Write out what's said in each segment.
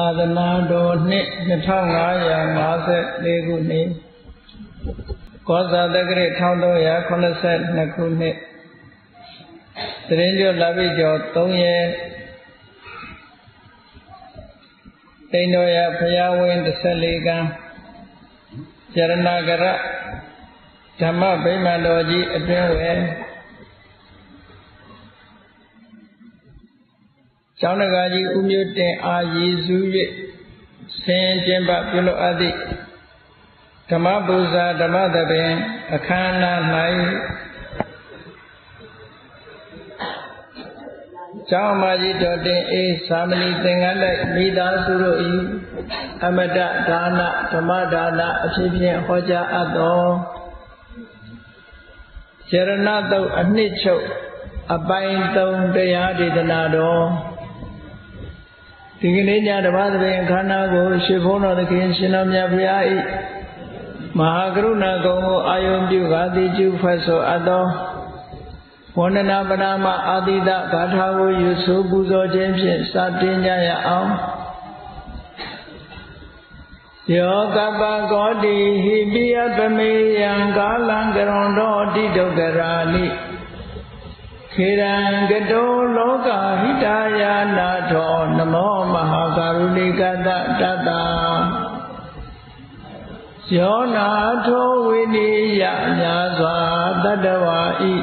သာသနာတော်နှစ်2554ခုနှစ်ကောဇာတက္ကရာ1382ခုနှစ်တရင်ကျော်လာပြီကျော်3ရက်တိန်တော်ရဖရာဝင်း14ကံကျရဏကရဓမ္မဗိမာန်တော်ကြီးအတွင်းဝယ် ကျောင်းတကာကြီးဥမျိုးတင်အားရည်စူး၍ဆင်ကျင်းပပြုလုပ်အပ်သည့်ဓမ္မပူဇာဓမ္မသဘင်အခမ်းအနား၌ကျောင်းမကြီးတော်တင်အေးသာမဏေသင်္ကန်း၌မိသားစုတို့၏အမတဒါနဓမ္မဒါနအဖြစ်ဖြင့်ဟောကြားအပ်သောရဏတုတ်အနှစ်ချုပ်အပိုင်း3တရားဒေသနာတော် ဒီကနေ့ညတပါးသဘင်ခန္ဓာကိုရှေဘုန်းတော်သခင်ရှင်တော်မြတ်ဘုရား၏မဟာကရုဏာကုံကိုအာယုံပြုကာတိကျုဖတ်ဆိုအပ်သောဝန္ဒနာပနာမအာတိတဂါထာကိုယူဆိုပူဇော်ခြင်းဖြင့်စတင်ကြရအောင်ယောကပကောတိဟိပိယပမေယံကာလံကရွန်တော်တိဒုက္ခရာနိ ခေရံကတောလောကဟိတယာနာထောနမောမဟာကရုဏိကတတတယောနာထောဝိနိယများစွာတတဝါဤ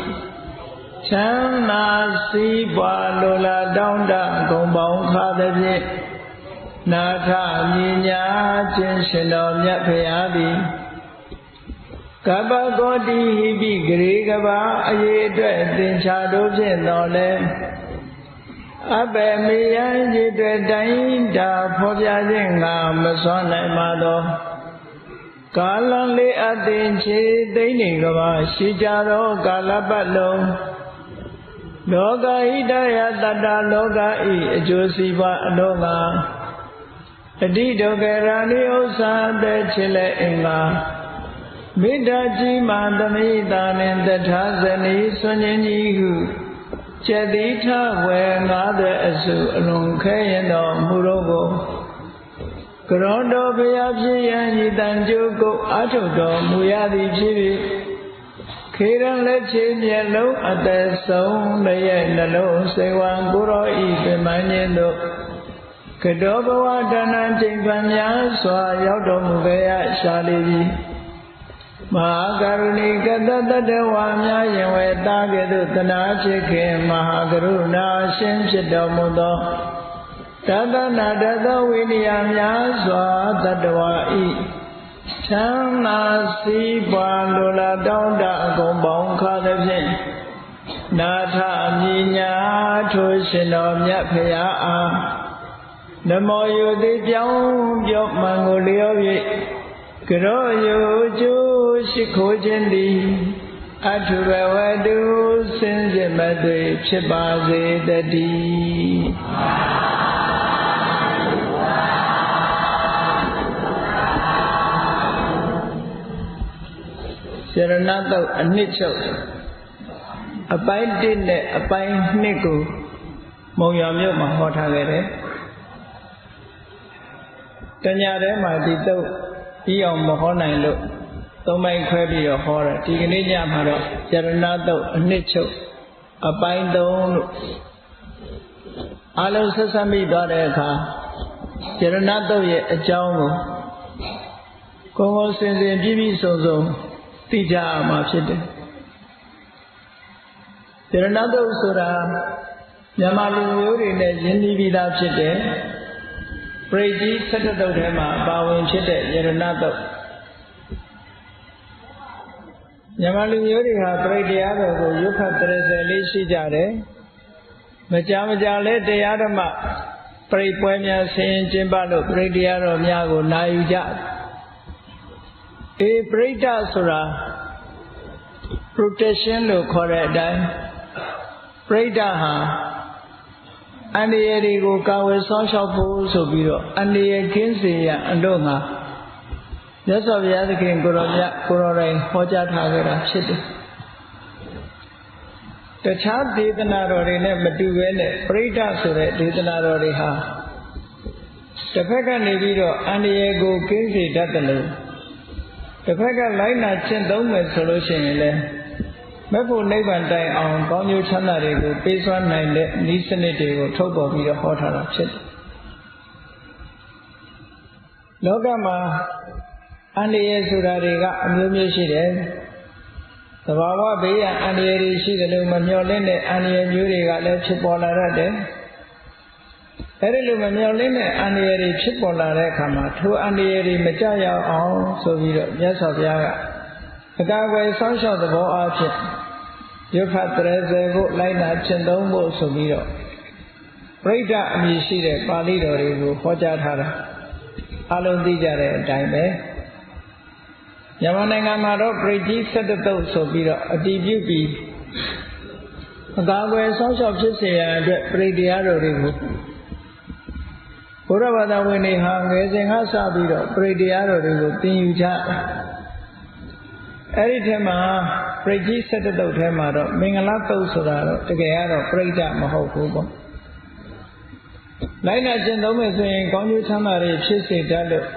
ချမ်းသာစီးပွားလိုလားတောင်းတဂုံပေါင်းခါသည်ဖြင့်နာထမြညာခြင်းရှင်တော်မြတ်ဖရာသည် ကပ္ပကောတိဟိပိဂရေကဘာအရေးအတွက်သင်္ချာတို့ဖြင့်တော်လဲအဘေမေယံရေတွေ့တိုင်းတာဖော်ပြခြင်းငါမစွမ်းနိုင်ပါသောကာလလေးအသင်ချေသိမ့်နေကဘာရှိကြသောကာလပတ်လုံးလောကဟိတယတတ္တလောကဤအကျိုးစီးပွားအလုံးငါအတိဒုက္ခရာနိဥ္စာတဲ့ချစ်လက်အင်္ဂါ မေတ္တာကြီးမှသမိတာနှင့်တထာဇနီဆွန်ခြင်းကြီးဟုကျက်တိထဝယ်90အစုအလွန်ခဲရင်တော်မူတော့ကိုကရောတော်ဘုရားဖြစ်ရန်ဤတန်ကြိုးကိုအာထုတ်တော်မူရသည်ဖြစ်၍ခေရန်လက်ချေမျက်လုံးအသက်ဆုံးလည်းရဲ့နှလုံးစေဝံကိုရောဤပြမန်းခြင်းတို့ကတောဘဝတဏ္ဍချိန်ပံများစွာရောက်တော်မူခဲ့ရရှာလိပြီမ ဟာကရုဏီကတတတဝါများယင်ဝေတာကဲ့သို့တနာဖြစ်ခင်မဟာကရုဏာရှင်ဖြစ်တော်မူသောတသနာတသောဝိနည်းများစွာတတဝါဤချမ်းသာစီးပွားလိုလားတောင်းတအကုန်ပေါင်းခါသဖြင့်နာထအမြညာထိုရှင်တော်မြတ်ဖရာအားနမောယုတိပြောင်းပြောမှန်ကိုလျော်၍ကရောယုကျိုး ရှိခိုးခြင်းသည်အထုဘဝတုစင်စစ်မသွေဖြစ်ပါစေတည်းရဏတုတ်အနှစ်ချုပ်အပိုင်း1နဲ့အပိုင်း2ကိုမုံရမြို့မှာဟောထားခဲ့တယ်တညာထဲမှာဒီတုတ်ပြီးအောင်မဟောနိုင်လို့ သုံးပိုင်းခွဲပြီးတော့ဟောတာဒီကနေ့ညမှာတော့ယရဏတုတ်အနှစ်ချုပ်အပိုင်း3လို့အလုံးဆက်ဆက်မိသွားတဲ့အခါယရဏတုတ်ရဲ့အကြောင်းကိုကိုယ်ကိုယ်စင်စင်ပြည့်ပြည့်စုံစုံသိကြရမှာဖြစ်တယ်ယရဏတုတ်ဆိုတာမြန်မာလူမျိုးတွေနဲ့ယဉ်ကျေးပြီးသားဖြစ်တယ်ပရိကြီး၁၇တုတ်ထဲမှာပါဝင်ဖြစ်တဲ့ယရဏတုတ် မြန်မာလူမျိုးတွေဟာပရိတရားတော်ကိုရုပ်ခတ်တရစယ်လေးရှိကြတယ်မကြာမကြာလဲတရားဓမ္မပရိပွဲများဆင်ကျင်းပလို့ပရိတရားတော်များကိုနာယူကြအေးပရိဒဆိုတာ protection လို့ခေါ်တဲ့အတိုင်းပရိဒဟာအန္တရာယ်တွေကိုကာဝယ်ဆောင်ရှောက်ဖို့ဆိုပြီးတော့အန္တရာယ်ကင်းစေရန်အလို့ငါ မြတ်စွာဘုရားသခင်ကိုရောမြတ်ကိုရောတိုင်းဟောကြားထားခဲ့တာဖြစ်တယ်တခြားဒေသနာတော်တွေနဲ့မတူဘဲနဲ့ပရိဒတ်ဆိုတဲ့ဒေသနာတော်တွေဟာတစ်ဖက်ကနေပြီးတော့အန္တရာယ်ကိုကင်းစေတတ်တယ်လို့တစ်ဖက်ကလိုက်နာကျင့်သုံးမယ်ဆိုလို့ရှိရင်လည်းမဖို့နိဗ္ဗာန်တိုင်အောင်ကောင်းကျိုးချမ်းသာတွေကိုပေးစွမ်းနိုင်တဲ့ဤစနစ်တွေကိုထုတ်ပေါ်ပြီးတော့ဟောထားတာဖြစ်တယ်လောကမှာ အန္တရာယ်ဆိုတာတွေကအမျိုးမျိုးရှိတယ်သဘာဝဘေးရန်အန္တရာယ်တွေရှိတယ်လို့မမျှော်လင့်တဲ့အန္တရာယ်မျိုးတွေကလည်းဖြစ်ပေါ်လာတတ်တယ်အဲဒီလိုမမျှော်လင့်တဲ့အန္တရာယ်တွေဖြစ်ပေါ်လာတဲ့အခါမှာထိုအန္တရာယ်တွေမကြရောက်အောင်ဆိုပြီးတော့မြတ်စွာဘုရားကအကာအကွယ်ဆောင်းလျှောက်သဘောအားဖြင့်ရုပ်ဖတ်တရေစေကိုလိုက်နာကျင့်သုံးဖို့ဆိုပြီးတော့ပြိဋ္ဌအမည်ရှိတဲ့ပါဠိတော်တွေကိုဟောကြားထားတာအလုံးသိကြတဲ့အတိုင်းပဲ မြန်မာနိုင်ငံမှာတော့ပြိဋ္ဌိ17သုတ်ဆိုပြီးတော့အတည်ပြုပြီးအကာအကွယ်ဆောင်းလျှောက်ဖြစ်စေရန်အတွက်ပြိဋ္ဌာတော်တွေကိုဘုရားဘာသာဝင်တွေဟာငယ်စဉ်ကစပြီးတော့ပြိဋ္ဌာတော်တွေကိုသင်ယူကြအဲ့ဒီထဲမှာပြိဋ္ဌိ17သုတ်ထဲမှာတော့မင်္ဂလာသုတ်ဆိုတာတော့တကယ်ကတော့ပြိဋ္ဌမဟုတ်ဘူးပေါ့လိုက်နာကျင့်သုံးမယ်ဆိုရင်ကောင်းကျိုးချမ်းသာတွေဖြစ်စေတတ်လို့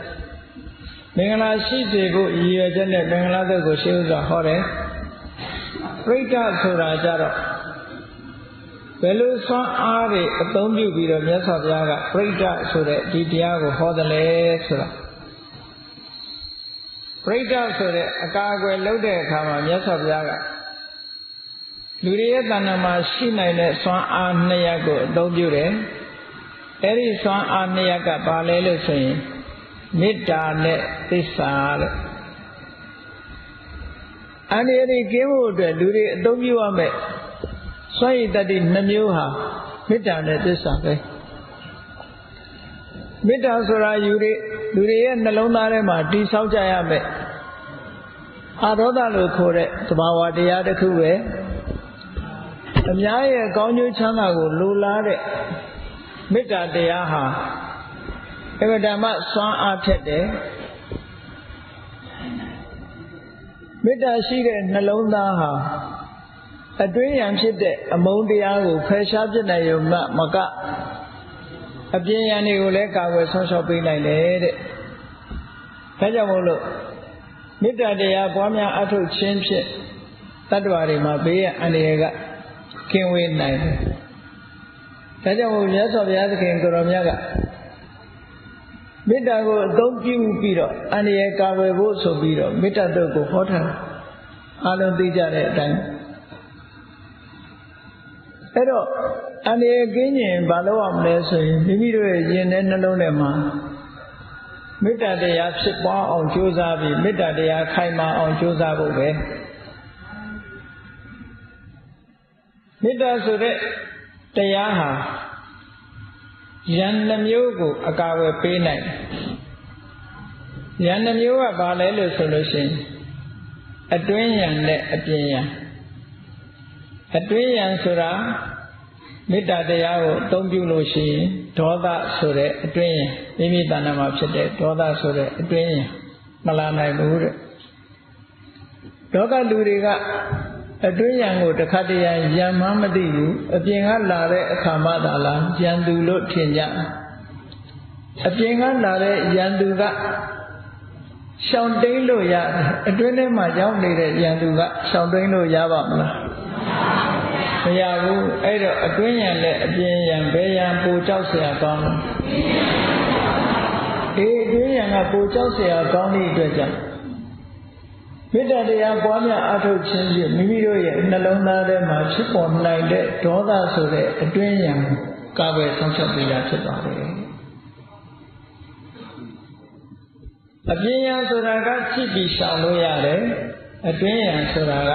မင်္ဂလာရှိစေဖို့ရည်ရွယ်ချက်နဲ့မင်္ဂလာသုတ်ကိုရှင်းဥစွာဟောတယ်ပြိဋ္ဌဆိုတာကြတော့ဘယ်လိုဆွမ်းအားတွေအသုံးပြုပြီးတော့မြတ်စွာဘုရားကပြိဋ္ဌဆိုတဲ့ဒီတရားကိုဟောတယ်လေဆိုတာပြိဋ္ဌဆိုတဲ့အကာအကွယ်လုပ်တဲ့အခါမှာမြတ်စွာဘုရားကလူတွေရဲ့တဏ္ဍာမှာရှိနိုင်တဲ့ဆွမ်းအားနှစ်ရပ်ကိုအသုံးပြုတယ်အဲ့ဒီဆွမ်းအားနှစ်ရပ်ကဘာလဲလို့ဆိုရင် မေတ္တာနဲ့သစ္စာလို့အန္တရာယ်ကင်းဖို့အတွက်လူတွေအသုံးပြုရမယ်စွန့်ရည်တတ္တိနှမျိုးဟာမေတ္တာနဲ့သစ္စာပဲမေတ္တာဆိုတာယူတွေလူတွေရဲ့နှလုံးသားထဲမှာတည်ဆောက်ကြရမယ်အာရောဒလို့ခေါ်တဲ့သဘာဝတရားတစ်ခုပဲအများရဲ့ကောင်းကျိုးချမ်းသာကိုလိုလားတဲ့မေတ္တာတရားဟာ အမတမစွမ်းအားဖြတ်တယ်မေတ္တာရှိတဲ့နှလုံးသားဟာအတွင်းရန်ဖြစ်တဲ့အမုန်းတရားကိုဖယ်ရှားပြစ်နိုင်ရုံမှမကအပြင်းရန်တွေကိုလည်းကာကွယ်ဆောင်းရှောက်ပေးနိုင်တယ်တဲ့ဒါကြောင့်မို့လို့မေတ္တာတရားပွားများအထုတ်ခြင်းဖြင့်တတ္တဝါတွေမှာဘေးရန်အန္တရာယ်ကကင်းဝေးနိုင်တယ်ဒါကြောင့်မို့မြတ်စွာဘုရားသခင်ကိုရောမြတ်က မေတ္တာကိုအသုံးပြုပြီးတော့အန္တရာယ်ကာကွယ်ဖို့ဆိုပြီးတော့မေတ္တာတုတ်ကိုဟောထားအားလုံးသိကြတဲ့အတိုင်းအဲ့တော့အန္တရာယ်ကင်းရင်ဘာလို့အောင်လဲဆိုရင်မိမိတို့ရဲ့ယင်တဲ့နှလုံးထဲမှာမေတ္တာတရားဖြစ်ပွားအောင်ကြိုးစားပြီးမေတ္တာတရားခိုင်မာအောင်ကြိုးစားဖို့ပဲမေတ္တာဆိုတဲ့တရားဟာ ယန္နှမျိုးကို အကာအကွယ်ပေးနိုင်ယန္နှမျိုးကဘာလဲလို့ဆိုလို့ရှိရင်အတွင်းယံနဲ့အပြင်ယံအတွင်းယံဆိုတာမေတ္တာတရားကိုအသုံးပြုလို့ရှိရင်ဒေါသဆိုတဲ့အတွင်းယံမိမိတဏ္ဍာမှာဖြစ်တဲ့ဒေါသဆိုတဲ့အတွင်းယံမလာနိုင်ဘူးတဲ့လောကလူတွေက အတွင်းယံကိုတစ်ခါတည်းရယံမှမသိဘူးအပြင်ကလာတဲ့အခါမှသာလားယံသူလို့ထင်ကြအပြင်ကလာတဲ့ယံသူကရှောင်တိန်လို့ရတယ်အတွင်းထဲမှာရောက်နေတဲ့ယံသူကရှောင်တိန်လို့ရပါမလားမရဘူးအဲ့တော့အတွင်းယံနဲ့အပြင်ယံဘယ်ယံပူကြောက်เสียကောင်းလဲအေးအတွင်းယံကပူကြောက်เสียကောင်းတဲ့အတွက်ကြောင့် မေတ္တာတရားပွားများအထုတ်ခြင်းဖြင့်မိမိတို့ရဲ့နှလုံးသားထဲမှာဖြစ်ပေါ်နိုင်တဲ့ဒေါသဆိုတဲ့အတွင်းယံကာကွယ်ဆောင်ချက်ပေးတာဖြစ်ပါတယ်အပြင်းယံဆိုတာကဖြစ်ပြီးရှောင်လို့ရတယ်အတွင်းယံဆိုတာက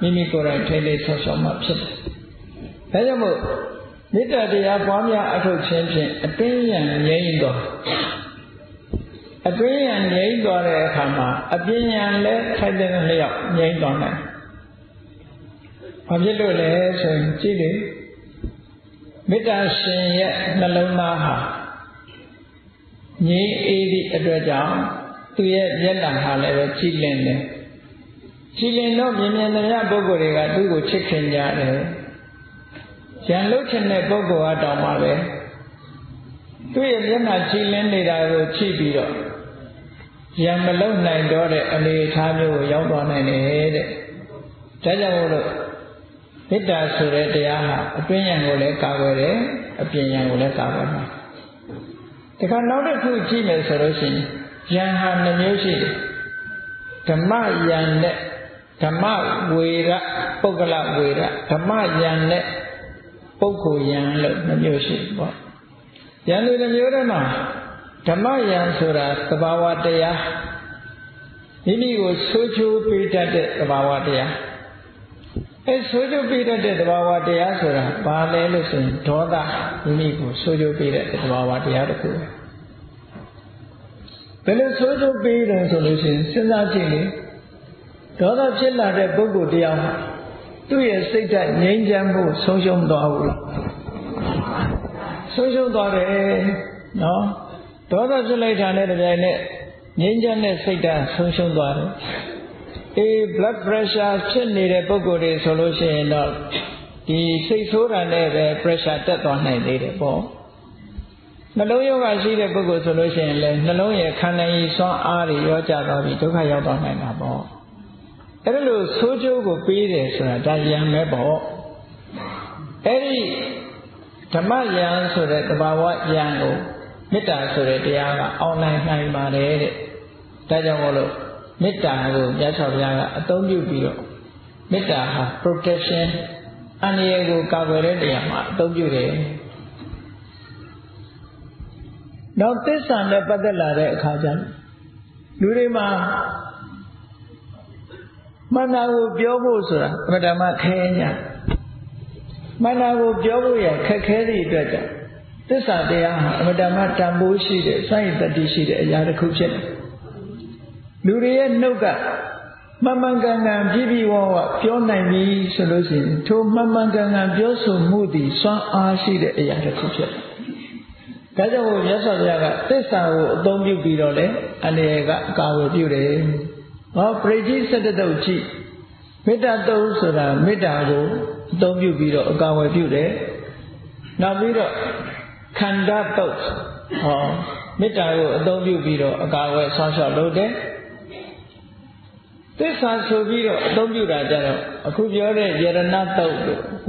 မိမိကိုယ်တိုင်ထိလေးဆောက်ရှောက်မှဖြစ်တယ်။ဒါကြောင့်မို့မေတ္တာတရားပွားများအထုတ်ခြင်းဖြင့်အတွင်းယံငြိမ့်တော့ အတွင်းယံငြိမ့်သွားတဲ့အခါမှာအပြင်းယံလည်းထိုက်တဲ့လျောက်ငြိမ့်သွားနိုင်။ဘာဖြစ်လို့လဲဆိုရင်ကြည့်လေမေတ္တာရှင်ရဲ့နှလုံးသားဟာငြိမ့်အေးသည့်အတွက်ကြောင့်သူရဲ့မျက်နှာဟာလည်းပဲကြည်လင်တယ်ကြည်လင်တော့မြင်မြင်သမျှပုဂ္ဂိုလ်တွေကသူ့ကိုချစ်ခင်ကြတယ်ရန်လုတ်ချင်တဲ့ပုဂ္ဂိုလ်ဟာတောင်မှပဲသူ့ရဲ့မျက်နှာကြည်လင်းနေတာကိုကြည့်ပြီးတော့ ရံမလုံနိုင်တော့တဲ့အနေအထားမျိုးကိုရောက်သွားနိုင်တယ်တဲ့ဒါကြောင့်မို့လို့မေတ္တာဆိုတဲ့တရားဟာအတွင်းဉာဏ်ကိုလည်းကာကွယ်တယ်အပြင်ဉာဏ်ကိုလည်းကာကွယ်တယ်တခါနောက်တစ်ခုကြည့်မယ်ဆိုလို့ရှိရင်ဉာဏ်ဟာနှမျိုးရှိတယ်ဓမ္မဉာဏ်နဲ့ဓမ္မဝေရပုဂ္ဂလဝေရဓမ္မဉာဏ်နဲ့ပုဂ္ဂိုလ်ဉာဏ်လို့နှမျိုးရှိပေါ့ဉာဏ်တွေနှမျိုးထဲမှာ ဓမ္မဉာဏ်ဆိုတာသဘာဝတရားမိမိကိုဆိုးချိုးပေးတတ်တဲ့သဘာဝတရားအဲဆိုးချိုးပေးတတ်တဲ့သဘာဝတရားဆိုတာဘာလဲလို့ဆိုရင်ဒေါသမိမိကိုဆိုးချိုးပေးတဲ့သဘာဝတရားတစ်ခုပဲဘယ်လိုဆိုးချိုးပေးတယ်ဆိုလို့ရှိရင်စဉ်းစားကြည့်လေဒေါသဖြစ်လာတဲ့ပုဂ္ဂိုလ်တရားဟာသူ့ရဲ့စိတ်ဓာတ်ငြိမ်းချမ်းမှုဆုံးရှုံးသွားဘူးလားဆုံးရှုံးသွားတယ်နော် ဒေါသဖြစ်လိုက်တာနဲ့တပြိုင်နက်ငြိမ်းချမ်းတဲ့စိတ်ဓာတ်ဆုံးရှုံးသွားတယ်အေး blood pressure ဖြစ်နေတဲ့ပုဂ္ဂိုလ်တွေဆိုလို့ရှိရင်တော့ဒီစိတ်ဆိုးတာနဲ့ပဲ pressure တက်သွားနိုင်သေးတယ်ပေါ့နှလုံးရောဂါရှိတဲ့ပုဂ္ဂိုလ်ဆိုလို့ရှိရင်လည်းနှလုံးရဲ့ခန္ဓာကြီးစွမ်းအားတွေရောကြသွားပြီးဒုက္ခရောက်သွားနိုင်တာပေါ့အဲ့ဒါလို့ဆိုးကျိုးကိုပေးတယ်ဆိုတာဒါရံမဲ့ပေါ့အဲ့ဒီဓမ္မယံဆိုတဲ့တဘာဝယံကို မေတ္တာဆိုတဲ့တရားကအောင်နိုင်နိုင်ပါတယ်တဲ့ဒါကြောင့်မို့လို့မေတ္တာကိုမြတ်စွာဘုရားကအသုံးပြုပြီးတော့မေတ္တာဟာ protection အန္တရာယ်ကိုကာကွယ်တဲ့နေရာမှာအသုံးပြုတယ်နောက်သစ္စာနဲ့ပတ်သက်လာတဲ့အခါကျတော့လူတွေမှာမှန်တာကိုပြောဖို့ဆိုတာအမှန်တမ်းခဲညာမှန်တာကိုပြောဖို့ရခက်ခဲသည့်အတွက်ကြောင့် သစ္စာတရားဟာအမတမတန်ဖိုးရှိတဲ့စိုက်တတိရှိတဲ့အရာတစ်ခုဖြစ်တယ်လူတွေရဲ့နှုတ်ကမှန်မှန်ကန်ကန်ပြည့်ပြည့်ဝဝပြောနိုင်ပြီဆိုလို့ရှိရင်ထိုမှန်မှန်ကန်ကန်ပြောဆိုမှုသည်စွမ်းအားရှိတဲ့အရာတစ်ခုဖြစ်တယ်ဒါကြောင့်မို့မြတ်စွာဘုရားကသစ္စာကိုအသုံးပြုပြီးတော့လေအနေကအကာအကွယ်ပြုတယ်ဟောပရိจิစတတုတ်ကြည့်မေတ္တာတုံးဆိုတာမေတ္တာကိုအသုံးပြုပြီးတော့အကာအကွယ်ပြုတယ်နောက်ပြီးတော့ ခန္ဓာတုတ်ဟောမေတ္တာကိုအသုံးပြုပြီးတော့အကာအကွယ်ဆောင်းလျှောက်လုပ်တယ်သစ္စာဆိုပြီးတော့အသုံးပြုတာကြတော့အခုပြောတဲ့ယရဏတုတ်တို့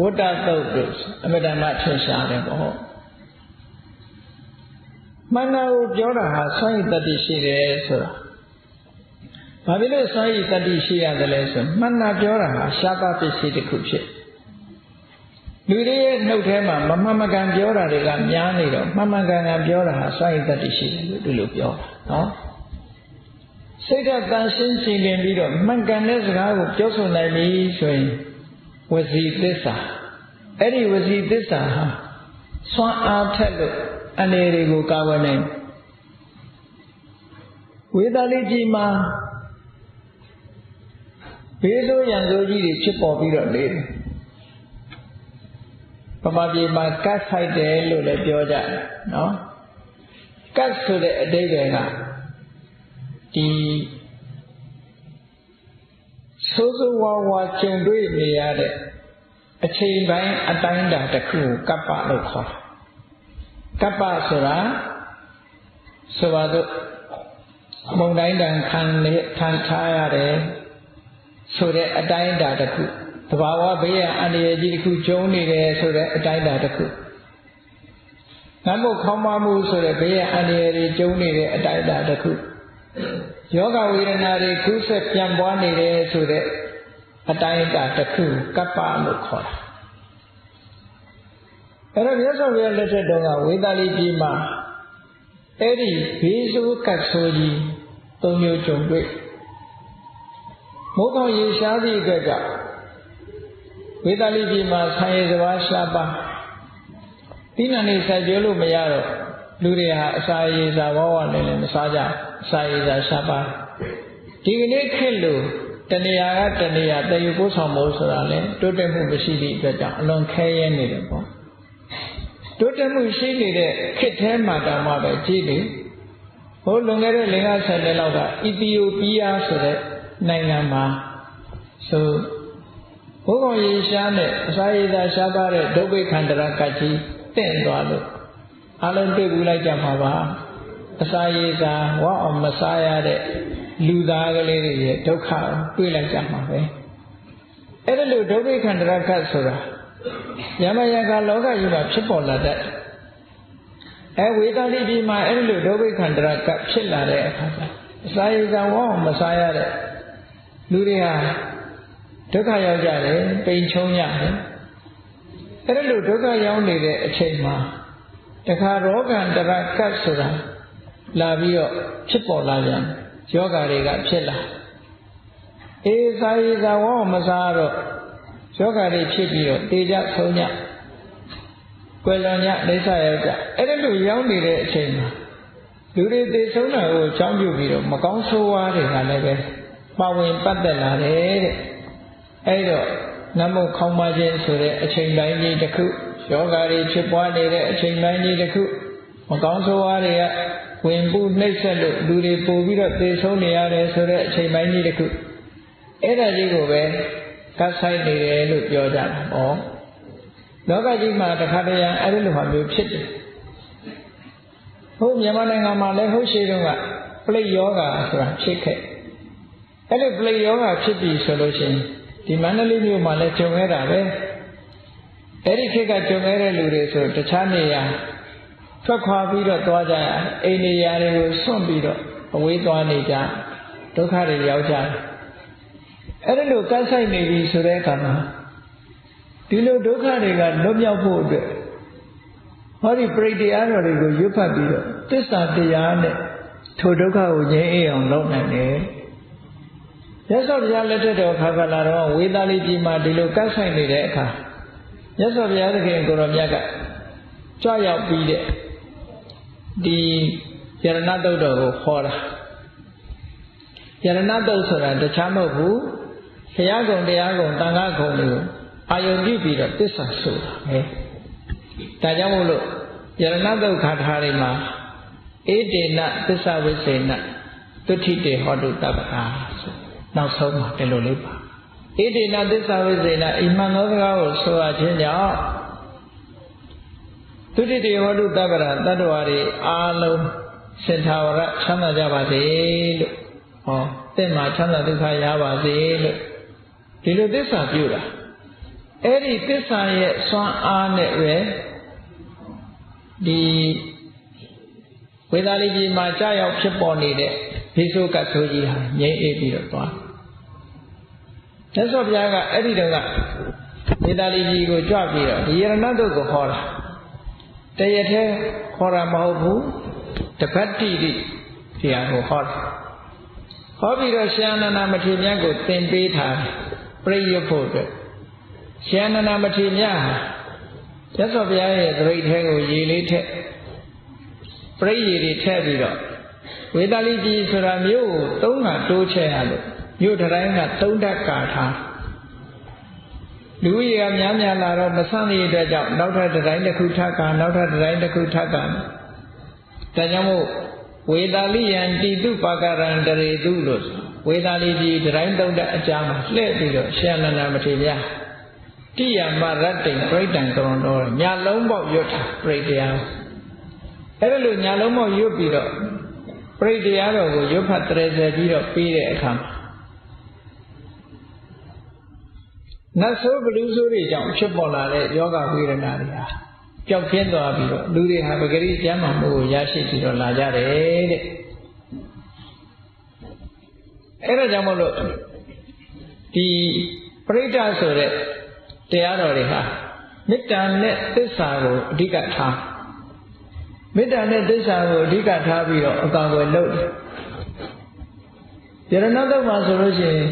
ဝတ္တတုတ်တို့အမတ္တမထင်ရှားတယ်ပေါ့မန္နာကိုပြောတာဟာစွန့်ရည်တတ္တိရှိတယ်ဆိုတာဘာဖြစ်လို့စွန့်ရည်တတ္တိရှိရတယ်လဲဆိုမှန်နာပြောတာဟာရှားပါပစ္စည်းတစ်ခုဖြစ် လူတွေရဲ့နှုတ်ထဲမှာမမှန်မကန်ပြောတာတွေကများနေတော့မှန်မှန်ကန်ကန်ပြောတာဟာစွန့်ရည်တတ္တိရှိတယ်လို့ဒီလိုပြောတာနော်စိတ်ဓာတ်တန်ရှင်းကြည်လင်ပြီးတော့မှန်ကန်တဲ့စကားကိုပြောဆိုနိုင်ပြီဆိုရင်ဝစီသစ္စာအဲ့ဒီဝစီသစ္စာဟာစွမ်းအားထက်လို့အနေတွေကိုကာဝယ်နိုင်ဝေဒာလိကြီးမှာဘေးဆိုးရန်ဆိုးကြီးတွေဖြစ်ပေါ်ပြီးတော့နေတယ် ပမာပြေမှာကတ်ဆိုင်တယ်လို့လည်းပြောကြတယ်နော်ကတ်ဆိုတဲ့အတိတ်တွေကဒီဆိုးဆိုးဝါးဝါကြုံတွေ့နေရတဲ့အချိန်ပိုင်းအတိုင်းတာတစ်ခုကိုကပ္ပလို့ခေါ်တယ်ကပ္ပဆိုတာဆိုပါတော့မုံတိုင်းတန်ခံနေခံထားရတယ်ဆိုတဲ့အတိုင်းတာတစ်ခု တဘာဝဘေးရန်အန္တရာယ်ကြီးတစ်ခုကျုံနေတယ်ဆိုတဲ့အတိုင်းတာတစ်ခုနမို့ခေါင်းမမှုဆိုတဲ့ဘေးရန်အန္တရာယ်တွေကျုံနေတဲ့အတိုင်းတာတစ်ခုယောဂဝေဒနာတွေကုဆက်ပြန်ပွားနေတယ်ဆိုတဲ့အတိုင်းတာတစ်ခုကပ္ပလို့ခေါ်တာအဲ့တော့မြတ်စွာဘုရားလက်ထက်တုန်းကဝေသာလီပြည်မှာအဲ့ဒီဘေးဆိုးကတ်ဆိုးကြီးသုံးမျိုးကြုံတွေ့မိုးကောင်းရေရှားသည့်အတွက်ကြောင့် ဝေသာလီပြည်မှာဆံရည်စဘာရှားပါတိဏ္ဍနေစိုက်ပြောလို့မရတော့လူတွေဟာအစာရည်စာဝဝနဲ့လည်းမစားကြအစာရည်စာရှားပါဒီကနေ့ခေတ်လို့တဏှာကတဏှာတည်ယူပို့ဆောင်ဖို့ဆိုတာလေတိုးတက်မှုမရှိသည့်အတွက်ကြောင့်အလွန်ခဲရဲနေတယ်ပေါ့တိုးတက်မှုရှိနေတဲ့ခေတ်ထဲမှာတောင်မှပဲကြည့်လေဟိုလွန်ခဲ့တဲ့လင်္ကာဆယ်နှစ်လောက်ကအီသီယိုးပီးယားဆိုတဲ့နိုင်ငံမှာဆို ဘုကောင်ရေရှားနဲ့အစာရည်သာရှားပါတဲ့ဒုဗ္ဗေခန္တရကတ်ကြီးတင့်သွားလို့အလုံးတွေ့ဘူးလိုက်ကြမှာပါအစာရေစာဝါအောင်မစားရတဲ့လူသားကလေးတွေရဲ့ဒုက္ခတွေ့လိုက်ကြမှာပဲအဲ့ဒါလို့ဒုက္ခခန္ဓရကတ်ဆိုတာယမယကလောကကြီးမှာဖြစ်ပေါ်လာတဲ့အဲဝေဒတိဒီမှာအဲ့လိုဒုက္ခခန္ဓရကတ်ဖြစ်လာတဲ့အခါကျအစာရေစာဝါအောင်မစားရတဲ့လူတွေဟာ ဒုက္ခရောက်ကြတယ်ပိန်ချုံရတယ်အဲ့ဒါလို့ဒုက္ခရောက်နေတဲ့အချိန်မှာတခါရောဂန္တရကတ်ဆိုတာလာပြီးတော့ဖြစ်ပေါ်လာပြန်ယောဂါတွေကဖြစ်လာအေးစာရေးစာဝေါမစားတော့ယောဂါတွေဖြစ်ပြီးတော့တေကြဆုံးညကွယ်လွန်ညအိဋ္ဌရောက်ကြအဲ့ဒါလို့ရောက်နေတဲ့အချိန်မှာလူတွေသေဆုံးတာကိုကြောင်းပြုပြီးတော့မကောင်းဆိုးဝါးတွေကလည်းပဲပါဝင်ပတ်သက်လာတယ်တဲ့ အဲ့တော့နမုတ်ခေါင်းမခြင်းဆိုတဲ့အချိန်တိုင်းကြီးတစ်ခုယောဂါတွေဖြစ်ပွားနေတဲ့အချိန်တိုင်းကြီးတစ်ခုမကောင်းဆိုးဝါးတွေကဝင်ပူနှိပ်ဆက်လို့လူတွေပို့ပြီးတော့သေဆုံးနေရတယ်ဆိုတဲ့အချိန်ပိုင်းကြီးတစ်ခုအဲ့ဒါကြီးကိုပဲကတ်ဆိုင်နေတယ်လို့ပြောကြတာ။ဩလောကကြီးမှာတခါတည်းအဲ့ဒီလိုဟာမျိုးဖြစ်တယ်။ဟိုမြန်မာနိုင်ငံမှာလည်းဟုတ်ရှိတော့ကပလိယောဂါဆိုတာဖြစ်ခဲ့။အဲ့ဒီပလိယောဂါဖြစ်ပြီဆိုလို့ရှိရင် ဒီမန္တလေးမြို့မှာလည်းကြုံခဲ့တာပဲ။အဲ့ဒီခေတ်ကကြုံခဲ့တဲ့လူတွေဆိုတခြားနေရာထွက်ခွာပြီးတော့သွားကြရအိမ်နေရာတွေကိုစွန့်ပြီးတော့အဝေးသွားနေကြဒုက္ခတွေရောက်ကြတယ်အဲ့ဒါလို့ကတ်ဆိုင်နေပြီဆိုတဲ့အခါမှာဒီလိုဒုက္ခတွေကလွတ်မြောက်ဖို့အတွက်ဟောဒီပရိတရားတော်တွေကိုရွတ်ဖတ်ပြီးတော့သစ္စာတရားနဲ့ထိုဒုက္ခကိုငြိမ်းအေးအောင်လုပ်နိုင်တယ် ရသော်ဘုရားလက်ထက်တော်ခါကလာတော့ဝေသာလိကြီးမှာဒီလိုကတ်ဆိုင်နေတဲ့အခါရသော်ဘုရားသခင်ကိုရောမြတ်ကကြွရောက်ပြီးတဲ့ဒီယရဏတုတ်တော်ကိုခေါ်တာယရဏတုတ်ဆိုတာတခြားမဟုတ်ဘူးဘုရားကုံတရားကုံတန်ခါကုံတွေကိုအာယုံပြုပြီးတော့တစ္ဆာဆိုတာပဲဒါကြောင့်မို့လို့ယရဏတုတ်ခါထားတွေမှာအေတေနသစ္စာဝိစေနတုဋ္ဌိတေဟောတုတပ္ပအာဆို နောက်ဆုံးမှာဒီလိုလေးပါအေတေနသစ္စာဝိစေနအိမှန်သောစကားကိုဆိုရခြင်းကြောင့်သုတိတေဟောတုတပ္ပရာတတ္တဝါတွေအားလုံးစင်ထာဝရချမ်းသာကြပါစေလို့ဟောတင့်မှာချမ်းသာဒုက္ခရပါစေလို့ဒီလိုသစ္စာပြုတာအဲ့ဒီသစ္စာရဲ့စွမ်းအားနဲ့ပဲဒီဝေဒာလိကြီးမှာကြာရောက်ဖြစ်ပေါ်နေတဲ့ဘေဆိုကတ်ဆိုကြီးဟာငြိမ့်အေးပြီးတော့သွား မြတ်စွာဘုရားကအဲ့ဒီတော့ကဝေဒာလိကြီးကိုကြွပြီးတော့ဒီယရဏတုတ်ကိုဟောတာတရထဲခေါ်တာမဟုတ်ဘူးတပတ်တိတိတရားကိုဟောတယ်ဟောပြီးတော့ရှင်အနန္ဒမထေရမြတ်ကိုသင်ပေးထားတယ်ပြိယဖို့အတွက်ရှင်အနန္ဒမထေရမြတ်ဟာရသော်ဘုရားရဲ့သရိတ်ထဲကိုရေလေးထက်ပြိယတွေထည့်ပြီးတော့ဝေဒလိကြီးဆိုတာမြို့ကိုသုံးကတိုးချဲ့ရလို့ မြို့တိုင်းကသုံးဓာတ်ကာထားလူကြီးကများများလာတော့မဆန့်တဲ့အတွက်ကြောင့်နောက်ထပ်တိုင်းတစ်ခုထပ်ကနောက်ထပ်တိုင်းတစ်ခုထပ်ကဒါကြောင့်မို့ဝေတာလိယံတိတုပါကရံတရေတုလို့ဝေတာလိကြီးတိုင်းသုံးတဲ့အကြာမှာလှည့်ပြီးတော့ရှန္ဒနာမထေရတိယမရတ္တိပြိတံကရုံတော်ညာလုံးပေါက်ရွတ်တာပြိတရားအဲ့ဒါလို့ညာလုံးပေါက်ရွတ်ပြီးတော့ပြိတရားတော်ကိုရွတ်ဖတ်တရေစေပြီးတော့ပြီးတဲ့အခါမှာ နတ်ဆိုးဘလူးဆိုးတွေကြောင့်ဖြစ်ပေါ်လာတဲ့ယောဂဝေဒနာတွေဟာပျောက်ကင်းသွားပြီးတော့လူတွေဟာပဂရိကျမ်းမာမှုကိုရရှိပြီးတော့လာကြတယ်တဲ့အဲ့ဒါကြောင့်မလို့ဒီပရိဒဆိုတဲ့တရားတော်တွေဟာမေတ္တာနဲ့သစ္စာကိုအဓိကထားမေတ္တာနဲ့သစ္စာကိုအဓိကထားပြီးတော့အကောင်အွယ်လုပ်တယ်ယရဏတုတ်မှာဆိုလို့ရှိရင်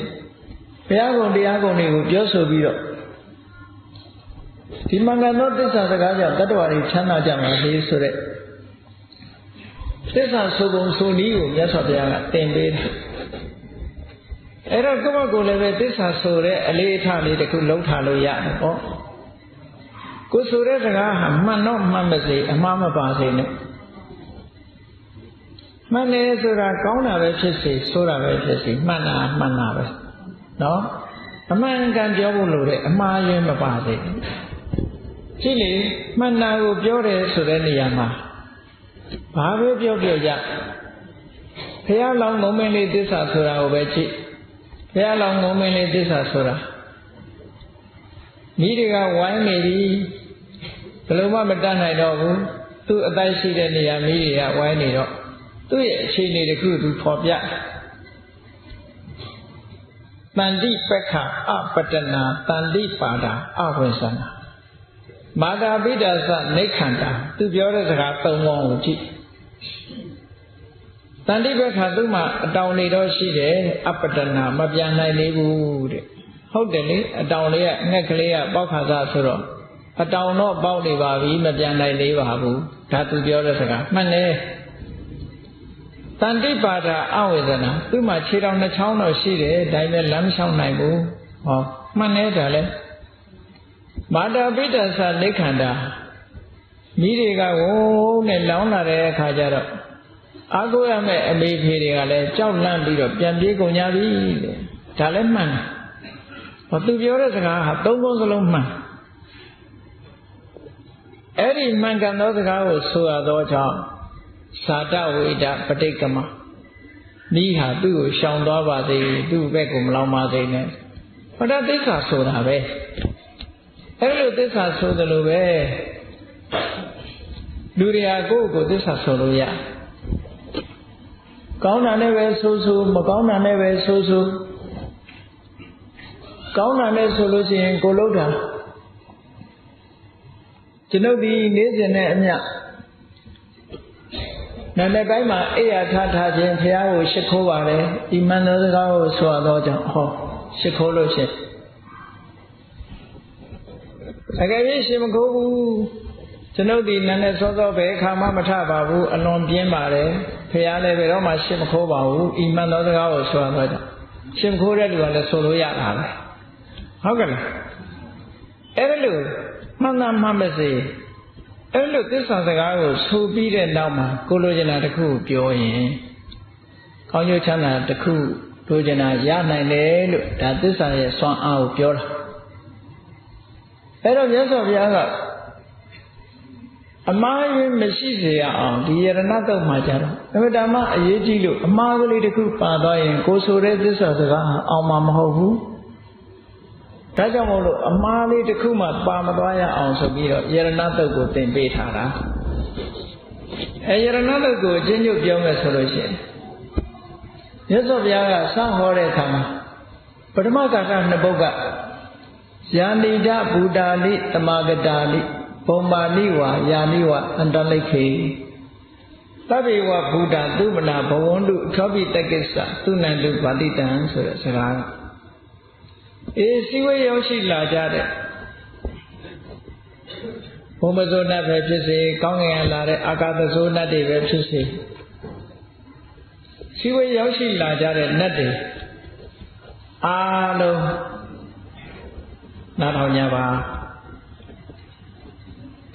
ဘုရားကုံတရားကုံတွေကိုပြောဆိုပြီးတော့ဒီမင်္ဂသောတစ္ဆာစကားကြောင့်တတ္တဝါတွေချမ်းသာကြမှာလေဆိုတဲ့သစ္စာဆိုပုံဆိုနည်းကိုမြတ်စွာဘုရားကသင်ပေးတယ်အဲ့တော့ကိုယ့်ဘက်ကိုလည်းပဲသစ္စာဆိုတဲ့အလေးအထားလေးတစ်ခုလုံးထားလို့ရတယ်ဟောကိုဆိုတဲ့စကားဟာမှန်တော့မှန်ပါစေအမှားမပါစေနဲ့မှန်တယ်ဆိုတာကောင်းတာပဲဖြစ်စေဆိုးတာပဲဖြစ်စေမှန်တာမှန်တာပဲ နော်အမှန်ကန်ပြောဖို့လိုတဲ့အမှားယွင်းမပါစေကြည့်လေမှန်တာကိုပြောတယ်ဆိုတဲ့နေရာမှာဘာပဲပြောပြောကြဘုရားလောင်းငုံမင်းလေးသစ္စာဆိုတာကိုပဲကြည့်ဘုရားလောင်းငုံမင်းလေးသစ္စာဆိုတာမိတွေကဝိုင်းနေပြီဘယ်လိုမှမတတ်နိုင်တော့ဘူးသူ့အတိုင်းရှိတဲ့နေရာမိတွေကဝိုင်းနေတော့သူ့ရဲ့အခြေအနေတခုသူဖော်ပြ တန်တိပက္ခအပတနာတန်တိပါဒာအဝိသနာမာတာပိဒါသနိခန္တာသူပြောတဲ့စကားသုံးပေါင်းကိုကြည့်တန်တိပက္ခသူ့မှာအတောင်နေတော့ရှိတယ်အပတနာမပြန်နိုင်သေးဘူးတဲ့ဟုတ်တယ်လေအတောင်လေးကငှက်ကလေးကပေါက်ခါစားဆိုတော့အတောင်တော့ပေါက်နေပါပြီမပြန်နိုင်သေးပါဘူးဒါသူပြောတဲ့စကားမှန်တယ် တန်တိပါဒအဝေဒနာသူ့မှာခြေတော်နှချောင်းတော့ရှိတယ်ဒါပေမဲ့လမ်းမလျှောက်နိုင်ဘူးဟောမှန်တယ်ဒါလည်းမာတာပိတ္တသနိခန္ဓာမိတွေကဝုန်းနဲ့လောင်းလာတဲ့အခါကျတော့အာကိုရမဲ့အမေဖေတွေကလည်းကြောက်လန့်ပြီးတော့ပြန်ပြေးကုန်ကြပြီတဲ့ဒါလည်းမှန်တယ်ဟောသူပြောတဲ့စကားဟာသုံးခုစလုံးမှန်အဲ့ဒီမှန်ကန်သောစကားကိုဆိုရသောကြောင့် သာတဝိဒပဋိကမမိဟာသူ့ကိုရှောင်သွားပါစေသူ့ဘက်ကိုမလောင်ပါစေနဲ့ဟောဒါသစ္စာဆိုတာပဲအဲ့လိုသစ္စာဆိုတယ်လို့ပဲလူတွေဟာကိုယ့်ကိုယ်သစ္စာဆိုလို့ရကောင်းတာနဲ့ပဲဆိုဆိုမကောင်းတာနဲ့ပဲဆိုဆိုကောင်းတာနဲ့ဆိုလို့ရှိရင်ကိုလုံးတာကျွန်ုပ်ဒီနေ့စဉ်နဲ့အမျှ နာနဲ့ပိုင်းမှာအိယာထထားခြင်းဘုရားကိုရှိခိုးပါတယ်ဒီမန္တစကားကိုဆိုတော့ကြောင့်ဟောရှိခိုးလို့ရှိရင်အကယ်၍ရှင်မခိုးဘူးကျွန်ုပ်ဒီနာနဲ့စောစောပဲခါမှမထပါဘူးအလွန်ပြင်းပါတယ်ဘုရားလည်းဘယ်တော့မှရှင်မခိုးပါဘူးဤမန္တစကားကိုဆိုတော့ကြောင့်ရှင်ခိုးတဲ့လူကလည်းဆိုလို့ရတာပဲဟုတ်ကဲ့လားအဲ့လိုမှန်တာမှန်ပါစေ အဲ့လိုသစ္စာစကားကိုဆိုပြီးတဲ့နောက်မှာကိုလိုချင်တာတစ်ခုပြောရင်ကောင်းကျိုးချမ်းသာတစ်ခုလိုချင်တာရနိုင်တယ်လို့ဒါသစ္စာရဲ့စွမ်းအားကိုပြောတာအဲ့တော့မြတ်စွာဘုရားကအမှားရင်းမရှိစေရအောင်ဒီယရဏတုတ်မှာကြတော့အမှန်တမ်းအရေးကြီးလို့အမှားကလေးတစ်ခုပါသွားရင်ကိုဆိုတဲ့သစ္စာစကားအောင်မှာမဟုတ်ဘူး ဒါကြောင့်မို့လို့အမှားလေးတစ်ခုမှပါမသွားရအောင်ဆိုပြီးတော့ယရဏတုတ်ကိုသင်ပေးထားတာအဲယရဏတုတ်ကိုအချင်းချုပ်ပြောမယ်ဆိုလို့ရှိရင်မြတ်စွာဘုရားကစဟောတဲ့အခါမှာပထမကာကနှစ်ပုဒ်ကယာနိဒဘူတာလိတမဂတာလိဘုံမာနိဝါယာနိဝအန္တလိခေသဗ္ဗေဝဘူတာသူမနာဘဝန္တုသောပိတက္ကိစ္စသူနန္တုဗတိတံဆိုတဲ့စကားက အေးစီဝေးရောက်ရှိလာကြတဲ့ဘုံမဇုံနတ်ပဲဖြစ်စေကောင်းငင်လာတဲ့အာကာသဇုံနတ်တွေပဲဖြစ်စေစီဝေးရောက်ရှိလာကြတဲ့နတ်တွေအားလုံးနားထောင်ကြပါ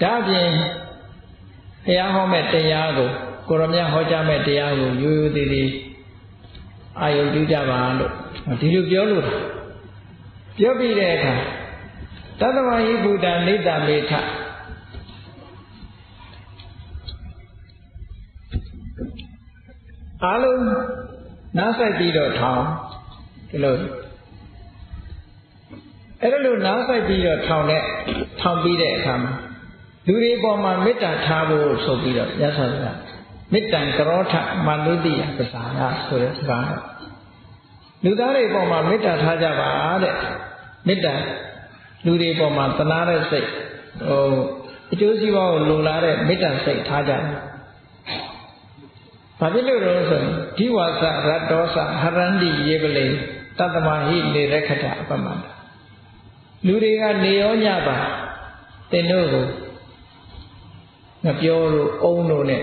ဒါပြင်ဘုရားဟောမဲ့တရားကိုကိုရမြတ်ဟောကြားမဲ့တရားကိုရိုးရိုးသေးသေးအာယုပြုကြပါလို့ဒီလိုပြောလို့ ပြောပြီးတဲ့အခါတသဝဟိဗုဒ္ဓနိတ္တမေထအားလုံးနားဆိုင်ပြီးတော့ထောင်ဒီလိုအဲ့ဒါလို့နားဆိုင်ပြီးတော့ထောင်တဲ့ထောင်ပြီးတဲ့အခါမှာလူတွေပေါ်မှာမေတ္တာထားဖို့ဆိုပြီးတော့ရသော်ကမေတ္တံကရောထမနုတိယပစာရဆိုတဲ့စကားလူသားတွေပေါ်မှာမေတ္တာထားကြပါတဲ့ မေတ္တာလူတွေပေါ်မှာသနာတဲ့စိတ်ဟိုအကျိုးစီးပွားကိုလိုလားတဲ့မေတ္တာစိတ်ထားကြတယ်ဘာဖြစ်လို့လဲဆိုရင်ဒီဝါစရတ္တောစဟရန္တိယေပလေတတ္တမဟိနေရခတအပမန္တလူတွေကနေရောညပါတင်တို့ကိုငပြောလို့အုံလို့နဲ့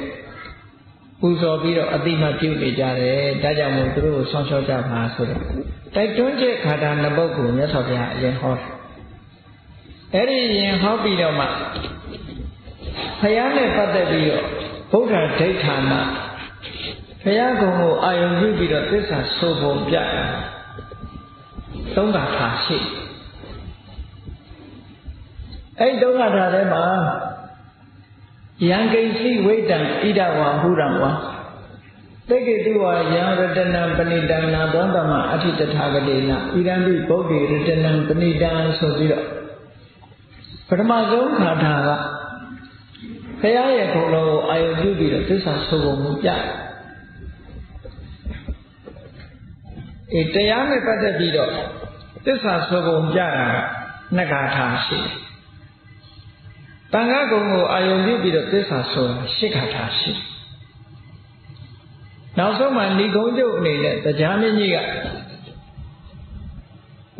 ပူဇော်ပြီးတော့အတိမပြုတ်နေကြတယ်ဒါကြောင့်မို့သူတို့ကိုဆောင်းလျှောက်ကြပါဆိုတဲ့တိုက်တွန်းချက်ခါတာနှစ်ပုဒ်ကိုမြတ်စွာဘုရားအရင်ဟောတယ်အဲ့ဒီရင်ဟောပြီးတော့မှဘုရားနဲ့ပတ်သက်ပြီးတော့ဗုဒ္ဓဒိဋ္ဌာနဘုရားကုံကိုအာယုံပြုပြီးတော့သစ္စာဆိုပုံပြတာသုံးတာထားရှိအဲ့ဒီသုံးတာထားထဲမှာ ယံကိစီဝိတံဣဒဝါဟုရံဝါတေကေတုဝါယံရတနံပဏိတံနာသောတမအထိတထာဂတိနဣရံပိဗုဒ္ဓေရတနံပဏိတံဆိုပြီးတော့ပထမဆုံးခါထာကဘုရားရဲ့ခုံတော်ကိုအာယုပြုပြီးတော့သစ္စာဆိုပုံမူပြအဲတရားနဲ့ပတ်သက်ပြီးတော့သစ္စာဆိုပုံပြတာကနှစ်ခါထာရှိတယ် တန်ခါကုံကိုအာယုပြုပြီးတော့သစ္စာဆိုတာရှစ်ခါထာရှိတယ်နောက်ဆုံးမှဏီကုံကျုပ်အနေနဲ့တရားမင်းကြီးက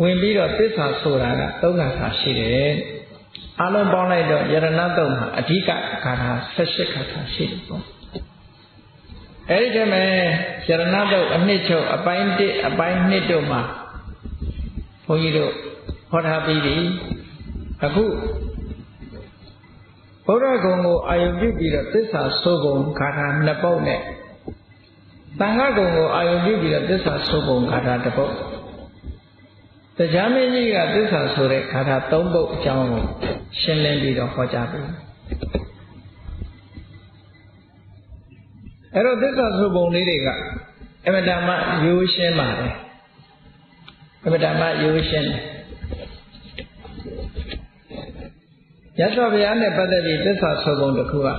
ဝင်ပြီးတော့သစ္စာဆိုတာကသုံးခါထာရှိတယ်အလုံးပေါင်းလိုက်တော့ယရဏတုံမှာအဓိကဂါထာ18ခါထာရှိတယ်ပေါ့အဲဒီတည်းမဲ့ယရဏတုံအနှစ်ချုပ်အပိုင်း1အပိုင်း2တို့မှာဘုန်းကြီးတို့ဟောထားပြီးပြီအခု ဘုရားကုံကိုအာယုပြုပြီးတော့သစ္စာဆိုပုံဂါထာနှစ်ပုဒ်နဲ့တန်ခါကုံကိုအာယုပြုပြီးတော့သစ္စာဆိုပုံဂါထာတစ်ပုဒ်တရားမင်းကြီးကသစ္စာဆိုတဲ့ခါထာ၃ပုဒ်အကြောင်းကိုရှင်းလင်းပြီးတော့ဟောကြားပြီအဲ့တော့သစ္စာဆိုပုံလေးတွေကအမတမရိုးရှင်းပါတယ်အမတမရိုးရှင်းတယ် ရသော်ဘုရားနဲ့ပတ်သက်ပြီးသစ္စာဆိုပုံတစ်ခုက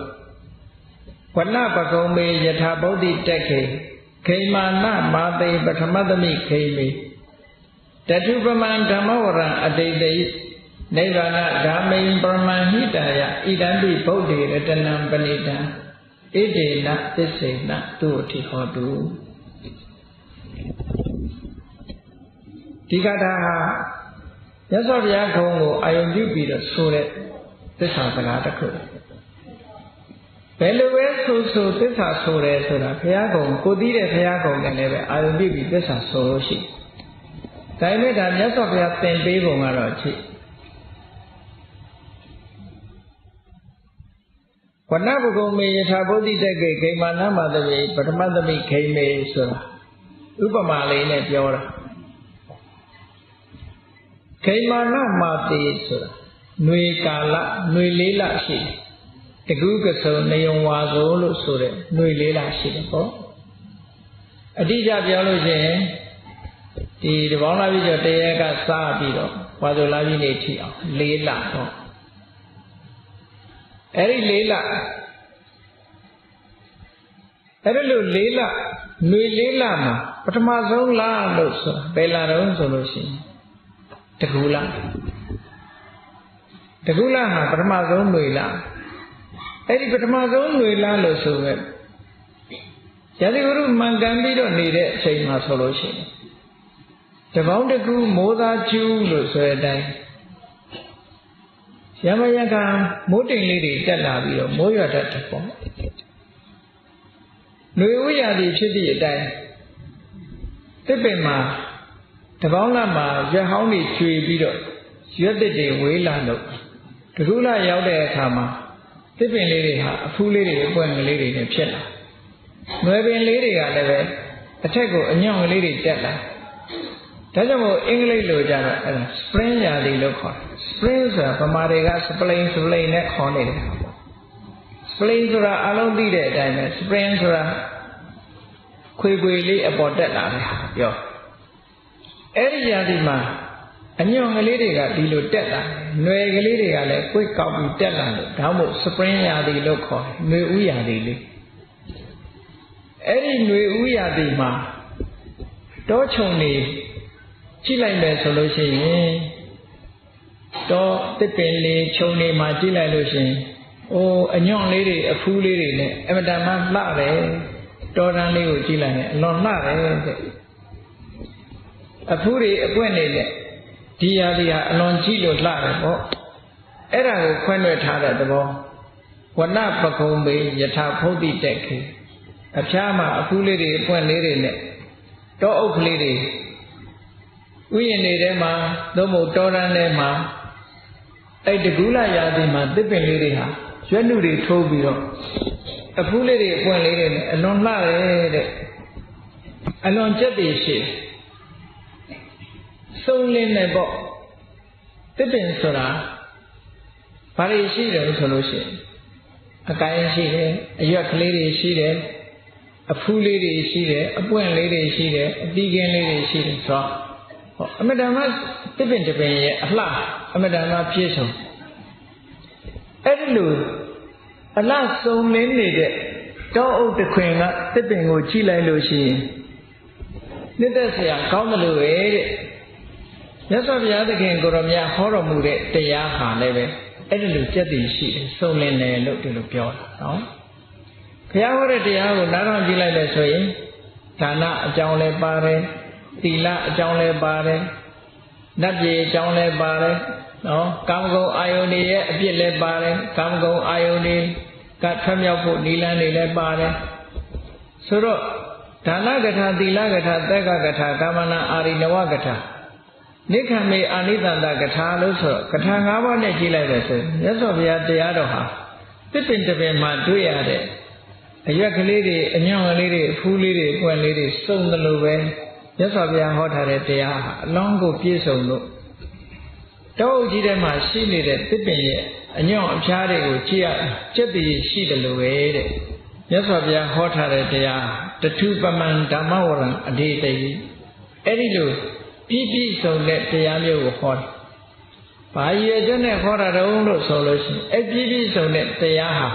ဝဏပကုံမေယထာဗုဒ္ဓတက်ခေခိမာနမာတေပထမသမိခိမေတထုပမံဓမ္မဝရံအတိတ်တိနိဗ္ဗာန်ဓမ္မိံပရမံဟိတယဣဒံပိဗုဒ္ဓေရတနံပဏိတံဣတေနသစ္စေနသူအထိဟောတုဒီကထာဟာရသော်ဘုရားခုံကိုအာယုံပြုပြီးတော့ဆိုတဲ့ သစ္စာစကားတစ်ခုဘယ်လိုပဲဆိုဆိုသစ္စာဆိုတယ်ဆိုတာဘုရားကုံကိုသိတဲ့ဘုရားကုံနဲ့လည်းပဲအာယုံပြုပြီးသစ္စာဆိုလို့ရှိတယ်ဒါပေမဲ့ဒါမြတ်စွာဘုရားသင်ပေးပုံကတော့ချိဝဏဘုကုံမေယထာဘုဒ္ဓတက္ကေဂိမာနမသတိပထမသမိခိမေဆိုတာဥပမာလေးနဲ့ပြောတာခိမာနမတိဆိုတာ ຫນွေကာလຫນွေလေးလရှိတယ်တကူးကစုံနေုံဝါဆိုလို့ဆိုတဲ့ຫນွေလေးလရှိတယ်ပေါ့အတိအကျပြောလို့ရှိရင်ဒီတပေါင်းလာပြီးတော့တရက်ကစားပြီးတော့ဝါဆိုလာပြီးနေထီအောင်၄လတော့အဲ့ဒီ၄လအဲ့ဒီလို၄လຫນွေ၄လမှာပထမဆုံးလလို့ဆိုဘယ်လတော့ဆိုလို့ရှိရင်တကူလ တကူလဟာပထမဆုံးຫນွေလအဲ့ဒီပထမဆုံးຫນွေလလို့ဆိုပဲယတိဂုရုမှန်ကန်ပြီးတော့နေတဲ့အချိန်မှာဆိုလို့ရှိရင်တပေါင်းတကူမိုးသားကျူးလို့ဆိုတဲ့အတိုင်းရမယကမိုးတိမ်လေးတွေတက်လာပြီးတော့မိုးရွာတတ်တယ်ပေါ့။နှွေဥရာဒီဖြစ်သည့်အတိုင်းတစ်ပင်မှာတပေါင်းလမှာရွက်ဟောင်းတွေကျွေပြီးတော့ရွက်တစ်တွေဝေးလာလို့ တကူလာရောက်တဲ့အခါမှာတစ်ပင်လေးတွေဟာအဖူးလေးတွေအပွင့်ကလေးတွေနဲ့ဖြစ်လာ။နွယ်ပင်လေးတွေကလည်းပဲအထက်ကိုအညွန့်ကလေးတွေတက်လာ။ဒါကြောင့်မို့အင်္ဂလိပ်လိုကြတော့အဲ့ဒါ spring ရာသီလို့ခေါ်တယ် spring ဆိုတာဗမာတွေက spring spring နဲ့ခေါ်နေတယ် spring ဆိုတာအလုံးသိတဲ့အတိုင်းပဲ spring ဆိုတာခွေခွေလေးအပေါ်တက်လာတယ်ပြောအဲ့ဒီရာသီမှာ အညွန့်ကလေးတွေကဒီလိုတက်လာ၊နှွယ်ကလေးတွေကလည်းကိုယ်ကောက်ပြီးတက်လာလို့ဒါမှမဟုတ် spring ရာသီလို့ခေါ်တယ်၊နှွေဥရာသီလေး။အဲ့ဒီနှွေဥရာသီမှာတောချုံတွေကြည့်လိုက်မယ်ဆိုလို့ရှိရင်တောတစ်ပင်လေးချုံတွေမှာကြည့်လိုက်လို့ရှိရင်အိုးအညွန့်လေးတွေအဖူးလေးတွေနဲ့အမတန်မှလှတယ်။တောတန်းလေးကိုကြည့်လိုက်ရင်အလွန်လှတယ်တဲ့အဖူးတွေအပွင့်တွေနဲ့ ဒီရာဒီဟာအလွန်ကြည့်လို့လှတယ်ပေါ့အဲ့ဒါကိုခွဲ့နှဲ့ထားတဲ့သဘောဝဏပကုံမေယထာဖုတ်တိတက်ခေအဖျားမှာအဖူးလေးတွေအပွင့်လေးတွေနဲ့တောအုပ်ကလေးတွေဥယျာဉ်တွေထဲမှာသို့မဟုတ်တောတန်းထဲမှာအဲ့တကူလာရာသီမှာတစ်ပင်လေးတွေဟာရွက်နုတွေထိုးပြီးတော့အဖူးလေးတွေအပွင့်လေးတွေနဲ့အလွန်လှတယ်တဲ့အလွန်ကြက်တည်ရှိ စုံလင်းနေပေါ့တစ်ပင်ဆိုတာဘာလို့ရှိတယ်ဆိုလို့ရှိရင်အကိုင်းရှိတယ်အရွက်ကလေးတွေရှိတယ်အဖူးလေးတွေရှိတယ်အပွင့်လေးတွေရှိတယ်အတီးကင်းလေးတွေရှိတယ်ဆိုတော့ဟောအမတန်မှတစ်ပင်တစ်ပင်ရဲ့အလှအမတန်မှပြည့်စုံအဲ့ဒီလိုအလှစုံလင်းနေတဲ့တောအုပ်တစ်ခွင်ကတစ်ပင်ကိုကြည့်လိုက်လို့ရှိရင်နှစ်သက်စရာကောင်းတယ်လို့ပဲတဲ့ မြတ်စွာဘုရားသခင်ကိုရောမြတ်ဟောတော်မူတဲ့တရားဟာလည်းပဲအဲ့ဒီလိုကြက်တည်ရှိတယ်စုံလင်တယ်လို့ဒီလိုပြောတာနော်ဘုရားဟောတဲ့တရားကိုနားထောင်ကြည့်လိုက်လို့ဆိုရင်ဒါနအကြောင်းလည်းပါတယ်သီလအကြောင်းလည်းပါတယ်နတ်ပြည်အကြောင်းလည်းပါတယ်နော်ကာမဂုဏ်အာယုန်တွေရဲ့အပြစ်လည်းပါတယ်ကာမဂုဏ်အာယုန်တွေကထမြောက်ဖို့နိလန်းတွေလည်းပါတယ်ဆိုတော့ဒါနကထာသီလကထာသက်ကကထာကာမနာအာရိနဝကထာ နိခမေအာနိတန္တကထာလို့ဆိုတော့ကထာ၅ပါးနဲ့ကြည့်လိုက်တယ်ဆိုရင်မြတ်စွာဘုရားတရားတော်ဟာတစ်ပင်တစ်ပင်မှာတွေ့ရတဲ့အရွက်ကလေးတွေအညံ့ကလေးတွေအဖူးလေးတွေအပွင့်လေးတွေစုံတယ်လို့ပဲမြတ်စွာဘုရားဟောထားတဲ့တရားဟာအလုံးကိုပြည့်စုံလို့တောအုပ်ကြီးထဲမှာရှိနေတဲ့တစ်ပင်ရဲ့အညွန့်အဖျားတွေကိုကြည့်ရစက်တည်ရှိတယ်လို့ပဲတဲ့မြတ်စွာဘုရားဟောထားတဲ့တရားတထုပမံဓမ္မဝရံအဓိတိအဲ့ဒီလို ပြည့်ပြည့်စုံတဲ့တရားမျိုးကိုဟောတယ်။ဘာရည်ရွယ်ချက်နဲ့ဟောတာတုံးလို့ဆိုလို့ရှိရင်အဲ့ပြည့်ပြည့်စုံတဲ့တရားဟာ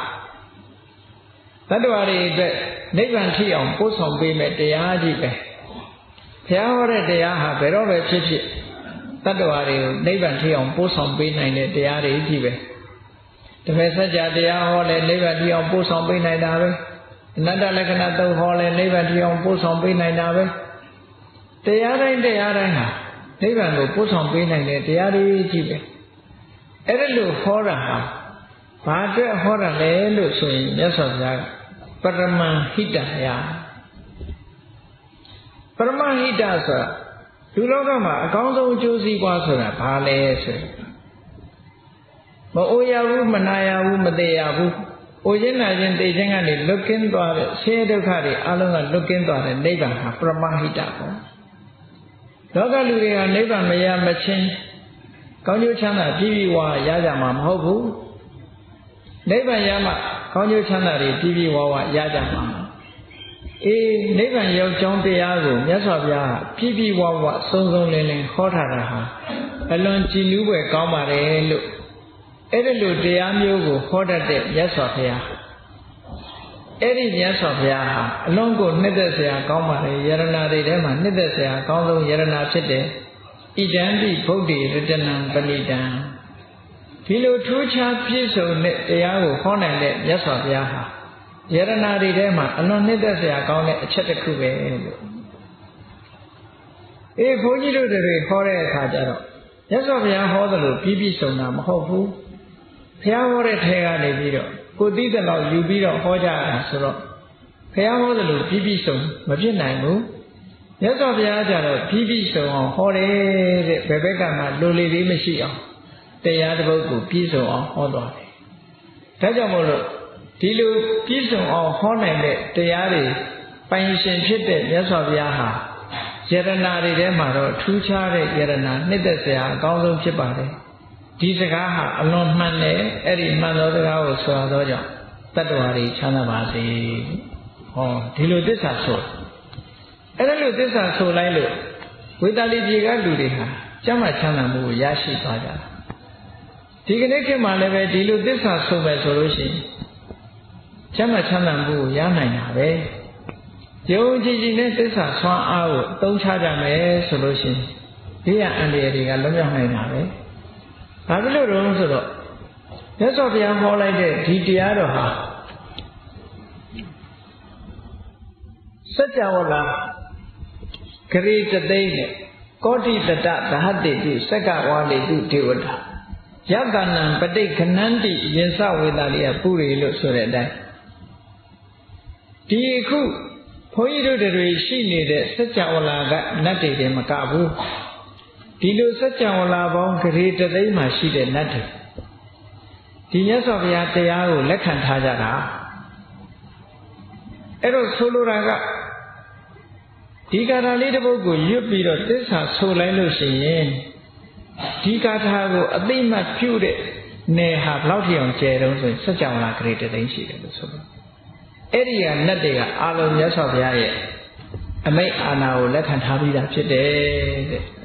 တတ္တဝါတွေအတွက်နိဗ္ဗာန်ထိအောင်ပို့ဆောင်ပေးမဲ့တရားကြီးပဲ။ဘုရားဟောတဲ့တရားဟာဘယ်တော့ပဲဖြစ်ဖြစ်တတ္တဝါတွေကိုနိဗ္ဗာန်ထိအောင်ပို့ဆောင်ပေးနိုင်တဲ့တရားတွေကြီးပဲ။တပည့်စัจ जा တရားဟောလဲနိဗ္ဗာန်ထိအောင်ပို့ဆောင်ပေးနိုင်တာပဲ။အနတ္တလက္ခဏာသုံးဟောလဲနိဗ္ဗာန်ထိအောင်ပို့ဆောင်ပေးနိုင်တာပဲ။ တရားတိုင်းတရားတိုင်းဟာနိဗ္ဗာန်ကိုပို့ဆောင်ပေးနိုင်တဲ့တရားတွေကြီးပဲအဲ့ဒါလို့ဟောတာဟာဘာအတွက်ဟောတာလဲလို့ဆိုရင်မြတ်စွာဘုရားကပရမန်ဟိတယပရမန်ဟိတဆိုတာလူလောကမှာအကောင်းဆုံးအကျိုးစီးပွားဆိုတာဘာလဲဆိုရင်မအိုရဘူးမနာရဘူးမသေးရဘူးအိုခြင်းနာခြင်းသိခြင်းကနေလွတ်ကင်းသွားတဲ့ဆင်းရဲဒုက္ခတွေအလုံးကလွတ်ကင်းသွားတဲ့နိဗ္ဗာန်ဟာပရမဟိတပေါ့ လောကလူတွေကနိဗ္ဗာန်မရမချင်းကောင်းကျိုးချမ်းသာပြည့်ပြည့်ဝရကြမှာမဟုတ်ဘူးနိဗ္ဗာန်ရမှကောင်းကျိုးချမ်းသာတွေပြည့်ပြည့်ဝဝရကြမှာအေးနိဗ္ဗာန်ရောက်ကြောင်းတရားကိုမြတ်စွာဘုရားပြည့်ပြည့်ဝဝစုံစုံလင်လင်ဟောထားတာဟာအလွန်ကြည်နူးပွဲကောင်းပါတယ်လို့အဲ့ဒီလိုတရားမျိုးကိုဟောတတ်တဲ့မြတ်စွာဘုရား အဲ့ဒီမြတ်စွာဘုရားဟာအလုံးကိုနှစ်သက်စရာကောင်းပါလေယရနာတွေထဲမှာနှစ်သက်စရာအကောင်းဆုံးယရနာဖြစ်တယ်ဣဒံတိဗုဒ္ဓေရတနံပဏိတံဒီလိုထူးခြားပြည့်စုံတဲ့တရားကိုဟောနိုင်တဲ့မြတ်စွာဘုရားဟာယရနာတွေထဲမှာအလွန်နှစ်သက်စရာကောင်းတဲ့အချက်တစ်ခုပဲလို့အေးဘုန်းကြီးတို့တွေဟောတဲ့အခါကျတော့မြတ်စွာဘုရားဟောသလိုပြည့်ပြည့်စုံတာမဟုတ်ဘူးဘုရားဟောတဲ့ထဲကနေပြီးတော့ ကိုသိတဲ့လောက်ယူပြီးတော့ဟောကြတာဆိုတော့ဘုရားဟောသလိုပြီးပြီးဆုံးမဖြစ်နိုင်ဘူးမြတ်စွာဘုရားကြတော့ပြီးပြီးဆုံးအောင်ဟောတယ်တဲ့ဘယ်ဘက်ကမှလိုလေလေးမရှိအောင်တရားတစ်ပုဒ်ကိုပြည့်စုံအောင်ဟောသွားတယ်ဒါကြောင့်မို့လို့ဒီလိုပြည့်စုံအောင်ဟောနိုင်တဲ့တရားတွေပိုင်ရှင်ဖြစ်တဲ့မြတ်စွာဘုရားဟာယရနာတွေထဲမှာတော့ထူးခြားတဲ့ယရနာနှစ်သက်စရာအကောင်းဆုံးဖြစ်ပါတယ် ဒီစကားဟာအလွန်မှန်တယ်အဲ့ဒီမှန်သောစကားကိုဆိုသောကြောင့်တတ္တဝါတွေချမ်းသာပါစေဟောဒီလိုသစ္စာဆိုအဲ့ဒါလိုသစ္စာဆိုလိုက်လို့ဝေတာလီပြေကလူတွေဟာကျမ်းမာချမ်းသာမှုကိုရရှိသွားကြတာဒီကနေ့ခေတ်မှာလည်းပဲဒီလိုသစ္စာဆိုမယ်ဆိုလို့ရှိရင်ကျမ်းမာချမ်းသာမှုကိုရနိုင်တာပဲယုံကြည်ကြည်နဲ့သစ္စာဆွမ်းအားကိုအသုံးချကြမယ်ဆိုလို့ရှိရင်ဒီရအန္တရာယ်တွေကလွတ်မြောက်နိုင်တာပဲ ဘာဖြစ်လို့တော့ဆိုတော့မြတ်စွာဘုရားဟောလိုက်တဲ့ဒီတရားတော်ဟာစัจ java လာဂရေတသိမ့်နဲ့ကောတိတတသဟတိတုစက္ကဝါလိတုဒေဝတာယတနံပဋိခဏန္တိယင်စဝေတာလေးကပုရိလို့ဆိုတဲ့အတိုင်းဒီအခုဘုန်းကြီးတို့တွေရှိနေတဲ့စัจ java လာကနတ်တွေတည်းမကဘူး ဒီလိုစัจ java လာပေါင်းဂရေတသိမ့်မှာရှိတဲ့နတ်တွေဒီမြတ်စွာဘုရားတရားကိုလက်ခံထားကြတာအဲ့တော့ဆိုလိုတာကဒီကာထာလေးတစ်ပုဒ်ကိုရွတ်ပြီးတော့သစ္စာဆိုလိုက်လို့ရှိရင်ဒီကာထာကိုအသိမှတ်ပြုတဲ့နယ်ဟာဘလောက်ထိအောင်ကျဲတုံးဆိုရင်စัจ java လာဂရေတသိန်းရှိတယ်လို့ဆိုတော့အဲ့ဒီကနတ်တွေကအာလုံးမြတ်စွာဘုရားရဲ့အမိတ်အာဏာကိုလက်ခံထားပြီးသားဖြစ်တယ်တဲ့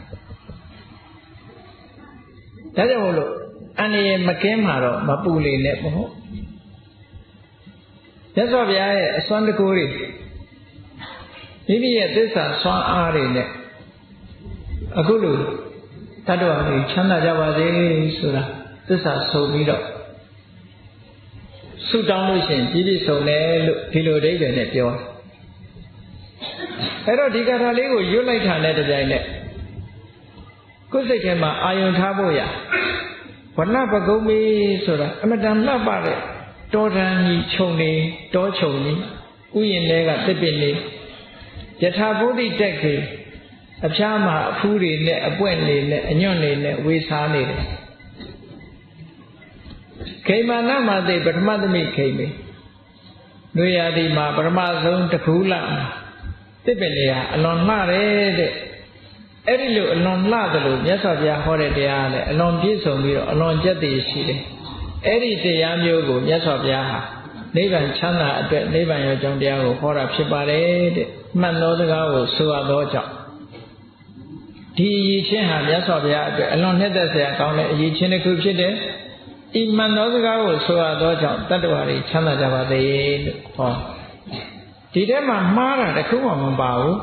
ဒါကြောင့်မို့လို့အန္တရာယ်မကင်းမှာတော့မပူလေနဲ့ပေါ့မြတ်စွာဘုရားရဲ့အစွမ်းတကူတွေမိမိရဲ့သစ္စာစွမ်းအားတွေနဲ့အခုလိုတတ္တဝါတွေချမ်းသာကြပါစေဆိုတာသစ္စာဆိုပြီးတော့ဆုတောင်းလို့ရှိရင်ပြည့်ပြည့်စုံတယ်လို့ဒီလိုအဓိပ္ပာယ်နဲ့ပြောတယ်အဲ့တော့ဒီကထာလေးကိုရွတ်လိုက်တာနဲ့တပြိုင်နက် ကိုယ်စိတ်ထဲမှာအာယုံထားဖို့ရဝဏပကုံးမေးဆိုတာအမတန်လှပတဲ့တောတန်းကြီးခြုံနေတောခြုံကြီးဥယျာဉ်တွေကတစ်ပင်နေယထာဘုဒ္ဓတက်ကြီးအဖျားမှာအဖူးတွေနဲ့အပွင့်တွေနဲ့အညွန့်တွေနဲ့ဝေစားနေတယ်ခိမာနမသိပထမသမိခိမေနွေရာသီမှာပထမဆုံးတကူလာတစ်ပင်တွေဟာအလွန်လှတယ်တဲ့ အဲ့ဒီလိုအလွန်လှသလိုမြတ်စွာဘုရားဟောတဲ့တရားကလည်းအလွန်ပြည့်စုံပြီးတော့အလွန်ကြက်တည်ရှိတယ်အဲ့ဒီတရားမျိုးကိုမြတ်စွာဘုရားဟာနိဗ္ဗာန်ချမ်းသာအတွက်နိဗ္ဗာန်ရောကြောင့်တရားကိုဟောတာဖြစ်ပါတယ်တဲ့မှန်သောစကားကိုဆိုရသောကြောင့်ဒီအရေးချင်းဟာမြတ်စွာဘုရားအတွက်အလွန်နှစ်သက်စရာကောင်းတဲ့အရေးချင်းတစ်ခုဖြစ်တယ်ဤမှန်သောစကားကိုဆိုရသောကြောင့်တတ္တဝါတွေချမ်းသာကြပါစေလို့ဟောဒီထဲမှာမှားတာတခုမှမပါဘူး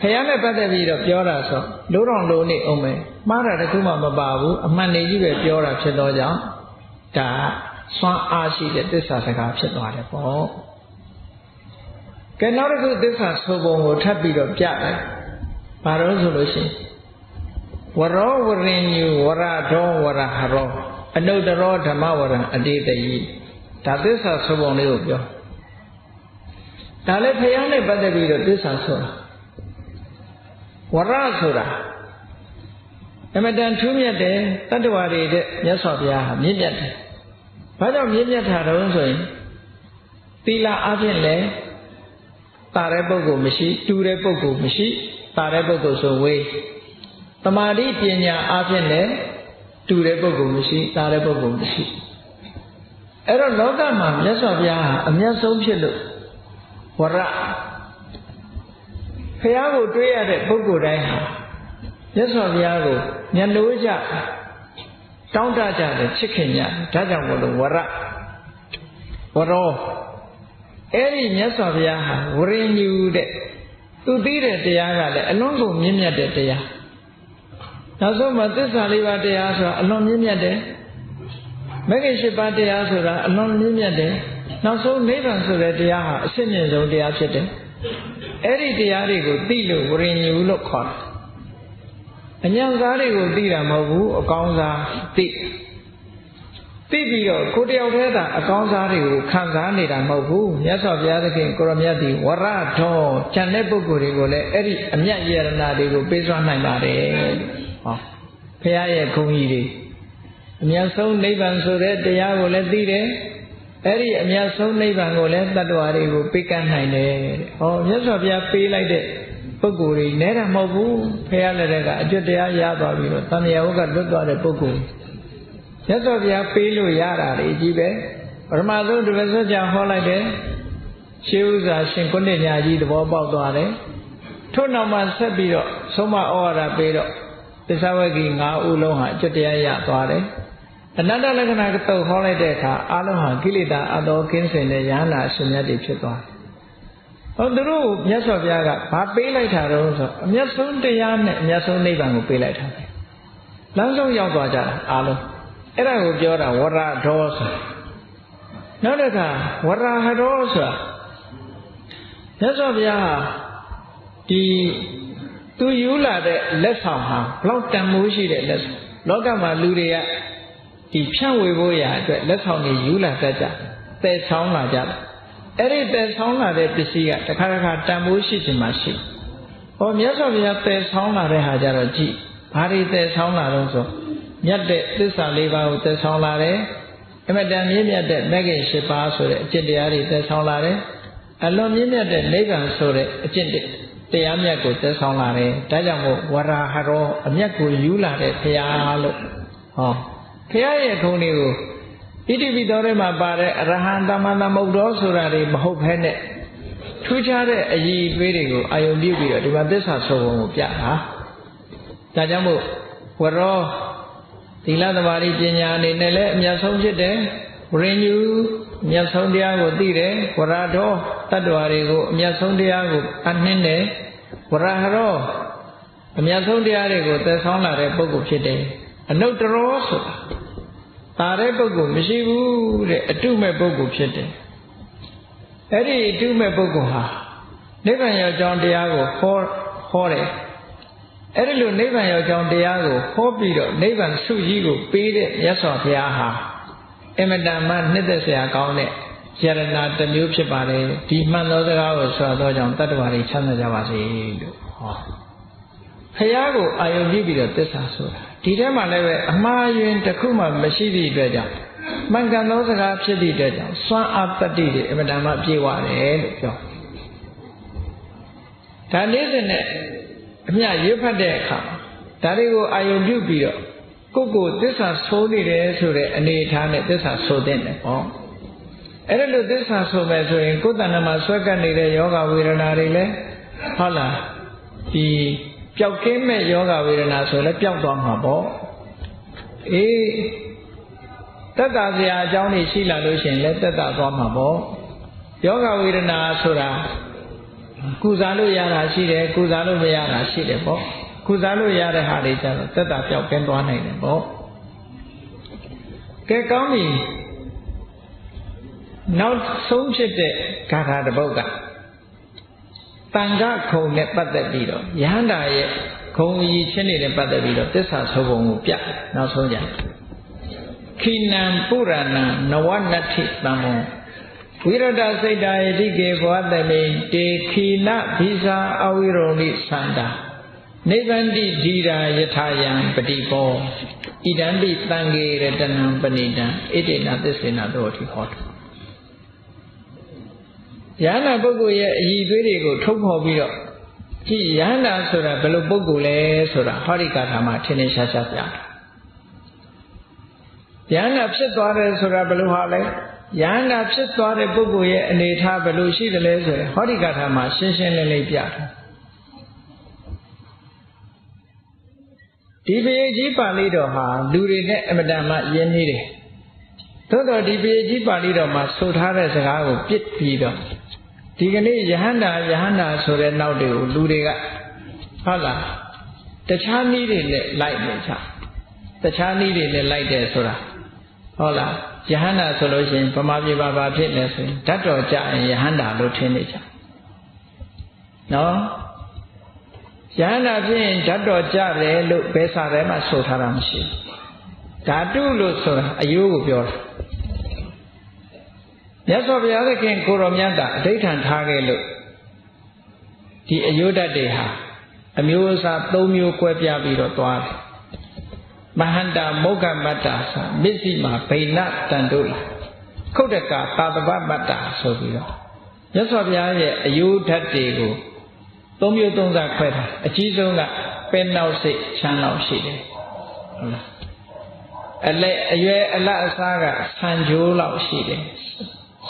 ဖះနဲ့ပတ်သက်ပြီးတော့ပြောတာဆိုလို့တော်လို့နေအောင်မယ်မှားတာတခုမှမပါဘူးအမှန်နေကြီးပဲပြောတာဖြစ်သောကြောင့်ဒါစွမ်းအားရှိတဲ့သစ္စာစကားဖြစ်သွားတယ်ပေါ့ကဲနောက်တစ်ခုသစ္စာဆိုပုံကိုထပ်ပြီးတော့ပြတယ်ဘာလို့ဆိုလို့ရှိရင်ဝရောဝရင်ညူဝရဒောဝရဟရောအနုတ္တရောဓမ္မဝရံအတိတယိဒါသစ္စာဆိုပုံလေးကိုပြောဒါလည်းဖះနဲ့ပတ်သက်ပြီးတော့သစ္စာဆိုတာ ဝရဆိုတာအမတန်ထူးမြတ်တယ်တတ္တဝါတွေတဲ့မြတ်စွာဘုရားဟာမြင့်မြတ်တယ်ဘာကြောင့်မြင့်မြတ်တာတုံးဆိုရင်သီလအပြင်လည်းတာတဲ့ပုဂ္ဂိုလ်မရှိတူတဲ့ပုဂ္ဂိုလ်မရှိတာတဲ့ပုဂ္ဂိုလ်ဆိုဝေးတမာတိပညာအပြင်လည်းတူတဲ့ပုဂ္ဂိုလ်မရှိတာတဲ့ပုဂ္ဂိုလ်မရှိအဲ့တော့လောကမှာမြတ်စွာဘုရားဟာအမျက်ဆုံးဖြစ်လို့ဝရ ဖះကိုတွေးရတဲ့ပုဂ္ဂိုလ်တိုင်းဟာမြတ်စွာဘုရားကိုညနိုးကြတောင်းတကြတယ်ချစ်ခင်ကြဒါကြောင့်မလို့ဝရဝရောအဲ့ဒီမြတ်စွာဘုရားဟာဝရင်ညူတဲ့သူသိတဲ့တရားကလည်းအလွန်ကိုမြင့်မြတ်တဲ့တရားနောက်ဆုံးမှာသစ္စာလေးပါးတရားဆိုတာအလွန်မြင့်မြတ်တယ်မဂ္ဂင်၈ပါးတရားဆိုတာအလွန်မြင့်မြတ်တယ်နောက်ဆုံးနိဗ္ဗာန်ဆိုတဲ့တရားဟာအစစ်မြင့်ဆုံးတရားဖြစ်တယ် အဲ့ဒီတရားတွေကိုသိလို့ဝရင်ညူလို့ခေါ်တယ်အញ្ញံစားတွေကိုသိတာမဟုတ်ဘူးအကောင်းစားသိသိပြီးတော့ကိုတယောက်တည်းသာအကောင်းစားတွေကိုခံစားနေတာမဟုတ်ဘူးမြတ်စွာဘုရားသခင်ကိုရမြတ်ဒီဝရထောဉာဏ်တဲ့ပုဂ္ဂိုလ်တွေကိုလည်းအဲ့ဒီအမြတ်ယရနာတွေကိုပေးစွမ်းနိုင်ပါတယ်ဟောဘုရားရဲ့ဂုဏ်ကြီးတွေအမြတ်ဆုံးနိဗ္ဗာန်ဆိုတဲ့တရားကိုလည်းသိတယ် အဲ့ဒီအမြတ်ဆုံးနိဗ္ဗာန်ကိုလည်းတတ္တဝါတွေကိုပေးကမ်းနိုင်တယ်တဲ့ဟောမြတ်စွာဘုရားပေးလိုက်တဲ့ပုဂ္ဂိုလ်တွေနဲတာမဟုတ်ဘူးဖះလက်ထက်ကအကျွတ်တရားရသွားပြီးတော့တန်မြာဝကလွတ်သွားတဲ့ပုဂ္ဂိုလ်ရသော်ဗျာပေးလို့ရတာလေကြီးပဲပထမဆုံးဒီပစကြဟောလိုက်တယ်ရှေးဥစွာရှင်ကုဏ္ဏညာကြီးသဘောပေါက်သွားတယ်ထို့နောက်မှဆက်ပြီးတော့ဆုံးမဩဝါဒပေးတော့သစ္စာဝဂီ၅ဦးလုံးဟာအကျွတ်တရားရသွားတယ် အနတ္တလက္ခဏာတုတ်ဟောလိုက်တဲ့အခါအလုံးဟာကိလေသာအတော်ကင်းစင်တဲ့ယန္နာအရှင်မြတ်တွေဖြစ်သွားတယ်ဟောသူတို့မြတ်စွာဘုရားကဘာပေးလိုက်တာတော့ဆိုအမျက်ဆုံးတရားနဲ့အမျက်ဆုံးနိဗ္ဗာန်ကိုပေးလိုက်တာပဲလမ်းဆုံးရောက်သွားကြတာအားလုံးအဲ့ဒါကိုပြောတာဝရဒောဆိုနောက်တစ်ခါဝရဟဒောဆိုတာမြတ်စွာဘုရားဟာဒီသူယူလာတဲ့လက်ဆောင်ဟာဘလောက်တန်မိုးရှိတဲ့လက်ဆောင်လောကမှာလူတွေက ဒီဖြန့်ဝေဖို့ရာအတွက်လက်ဆောင်တွေယူလာတတ်ကြသယ်ဆောင်လာကြတယ်အဲ့ဒီတည်ဆောင်းလာတဲ့ပစ္စည်းကတစ်ခါတစ်ခါတန်ဖိုးရှိချင်မှရှိ။ဟောမြတ်စွာဘုရားတည်ဆောင်းလာတဲ့ဟာကြတော့ကြည့်ဘာတွေတည်ဆောင်းလာတော့ဆိုမြတ်တဲ့သစ္စာလေးပါးကိုတည်ဆောင်းလာတယ်။အမတန်မြင့်မြတ်တဲ့မဂ္ဂင်၈ပါးဆိုတဲ့အကျင့်တရားတွေတည်ဆောင်းလာတယ်။အလွန်မြင့်မြတ်တဲ့နိဗ္ဗာန်ဆိုတဲ့အကျင့်တရားမြတ်ကိုတည်ဆောင်းလာတယ်။ဒါကြောင့်မို့ဝရာဟရောအမျက်ကိုယူလာတဲ့ဘုရားလို့ဟဟော ဘုရားရဲ့ခုံတွေကိုဣတိပိတော်ထဲမှာပါတဲ့အရဟံတမန်သမုတ်တော်ဆိုတာတွေမဟုတ်ဘဲနဲ့ထူးခြားတဲ့အည်အသွေးတွေကိုအာယုံပြုပြီးတော့ဒီမှာသစ္စာဆိုပုံကိုပြတာဒါကြောင့်မို့ဝရောသီလသမာဓိပညာအနေနဲ့လည်းအမြတ်ဆုံးဖြစ်တယ်ဝရိညူအမြတ်ဆုံးတရားကိုသိတယ်ဝရတော်တတ္တဝါတွေကိုအမြတ်ဆုံးတရားကိုအနှင်းတယ်ဝရဟရောအမြတ်ဆုံးတရားတွေကိုသယ်ဆောင်လာတဲ့ပုဂ္ဂိုလ်ဖြစ်တယ်အနုတ္တရောဆိုတာ တာတဲ့ပုဂ္ဂိုလ်မရှိဘူးတဲ့အတုမဲ့ပုဂ္ဂိုလ်ဖြစ်တယ်အဲ့ဒီအတုမဲ့ပုဂ္ဂိုလ်ဟာနိဗ္ဗာန်ရောက်ကြောင်းတရားကိုဟောဟောတယ်အဲ့ဒီလိုနိဗ္ဗာန်ရောက်ကြောင်းတရားကိုဟောပြီးတော့နိဗ္ဗာန်ဆုကြီးကိုပေးတဲ့မြတ်စွာဘုရားဟာအမတန်မှနှစ်သက်စရာကောင်းတဲ့ယရနာတစ်မျိုးဖြစ်ပါတယ်ဒီမှန်သောစကားကိုဆိုတော့ကြောင့်တတ္တဝါတွေချမ်းသာကြပါစေလို့ဟောဘုရားကိုအာယုံပြုပြီးတော့သစ္စာဆိုတာ ဒီထဲမှာလည်းပဲအမှားယွင်းတစ်ခုမှမရှိသည့်အတွက်ကြောင့်မှန်ကန်သောစကားဖြစ်သည့်အတွက်ကြောင့်စွမ်းအားတတ္တိတွေအမတန်မှပြေဝတယ်လို့ပြောဒါနေ့စဉ်နဲ့အမြရွတ်ဖတ်တဲ့အခါဒါတွေကိုအာယုံပြုပြီးတော့ကိုယ့်ကိုယ်သစ္စာဆိုးနေတယ်ဆိုတဲ့အနေအထားနဲ့သစ္စာဆိုတဲ့တယ်ပေါ့အဲ့ဒါလို့သစ္စာဆိုမယ်ဆိုရင်ကိုယ်တဏ္ဍမှာဆွဲကပ်နေတဲ့ယောဂဝေဒနာတွေလည်းဟုတ်လားဒီ ပျောက်ကင်းမဲ့ယောဂဝေဒနာဆိုလည်းပျောက်သွားမှာပေါ့အေးတက်တာစရာအကြောင်းတွေရှိလာလို့ရှိရင်လည်းတက်တာသွားမှာပေါ့ယောဂဝေဒနာဆိုတာကုစားလို့ရတာရှိတယ်ကုစားလို့မရတာရှိတယ်ပေါ့ကုစားလို့ရတဲ့ဟာတွေကျတော့တက်တာပျောက်ကင်းသွားနိုင်တယ်ပေါ့ကဲကောင်းပြီနောက်ဆုံးဖြစ်တဲ့ဂါထာတစ်ပုဒ်က တန်ခခုံနဲ့ပတ်သက်ပြီးတော့ယဟန္တာရဲ့ခုံကြီးချင်းတွေနဲ့ပတ်သက်ပြီးတော့သစ္စာဆိုပုံကိုပြနောက်ဆုံးကြခိနံပုရဏံနဝနတ္ထိတံမောဝိရဒစိတ်တာယတိကေဘောတမိတေခိနဘိဇာအဝိရောလိသန္တာနိဗ္ဗန္တိဓိရာယထာယံပတိဘောဣဒံပိတံဃေရတနံပဏိတံဣတိနာသစ္စေနာတို့အထိဟောတ ယ်ယန္တာပုဂ္ဂိုလ်ရဲ့အည်သွေးတွေကိုထုတ်ဖော်ပြီးတော့ကြည့်ယန္တာဆိုတာဘယ်လိုပုဂ္ဂိုလ်လဲဆိုတာဟောဒီကာထာမှာထင်ထင်ရှားရှားပြတာယန္တာဖြစ်သွားတယ်ဆိုတာဘယ်လိုဟာလဲယန္တာဖြစ်သွားတဲ့ပုဂ္ဂိုလ်ရဲ့အနေထားဘယ်လိုရှိတယ်လဲဆိုရင်ဟောဒီကာထာမှာရှင်းရှင်းလင်းလင်းပြတာဒီပေကြီးပါဠိတော်ဟာလူတွေနဲ့အမတန်မှယဉ်နေတယ်သို့တော်ဒီပေကြီးပါဠိတော်မှာဆိုထားတဲ့စကားကိုပြစ်ပြီးတော့ ဒီကနေ့ယဟန္တာယဟန္တာဆိုတဲ့နောက်တွေကိုလူတွေကဟုတ်လားတခြားနည်းတွေနဲ့လိုက်နေကြတခြားနည်းတွေနဲ့လိုက်တယ်ဆိုတာဟုတ်လားယဟန္တာဆိုလို့ရှိရင်ဗမာပြည်ပါပါဖြစ်နေဆိုရင်ဓာတ်တော်ကြရင်ယဟန္တာလို့ထင်နေကြနော်ယဟန္တာဖြစ်ရင်ဓာတ်တော်ကြတယ်လို့ဘယ်စာထဲမှာဆိုထားတာမရှိဘူးဓာတုလို့ဆိုတာအယိုးကိုပြောတာ မြတ်စွာဘုရားသခင်ကိုရောမြတ်တာအဋိဌံထားခဲ့လို့ဒီအယုဒ္ဓတွေဟာအမျိုးအစား၃မျိုးကွဲပြားပြီးတော့သွားတယ်မဟန္တာမုဂ္ဂမတ္တာဆိုမစ္စိမာဗိဏတန်တို့လာခုတ်တကသာတပမတ္တာဆိုပြီးတော့မြတ်စွာဘုရားရဲ့အယုဒ္ဓတွေကို၃မျိုး၃စားခွဲတာအကြီးဆုံးကပဲနောက်စိတ်ချမ်းလောက်ရှိတယ်ဟုတ်လားအလက်အရွယ်အလတ်အစားကဆံကြိုးလောက်ရှိတယ်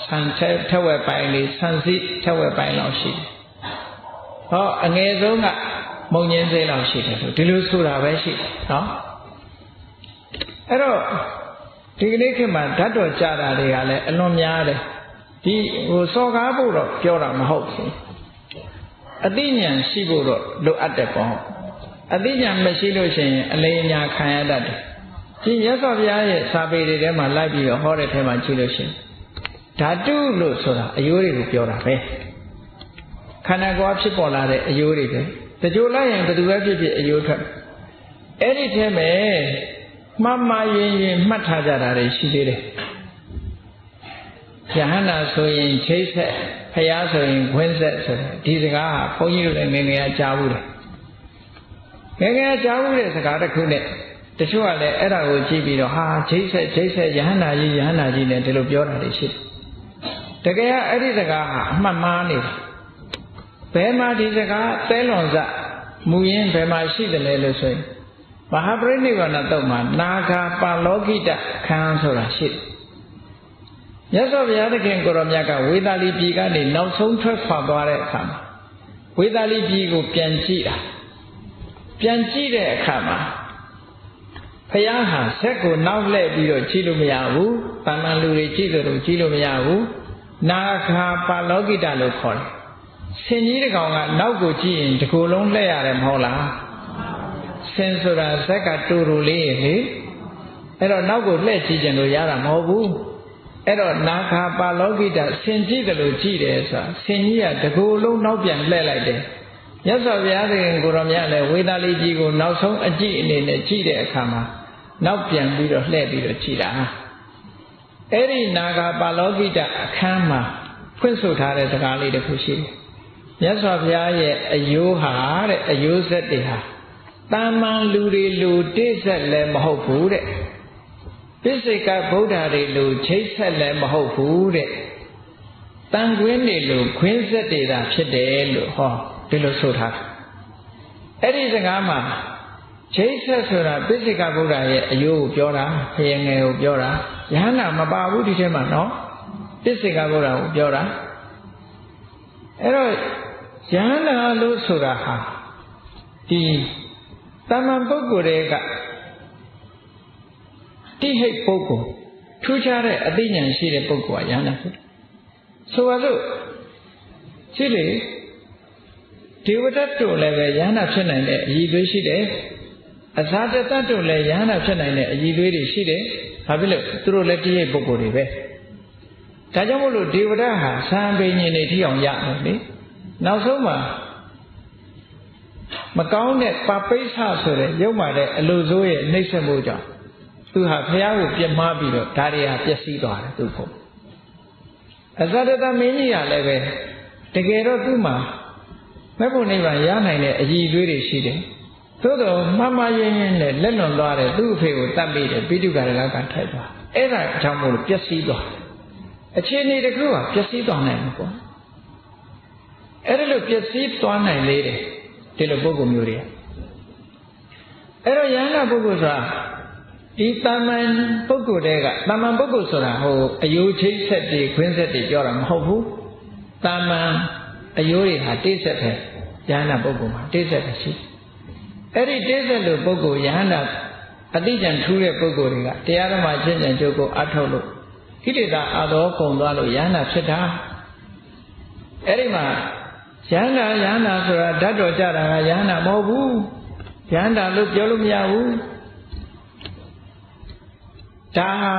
ဆန်ထက်ဝက်ပိုင်းလေးဆန်စီထက်ဝက်ပိုင်းလောက်ရှိတယ်။ဟောအငယ်ဆုံးကမုံငင်းစိလောက်ရှိတယ်ဆိုဒီလိုဆိုတာပဲရှိတယ်နော်။အဲ့တော့ဒီကနေ့ခေတ်မှာဓာတ်တော်ကြတာတွေကလည်းအလွန်များတယ်။ဒီဟိုစော်ကားဖို့တော့ပြောတာမဟုတ်ဘူး။အသိဉာဏ်ရှိဖို့တော့လိုအပ်တယ်ပေါ့။အသိဉာဏ်မရှိလို့ရှိရင်အလိအညာခံရတတ်တယ်။ဒီမြတ်စွာဘုရားရဲ့စာပေတွေထဲမှာလိုက်ပြီးတော့ဟောတဲ့ထဲမှာကြည့်လို့ရှိရင် ဓာတုလို့ဆိုတာအယိုးတွေကိုပြောတာပဲခန္ဓာကိုယ်ဖြစ်ပေါ်လာတဲ့အယိုးတွေပဲတကြိုလိုက်ရင်ဘယ်သူပဲဖြစ်ဖြစ်အယိုးထွက်အဲ့ဒီထဲမှာမှတ်မှရင်ရင်မှတ်ထားကြတာတွေရှိသေးတယ်ယဟန္တာဆိုရင်ချိတ်ဆက်ဖះဆိုရင်ခွင်းဆက်ဆိုတဲ့ဒီစကားဟာဘုန်းကြီးတို့လည်းငယ်ငယ်ကြားဘူးတယ်ငယ်ငယ်ကြားဘူးတဲ့စကားတစ်ခုနဲ့တချို့ကလည်းအဲ့ဒါကိုကြည့်ပြီးတော့ဟာချိတ်ဆက်ချိတ်ဆက်ယဟန္တာကြီးယဟန္တာကြီးနဲ့ဒီလိုပြောတာတွေရှိတယ် တကယ်အဲ့ဒီစကားဟာအမှတ်မှားနေတယ်ဘယ်မှာဒီစကားသဲလွန်စမူရင်းဘယ်မှာရှိတယ်လဲလို့ဆိုရင်မဟာပရိနိဗ္ဗာန်တော့မှာနာဂာပါလောကိတခန်းဆိုတာရှိတယ်မြတ်စွာဘုရားသခင်ကိုရောမြတ်ကဝေသာလီပြည်ကနေနောက်ဆုံးထွက်ခွာသွားတဲ့အခါမှာဝေသာလီပြည်ကိုပြန်ကြည့်တာပြန်ကြည့်တဲ့အခါမှာဖယားဟာဆက်ကိုနောက်လှည့်ပြီးတော့ကြည့်လို့မရဘူး။တာမန်လူတွေကြည့်သလိုကြည့်လို့မရဘူး။ နာခာပါလောကိတလို့ခေါ်တယ်။ဆင်ကြီးတကောင်ကနောက်ကိုကြည့်ရင်ဒီကိုယ်လုံးလှည့်ရတယ်မဟုတ်လား။ဆင်ဆိုတာဇက်ကတူတူလေးရေလေ။အဲ့တော့နောက်ကိုလှည့်ကြည့်ကြလို့ရတာမဟုတ်ဘူး။အဲ့တော့နာခာပါလောကိတဆင်ကြည့်တယ်လို့ကြည့်တယ်ဆိုတာဆင်ကြီးကဒီကိုယ်လုံးနောက်ပြန်လှည့်လိုက်တယ်။မြတ်စွာဘုရားသခင်ကိုရောမြတ်လည်းဝေဒာလီကြီးကိုနောက်ဆုံးအကြည့်အနေနဲ့ကြည့်တဲ့အခါမှာနောက်ပြန်ပြီးတော့လှည့်ပြီးတော့ကြည်တာ အဲ့ဒီနာဂပါလောကိတအခန်းမှာဖွင့်ဆိုထားတဲ့စကားလေးတစ်ခုရှိတယ်မြတ်စွာဘုရားရဲ့အယိုးဟာတဲ့အယိုးဆက်တွေဟာတာမန်လူတွေလူတိဆက်လည်းမဟုတ်ဘူးတဲ့ပိစိကဗုဒ္ဓတွေလူချိတ်ဆက်လည်းမဟုတ်ဘူးတဲ့တန်ခွင်းတွေလူခွင်းဆက်တွေသာဖြစ်တယ်လို့ဟောဒီလိုဆိုထားအဲ့ဒီစကားမှာ ချိတ်ဆက်ဆိုတာပိစိကဗုဒ္ဓရဲ့အယိုးကိုပြောတာဖယငယ်ကိုပြောတာယဟန္တာမပါဘူးဒီထဲမှာနော်ပိစိကဗုဒ္ဓကိုပြောတာအဲ့တော့ယဟန္တာလို့ဆိုတာဟာဒီတမန်ပုဂ္ဂိုလ်တွေကတိဟိတ်ပုဂ္ဂိုလ်ထူးခြားတဲ့အသိဉာဏ်ရှိတဲ့ပုဂ္ဂိုလ်ကယဟန္တာဖြစ်ဆိုပါစို့ရှိလေဒေဝတတ်တို့လည်းပဲယဟန္တာဖြစ်နိုင်တဲ့အည်သွေးရှိတယ် အသာတတတို့လည်းယဟနာဖြစ်နိုင်တဲ့အည်သွေးတွေရှိတယ်။ဘာဖြစ်လို့သူတို့လည်းတိရိပုဂ္ဂိုလ်တွေပဲ။ဒါကြောင့်မို့လို့ဒေဝဒဟာသံပင်ញင်နေထိအောင်ရတယ်လေ။နောက်ဆုံးမှာမကောင်းတဲ့ပပိဿဆိုတဲ့ရုပ်မာတဲ့အလိုဆိုးရဲ့နှိမ့်ဆက်မှုကြောင့်သူဟာဖះကိုပြစ်မှားပြီးတော့ဒါတွေဟာပျက်စီးသွားတယ်သူ့ဖို့အဇဒတမင်းကြီးကလည်းပဲတကယ်တော့သူ့မှာမဲ့ဖို့နိဗ္ဗာန်ရနိုင်တဲ့အည်သွေးတွေရှိတယ် သို့တော့မှန်မှန်ရင်ရင်နဲ့လက်လွန်သွားတယ်သူ့အဖေကိုတတ်ပြီးတယ်ပိဋကရကကထိုက်သွားအဲ့ဒါကြောင့်မို့လို့ပျက်စီးသွားအခြေအနေတခုကပျက်စီးသွားနိုင်မှာပေါ့အဲ့ဒါလို့ပျက်စီးသွားနိုင်လေတယ်ဒီလိုပုဂ္ဂိုလ်မျိုးတွေအဲ့တော့ယန္တာပုဂ္ဂိုလ်ဆိုတာဒီတာမန်ပုဂ္ဂိုလ်တွေကတာမန်ပုဂ္ဂိုလ်ဆိုတာဟိုအယိုးချိတ်ဆက်တွေခွင်းဆက်တွေပြောတာမဟုတ်ဘူးတာမန်အယိုးတွေဟာတိဆက်ပဲယန္တာပုဂ္ဂိုလ်မှာတိဆက်ပဲရှိတယ် အဲ့ဒီတေးသက်လို့ပုဂ္ဂိုလ်ယဟန္တာအတိကျန်ထူးတဲ့ပုဂ္ဂိုလ်တွေကတရားဓမ္မကျင့်ကြံကြိုးကိုအထောက်လို့ကိလေသာအသောကုံသွားလို့ယဟန္တာဖြစ်တာအဲ့ဒီမှာယဟန္တာယဟန္တာဆိုတာဓာတ်တော်ကြတာကယဟန္တာမဟုတ်ဘူးယဟန္တာလို့ပြောလို့မရဘူးဒါဟာ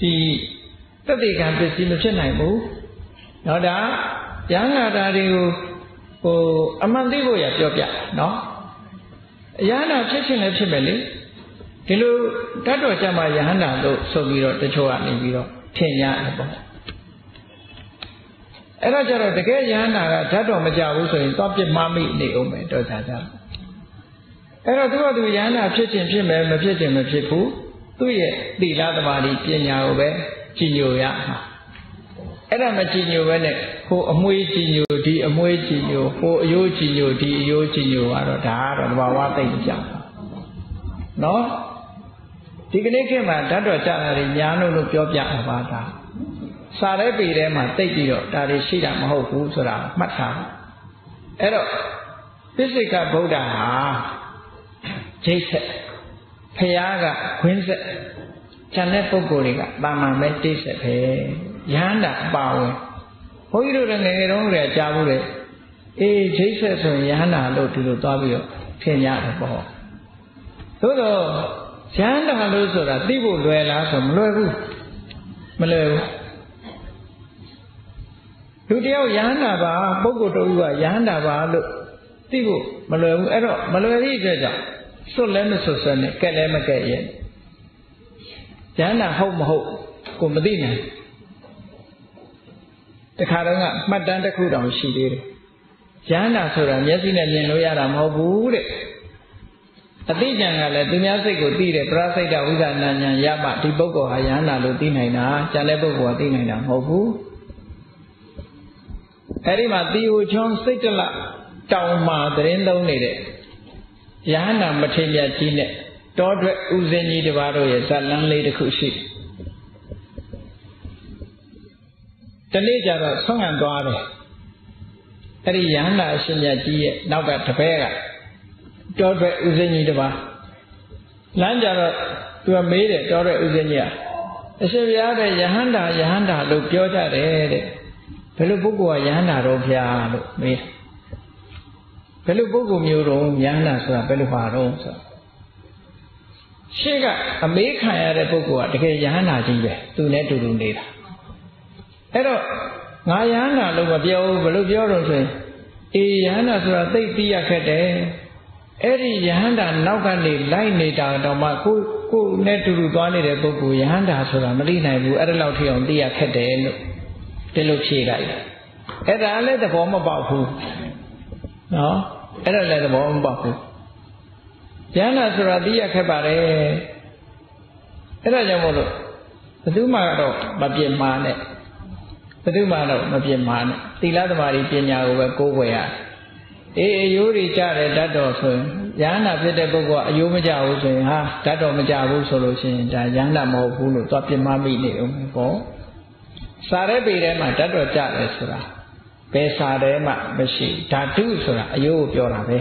ဒီတတိကံပစ္စည်းမဖြစ်နိုင်ဘူးเนาะဒါယဟန္တာတွေကိုဟိုအမှန်သိဖို့ရပြောပြเนาะ အယဟန္တာဖြစ်ခြင်းလည်းဖြစ်မယ်လေဒီလိုတတ်တော်ကြမှာယဟန္တာလို့ဆိုပြီးတော့တချို့ကနေပြီးတော့ထင်ရတယ်ပေါ့အဲ့တော့ကျတော့တကယ်ယဟန္တာကဓာတ်တော်မကြဘူးဆိုရင်သွားပြစ်မှားမိနေအောင်မယ်တော့ဒါကြအဲ့တော့သူကသူယဟန္တာဖြစ်ခြင်းဖြစ်မယ်မဖြစ်ခြင်းမဖြစ်ဘူးသူ့ရဲ့သီလသမာဓိပညာကိုပဲကြည်ညိုရမှာအဲ့ဒါမကြည်ညိုပဲနဲ့ ဟိုအမွေးကြည်ညိုဒီအမွေးကြည်ညိုဟိုအယိုးကြည်ညိုဒီအယိုးကြည်ညိုကတော့ဒါကတော့ဘာဝသိမ့်ကြနော်ဒီကနေ့ခေတ်မှာဓာတ်တော်ကြတာတွေညာလို့လို့ပြောပြတာပါဒါစာရဲပေထဲမှာတိတ်ပြီးတော့ဒါတွေရှိတာမဟုတ်ဘူးဆိုတာမှတ်ထားအဲ့တော့ပိစိကဗုဒ္ဓဟာဂျိတ်ဆက်ဖះကခွင်းဆက်ခြံတဲ့ပုဂ္ဂိုလ်တွေကတာမန်ပဲတိတ်ဆက်ပဲရဟန္တာအပါဝင် ဘုန်းကြီးတို့လည်းငယ်ငယ်တုန်းကကြားဘူးလေအေးဂျိတ်ဆက်ဆိုရင်ရဟန္တာလို့ဒီလိုသွားပြီးတော့ထင်ရတယ်ပေါ့သို့တော့ရဟန္တာလို့ဆိုတာသိဖို့လွယ်လားဆိုမလွယ်ဘူးမလွယ်ဘူးလူတယောက်ယဟန္တာပါပုဂ္ဂိုလ်တူကယဟန္တာပါလို့သိဖို့မလွယ်ဘူးအဲ့တော့မလွယ်သည့်အတွက်ကြောင့်စွတ်လည်းမစွတ်စွတ်နဲ့ကဲလည်းမကဲရဲ့ယဟန္တာဟုတ်မဟုတ်ကိုမသိနိုင် တခါတော့ကမှတ်တမ်းတစ်ခုတောင်ရှိသေးတယ်ယဟန္တာဆိုတာမျက်စိနဲ့မြင်လို့ရတာမဟုတ်ဘူးတဲ့အတိဉာဏ်ကလည်းသူများစိတ်ကိုသိတယ်ပရစိတ်တဝိဇာဏဉာဏ်ရမှဒီပုဂ္ဂိုလ်ဟာယဟန္တာလို့သိနိုင်တာကျန်တဲ့ပုဂ္ဂိုလ်ကသိနိုင်တာမဟုတ်ဘူးအဲ့ဒီမှာတီဟိုချွန်းစိတ်တလတောင်မှာသတင်းသုံးနေတဲ့ယဟန္တာမထေရကြီးနဲ့တောထွက်ဥစဉ်ကြီးတစ်ပါးတို့ရဲ့ဇာလန်းလေးတစ်ခုရှိတယ် တနေ့ကျတော့ဆွမ်းခံသွားတယ်အဲ့ဒီယဟန္တာအရှင်မြတ်ကြီးရဲ့နောက်ကတပည့်ကတောထွက်ဥစဉ်ကြီးတစ်ပါးလမ်းကြတော့သူကမေးတယ်တောထွက်ဥစဉ်ကြီးကအရှင်ဘုရားတဲ့ယဟန္တာယဟန္တာလို့ပြောကြတယ်တဲ့ဘယ်လိုပုဂ္ဂိုလ်ကယဟန္တာတော့ဖျားလို့မေးဘယ်လိုပုဂ္ဂိုလ်မျိုးတော့ယဟန္တာဆိုတာဘယ်လိုပါတော့ဆိုရှေ့ကအမေးခံရတဲ့ပုဂ္ဂိုလ်ကတကယ်ယဟန္တာကြီးပဲသူနဲ့တူတူနေတာ အဲ့တော့ငါယဟန္တာလို့မပြောဘူးဘယ်လိုပြောတော့ဆိုရင်အေးယဟန္တာဆိုတာသိသိရခက်တယ်အဲ့ဒီယဟန္တာနောက်ကနေလိုက်နေတာတော့မှကိုကိုနဲ့တူတူသွားနေတဲ့ပုဂ္ဂိုလ်ယဟန္တာဆိုတာမသိနိုင်ဘူးအဲ့ဒါလောက်ထိအောင်သိရခက်တယ်လို့ဒီလိုဖြေလိုက်အဲ့ဒါလည်းသဘောမပေါက်ဘူးနော်အဲ့ဒါလည်းသဘောမပေါက်ဘူးယဟန္တာဆိုတာသိရခက်ပါတယ်အဲ့ဒါကြောင့်မို့လို့ဘယ်သူမှတော့မပြင်းမာနဲ့ ဘယ်သူမှတော့မပြင်းမာနဲ့သီလသမารီပညာကိုပဲကိုးကွယ်ရတယ်အေးအယိုးတွေကြတယ်ဓာတ်တော်ဆိုရင်ယန္တာဖြစ်တဲ့ပုဂ္ဂိုလ်ကအယိုးမကြဘူးဆိုရင်ဟာဓာတ်တော်မကြဘူးဆိုလို့ရှိရင်ဒါယန္တာမဟုတ်ဘူးလို့သွားပြမမိနေဦးမယ်ပေါ့စာရဲပေထဲမှာဓာတ်တော်ကြတယ်ဆိုတာဘယ်စာထဲမှာမရှိဓာတုဆိုတာအယိုးကိုပြောတာပဲ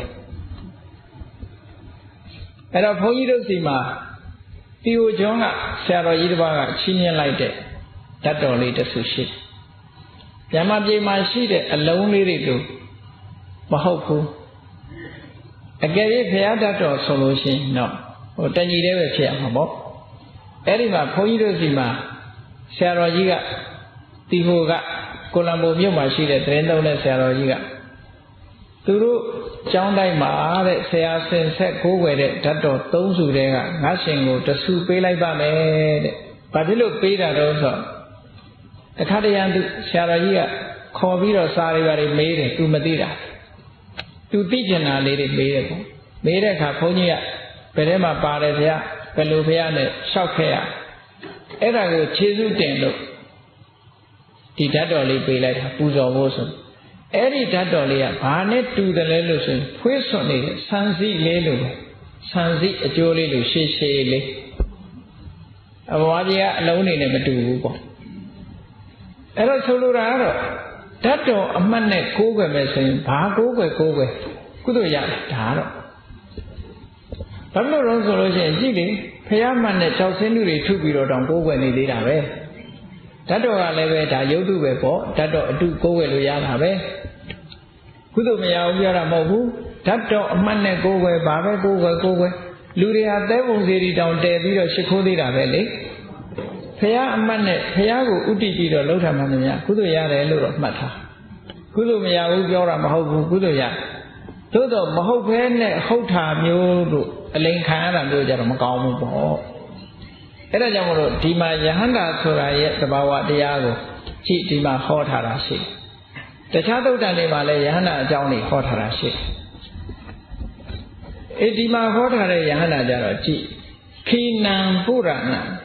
အဲ့တော့ဘုန်းကြီးတို့စီမှာတီယိုကျောင်းကဆရာတော်ကြီးတစ်ပါးကချီးမြှင့်လိုက်တဲ့ဓာတ်တော်လေးတစ်ခုရှိတယ်။ ညမပြေမှာရှိတဲ့အလုံးလေးတွေတို့မဟုတ်ဘူးအကယ်၍ဘုရားတတ်တော်ဆိုလို့ရှိရင်တော့ဟိုတဏှီလေးပဲဖြစ်ရမှာပေါ့အဲ့ဒီမှာဘုန်းကြီးတို့စီမှာဆရာတော်ကြီးကတီဟိုကကိုလံဘိုမြို့မှာရှိတဲ့တရင်သုံးတဲ့ဆရာတော်ကြီးကသူတို့ကျောင်းတိုင်းမှာတဲ့ဆရာစင်ဆက်ကိုးွယ်တဲ့ဓာတ်တော်သုံးစုတည်းကငါရှင်ကိုတဆူပေးလိုက်ပါမယ်တဲ့။ဘာဖြစ်လို့ပေးတာတော့ဆိုတ ခါတရံသူဆရာတော်ကြီးကခေါ်ပြီးတော့စာတွေပါတွေမေးတယ်သူမသိတာ။သူသိကျင်တာလေးတွေမေးတယ်ပေါ့မေးတဲ့အခါဘုန်းကြီးကဘယ်ထဲမှာပါတယ်ဗျာဘယ်လိုဗျာနဲ့လျှောက်ခဲ့ရအဲ့ဒါကိုခြေစုတင်လို့ဒီဓာတ်တော်လေးပေးလိုက်တာပူဇော်ဖို့ဆိုအဲ့ဒီဓာတ်တော်လေးကဘာနဲ့တူတယ်လဲလို့ဆိုရင်ဖွေးစွန်နေတဲ့ဆန်စီလေးလို့ပဲဆန်စီအကျိုးလေးလို့ရှေ့ရှေ့လေးအဘွားကြီးကအလုံးနေနဲ့မတူဘူးပေါ့ အဲ့တော့ဆိုလိုတာကတော့ဓာတ်တော်အမှတ်နဲ့ကိုးကွယ်မယ်ဆိုရင်ဘာကိုးကွယ်ကိုးကွယ်ကုသိုလ်ရတယ်ဒါတော့ဘာလို့လဲဆိုလို့ရှိရင်ကြည့်လေဖះမှန်နဲ့၆ဆင်းလူတွေထုပြီးတော့တောင်ကိုးကွယ်နေသေးတာပဲဓာတ်တော်ကလည်းပဲဒါရုပ်တုပဲပေါ့ဓာတ်တော်အတုကိုးကွယ်လို့ရတာပဲကုသိုလ်မရဘူးပြောတာမဟုတ်ဘူးဓာတ်တော်အမှတ်နဲ့ကိုးကွယ်ဘာပဲကိုးကွယ်ကိုးကွယ်လူတွေဟာသဲပုံစီတီတောင်တည်ပြီးတော့ရှ िख ိုးသေးတာပဲလေ ဖះအမှတ်နဲ့ဖះကိုဥတည်ပြီးတော့လှုပ်ထားမှမများကုသိုလ်ရတယ်လို့တော့မှတ်ထားကုသိုလ်မရဘူးပြောတာမဟုတ်ဘူးကုသိုလ်ရသို့တော့မဟုတ်ဘဲနဲ့ဟုတ်တာမျိုးတို့အလိန်ခံရတာမျိုးကြတော့မကောင်းဘူးပေါ့အဲ့ဒါကြောင့်မလို့ဒီမှာယဟန္တာဆိုတာရဲ့သဘာဝတရားကိုကြည့်ဒီမှာဟောထားတာရှိတယ်တခြားသုတ်တန်တွေမှာလည်းယဟန္တာအကြောင်းတွေဟောထားတာရှိတယ်အေးဒီမှာဟောထားတဲ့ယဟန္တာကြတော့ကြည့်ခိနံပုရဏ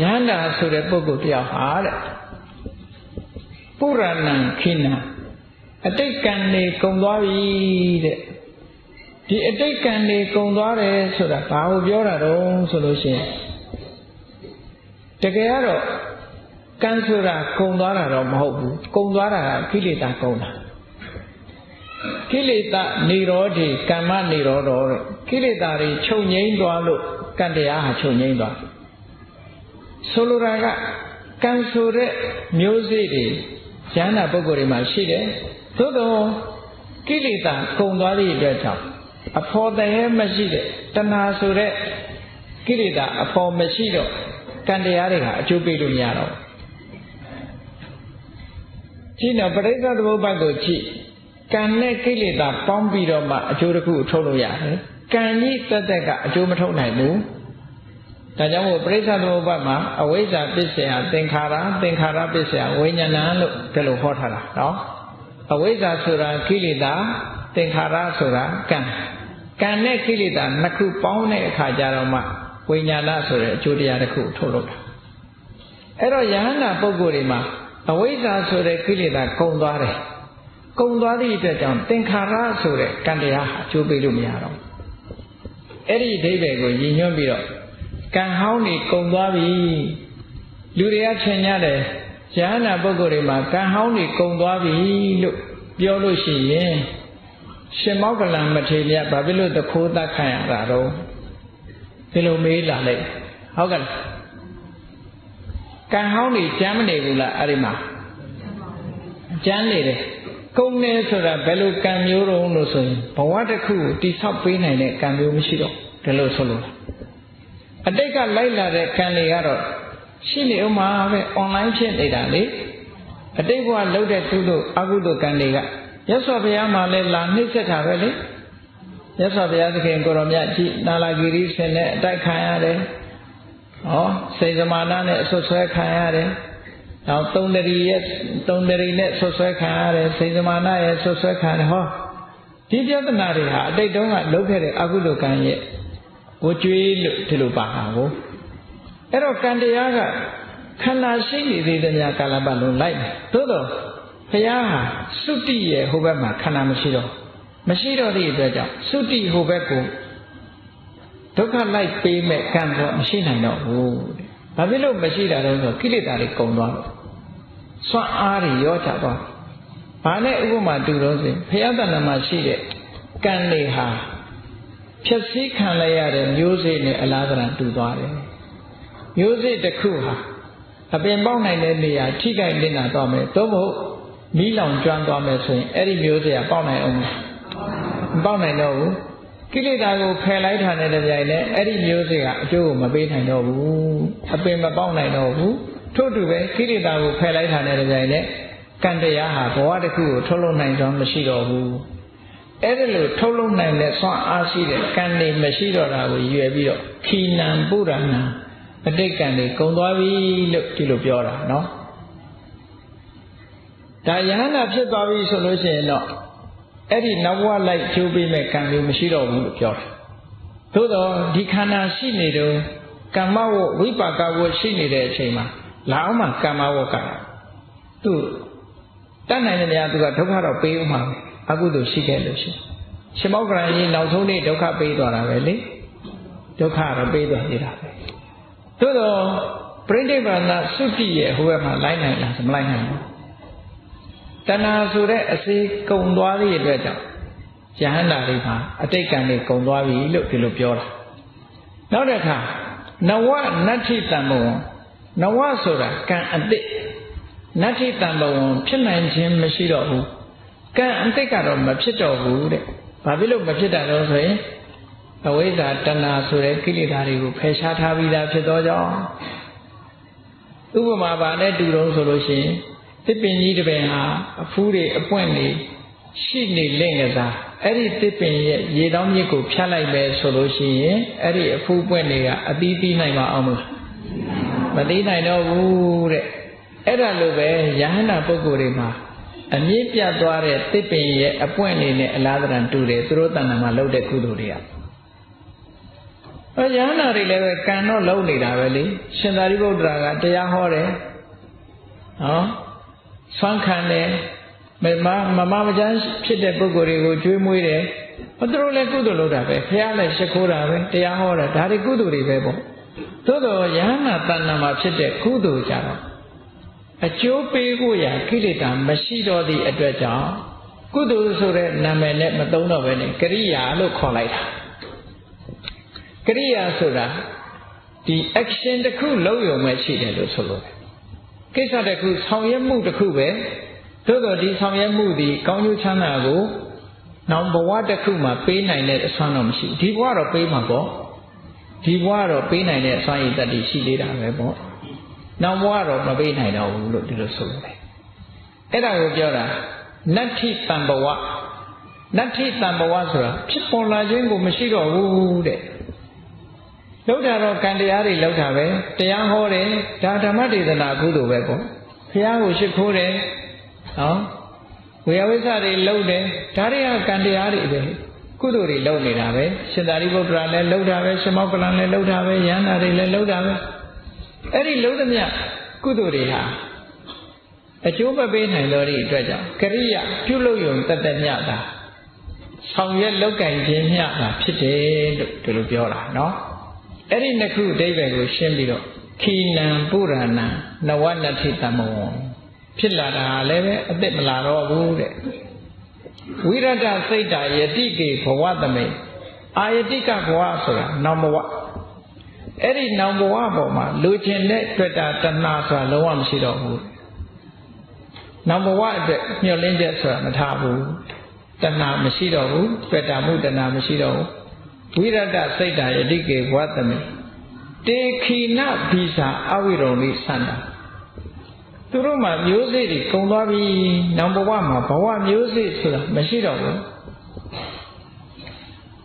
ယဟန္တာဆိုတဲ့ပုဂ္ဂိုလ်တယောက်ဟာတဲ့ပုရဏံခိနံအတိတ်ကံတွေကုံသွားပြီတဲ့ဒီအတိတ်ကံတွေကုံသွားတယ်ဆိုတာဘာကိုပြောတာတုံးဆိုလို့ရှိရင်တကယ်ကတော့ကံဆိုတာကုံသွားတာတော့မဟုတ်ဘူးကုံသွားတာကကိလေသာကုံတာကိလေသာနေရောဒီကမ္မနေရောတော့ကိလေသာတွေချုပ်ငိမ့်သွားလို့ကံတရားဟာချုပ်ငိမ့်သွား ဆိုလိုတာကကံဆိုတဲ့မျိုးစေ့တွေဉာဏ်နာပုဂ္ဂိုလ်တွေမှာရှိတယ်သို့တော့ကိလေသာကုံသွားသည့်အတွက်ကြောင့်အဖော်တည်းမရှိတဲ့တဏှာဆိုတဲ့ကိလေသာအဖော်မရှိတော့ကံတရားတွေဟာအကျိုးပေးလို့မရတော့ကြည့်တော့ပရိစ္ဆေသမုပ္ပါဒ်ကိုကြည့်ကံနဲ့ကိလေသာပေါင်းပြီးတော့မှအကျိုးတစ်ခုထုတ်လို့ရတယ်ကံကြီးတက်တက်ကအကျိုးမထုတ်နိုင်ဘူး ဒါကြောင့်မို့ပရိစ္ဆေသမုပ္ပါဒ်မှာအဝိဇ္ဇာပစ္စယသင်္ခါရသင်္ခါရပစ္စယဝိညာဏလို့ဒီလိုဟောထားတာနော်အဝိဇ္ဇာဆိုတာကိလေသာသင်္ခါရဆိုတာကံကံနဲ့ကိလေသာနှစ်ခုပေါင်းတဲ့အခါကျတော့မှဝိညာဏဆိုတဲ့အကျိုးတရားတစ်ခုထုတ်လို့တာအဲ့တော့ယဟန္တာပုဂ္ဂိုလ်တွေမှာအဝိဇ္ဇာဆိုတဲ့ကိလေသာကုံသွားတယ်ကုံသွားသည့်အတွက်ကြောင့်သင်္ခါရဆိုတဲ့ကံတရားဟာအကျိုးပေးလို့မရတော့အဲ့ဒီအဓိပ္ပာယ်ကိုရည်ညွှန်းပြီးတော့ ကံဟောင်းနေကုံသွားပြီလူတွေကထင်ကြတယ်ယဟနာပုဂ္ဂိုလ်တွေမှာကံဟောင်းနေကုံသွားပြီလို့ပြောလို့ရှိရင်ရှင်မောကလံမထေရဘာဖြစ်လို့တခိုးတတ်ခံရတာတော့ဒီလိုမေးလာလိုက်ဟုတ်ကဲ့ကံဟောင်းနေကြမ်းမနေဘူးလားအဲ့ဒီမှာကြမ်းနေတယ်ကုန်းနေဆိုတာဘယ်လိုကံမျိုးတုံးလို့ဆိုရင်ဘဝတစ်ခုကိုတိဆောက်ပေးနိုင်တဲ့ကံမျိုးမရှိတော့ဒီလိုဆိုလို့ အတိတ်ကလိုက်လာတဲ့ကံတွေကတော့ရှိနေဥမှာပဲ online ဖြစ်နေတာလေအတိတ်ဘဝလှုပ်တဲ့သူတို့အကုသိုလ်ကံတွေကရသော်ဘုရားမှလည်းလာနှိမ့်ဆက်တာပဲလေရသော်ဘုရားသခင်ကိုရောမြတ်ကြည်နာလာဂီရိဆင်နဲ့အတိုက်ခံရတယ်ဟောစိတ်သမာနနဲ့အဆွဆွဲခံရတယ်နောက်သုံးတရီရဲ့သုံးတရီနဲ့ဆွဆွဲခံရတယ်စိတ်သမာနရဲ့ဆွဆွဲခံတယ်ဟောဒီပြဿနာတွေဟာအတိတ်တုန်းကလုပ်ခဲ့တဲ့အကုသိုလ်ကံရဲ့ ကိုကြွေးလို့ဒီလိုပါတာကိုအဲ့တော့ကံတရားကခန္ဓာရှိနေသေးတဲ့များကာလပတ်လုံးလိုက်တယ်သို့တော့ဘုရားဟာသုတိရဲ့ဟိုဘက်မှာခန္ဓာမရှိတော့မရှိတော့တဲ့အတွက်ကြောင့်သုတိဟိုဘက်ကိုဒုက္ခလိုက်ပေးမဲ့ကံတော့မရှိနိုင်တော့ဘူး။ဘာဖြစ်လို့မရှိတာလဲဆိုကိလေသာတွေကုန်သွားတော့စွမ်းအားတွေရောချသွား။ဘာနဲ့ဥပမာတူတော့ဆိုဘုရားတဏ္ဍာမှာရှိတဲ့ကံတွေဟာ ဖြည့်ဆည်းခံလိုက်ရတဲ့မျိုးစေ့နဲ့အလားတန်တူသွားတယ်။မျိုးစေ့တစ်ခုဟာအပင်ပေါက်နိုင်တဲ့နေရာထိခိုက်နေတာတော့မယ်သို့မဟုတ်မီးလောင်ကျွမ်းသွားမယ်ဆိုရင်အဲ့ဒီမျိုးစေ့ကပေါက်နိုင်အောင်မပေါက်နိုင်တော့ဘူးကိလေသာကိုဖယ်လိုက်တာနဲ့တပြိုင်နက်အဲ့ဒီမျိုးစေ့ကအကျိုးကိုမပေးနိုင်တော့ဘူးအပင်မပေါက်နိုင်တော့ဘူးထို့တူပဲကိလေသာကိုဖယ်လိုက်တာနဲ့တပြိုင်နက်ကံတရားဟာဘဝတစ်ခုကိုထုတ်လုပ်နိုင်ကြောင်းမရှိတော့ဘူး အဲ့ဒါလို့ထုတ်လုပ်နိုင်တဲ့ဆွမ်းအားရှိတဲ့ကံတွေမရှိတော့တာကိုရွယ်ပြီးတော့ခီနံပုရဏံအတိတ်ကံတွေကုံသွားပြီလို့ဒီလိုပြောတာနော်ဒါယဟနာဖြစ်သွားပြီဆိုလို့ရှိရင်တော့အဲ့ဒီနောက်ဘဝလိုက်ကျိုးပေးမဲ့ကံမျိုးမရှိတော့ဘူးလို့ပြောတယ်သို့တော့ဒီခန္ဓာရှိနေတော့ကမ္မဝဝိပါကဝရှိနေတဲ့အချိန်မှာလာအောင်မှကမ္မဝကသူတတ်နိုင်တဲ့နေရာသူကဒုက္ခတော့ပေးဦးမှာ အကုသိုလ်ရှိခဲ့လို့ရှိရင်ရှင်မောကရန်ကြီးနောက်ဆုံးနေ့ဒုက္ခပေးသွားတာပဲလေဒုက္ခတော့ပေးသွားနေတာပဲသို့တော့ပြိဋိဘန္နသုတိရဲ့ဟိုဘက်မှာလိုက်နိုင်လားမလိုက်နိုင်ဘူးတဏှာဆိုတဲ့အစေကုံသွားသည့်အတွက်ကြောင့်ယဟန္တာတွေမှာအတိတ်ကံတွေကုံသွားပြီလို့ဒီလိုပြောတာနောက်တစ်ခါနဝနတ္ထိတံဘဝနဝဆိုတာကံအတိတ်နတ္ထိတံဘဝဖြစ်နိုင်ခြင်းမရှိတော့ဘူး ကံအတိတ်ကတော့မဖြစ်တော့ဘူးတဲ့ဘာဖြစ်လို့မဖြစ်တာလဲဆိုရင်အဝိဇ္ဇာတဏှာဆိုတဲ့ကိလေသာတွေကိုဖယ်ရှားထားပြီးသားဖြစ်သောကြောင့်ဥပမာပါနဲ့တူတော့ဆိုလို့ရှိရင်တစ်ပင်ကြီးတစ်ပင်ဟာအဖူးတွေအပွင့်တွေရှိနေလင့်ကစားအဲ့ဒီတစ်ပင်ရဲ့ရေတောင်းမြစ်ကိုဖြတ်လိုက်ပဲဆိုလို့ရှိရင်အဲ့ဒီအဖူးပွင့်တွေကအသီးသီးနိုင်မှာအောင်မလားမသိနိုင်တော့ဘူးတဲ့အဲ့ဒါလိုပဲယဟန္တာပုဂ္ဂိုလ်တွေမှာ အမြင့်ပြတ်သွားတဲ့တစ်ပင်ရဲ့အပွင့်တွေနဲ့အလားတန်တူတယ်သူတို့တဏ္ဍာမှာလှုပ်တဲ့ကုသိုလ်တွေကအဲယဟန္တာတွေလည်းပဲကံတော့လှုပ်နေတာပဲလေရှင်သာရိပုတ္တရာကတရားဟောတယ်နော်ဆွမ်းခံတယ်မမမမမချမ်းဖြစ်တဲ့ပုဂ္ဂိုလ်တွေကိုကျွေးမွေးတယ်ဟောသူတို့လည်းကုသိုလ်လုပ်တာပဲဖះလည်းရှ िख ိုးတာပဲတရားဟောတာဒါတွေကုသိုလ်တွေပဲပေါ့သို့တော့ယဟနာတဏ္ဍာမှာဖြစ်တဲ့ကုသိုလ်ကြတော့ အကျိုးပေးဖို့ရာကိလေသာမရှိတော့သည့်အတွက်ကြောင့်ကုသိုလ်ဆိုတဲ့နာမည်နဲ့မသုံးတော့ဘဲနဲ့ကရိယာလို့ခေါ်လိုက်တာကရိယာဆိုတာဒီ action တစ်ခုလုပ်ရုံပဲရှိတယ်လို့ဆိုလို့ကိစ္စတစ်ခုဆောင်ရွက်မှုတစ်ခုပဲသို့တော်ဒီဆောင်ရွက်မှုဒီကောင်းကျိုးချမ်းသာကိုနောက်ဘဝတစ်ခုမှာပေးနိုင်တဲ့အစွမ်းတော့မရှိဘူးဒီဘဝတော့ပေးမှာပေါ့ဒီဘဝတော့ပေးနိုင်တဲ့အစွမ်းရည်တတ္တိရှိသေးတာပဲပေါ့ နောက်ဘဝတော့မပေးနိုင်တော့ဘူးလို့ဒီလိုဆိုတယ်အဲ့ဒါကိုပြောတာနတ္ထိတံဘဝနတ္ထိတံဘဝဆိုတာဖြစ်ပေါ်လာခြင်းကိုမရှိတော့ဘူးတဲ့လောက်တာတော့ကံတရားတွေလောက်တာပဲတရားဟောတယ်ဒါဓမ္မဒေသနာကုသိုလ်ပဲပေါ့ဘုရားကိုရှိခိုးတယ်နော်ဝေယဝိဇ္ဇတွေလောက်တယ်ဒါတွေကကံတရားတွေပဲကုသိုလ်တွေလောက်နေတာပဲရှင်သာရိပုတ္တရာလည်းလောက်တာပဲရှင်မောကလန်လည်းလောက်တာပဲယန္တာတွေလည်းလောက်တာပဲ အဲ့ဒီလုံးသမျှကုသိုလ်တွေဟာအကျိုးမပေးနိုင်တော့တဲ့အတွက်ကြောင့်ကရိယာပြုလုပ်ယုံတတ်တတ်မြတာဆောင်ရွက်လောက်ကင်ခြင်းမျှတာဖြစ်တယ်လို့ဒီလိုပြောတာနော်အဲ့ဒီနှစ်ခုအဓိပ္ပာယ်ကိုရှင်းပြီးတော့ခီနံပုရဏံနဝနတိတမဝံဖြစ်လာတာလည်းပဲအသက်မလာတော့ဘူးတဲ့ဝိရဒစိတ်တာယတိကေဘဝသမေအာယတိကဘဝဆိုတာနောင်ဘဝ အဲ့ဒီနောင်ဘဝပေါ်မှာလူကျင်တဲ့တွေ့တာတဏှာဆိုတာလုံးဝမရှိတော့ဘူးနောင်ဘဝအတွက်မျှော်လင့်ချက်ဆိုတာမထားဘူးတဏှာမရှိတော့ဘူးတွေ့တာမှုတဏှာမရှိတော့ဘူးဝိရဒစိတ်တာယတိကေဘဝသမေတေခိနဘီစာအဝိရုံလေးဆန္ဒသူတို့မှာမျိုးစေ့တွေကုံသွားပြီနောင်ဘဝမှာဘဝမျိုးစေ့ဆိုတာမရှိတော့ဘူး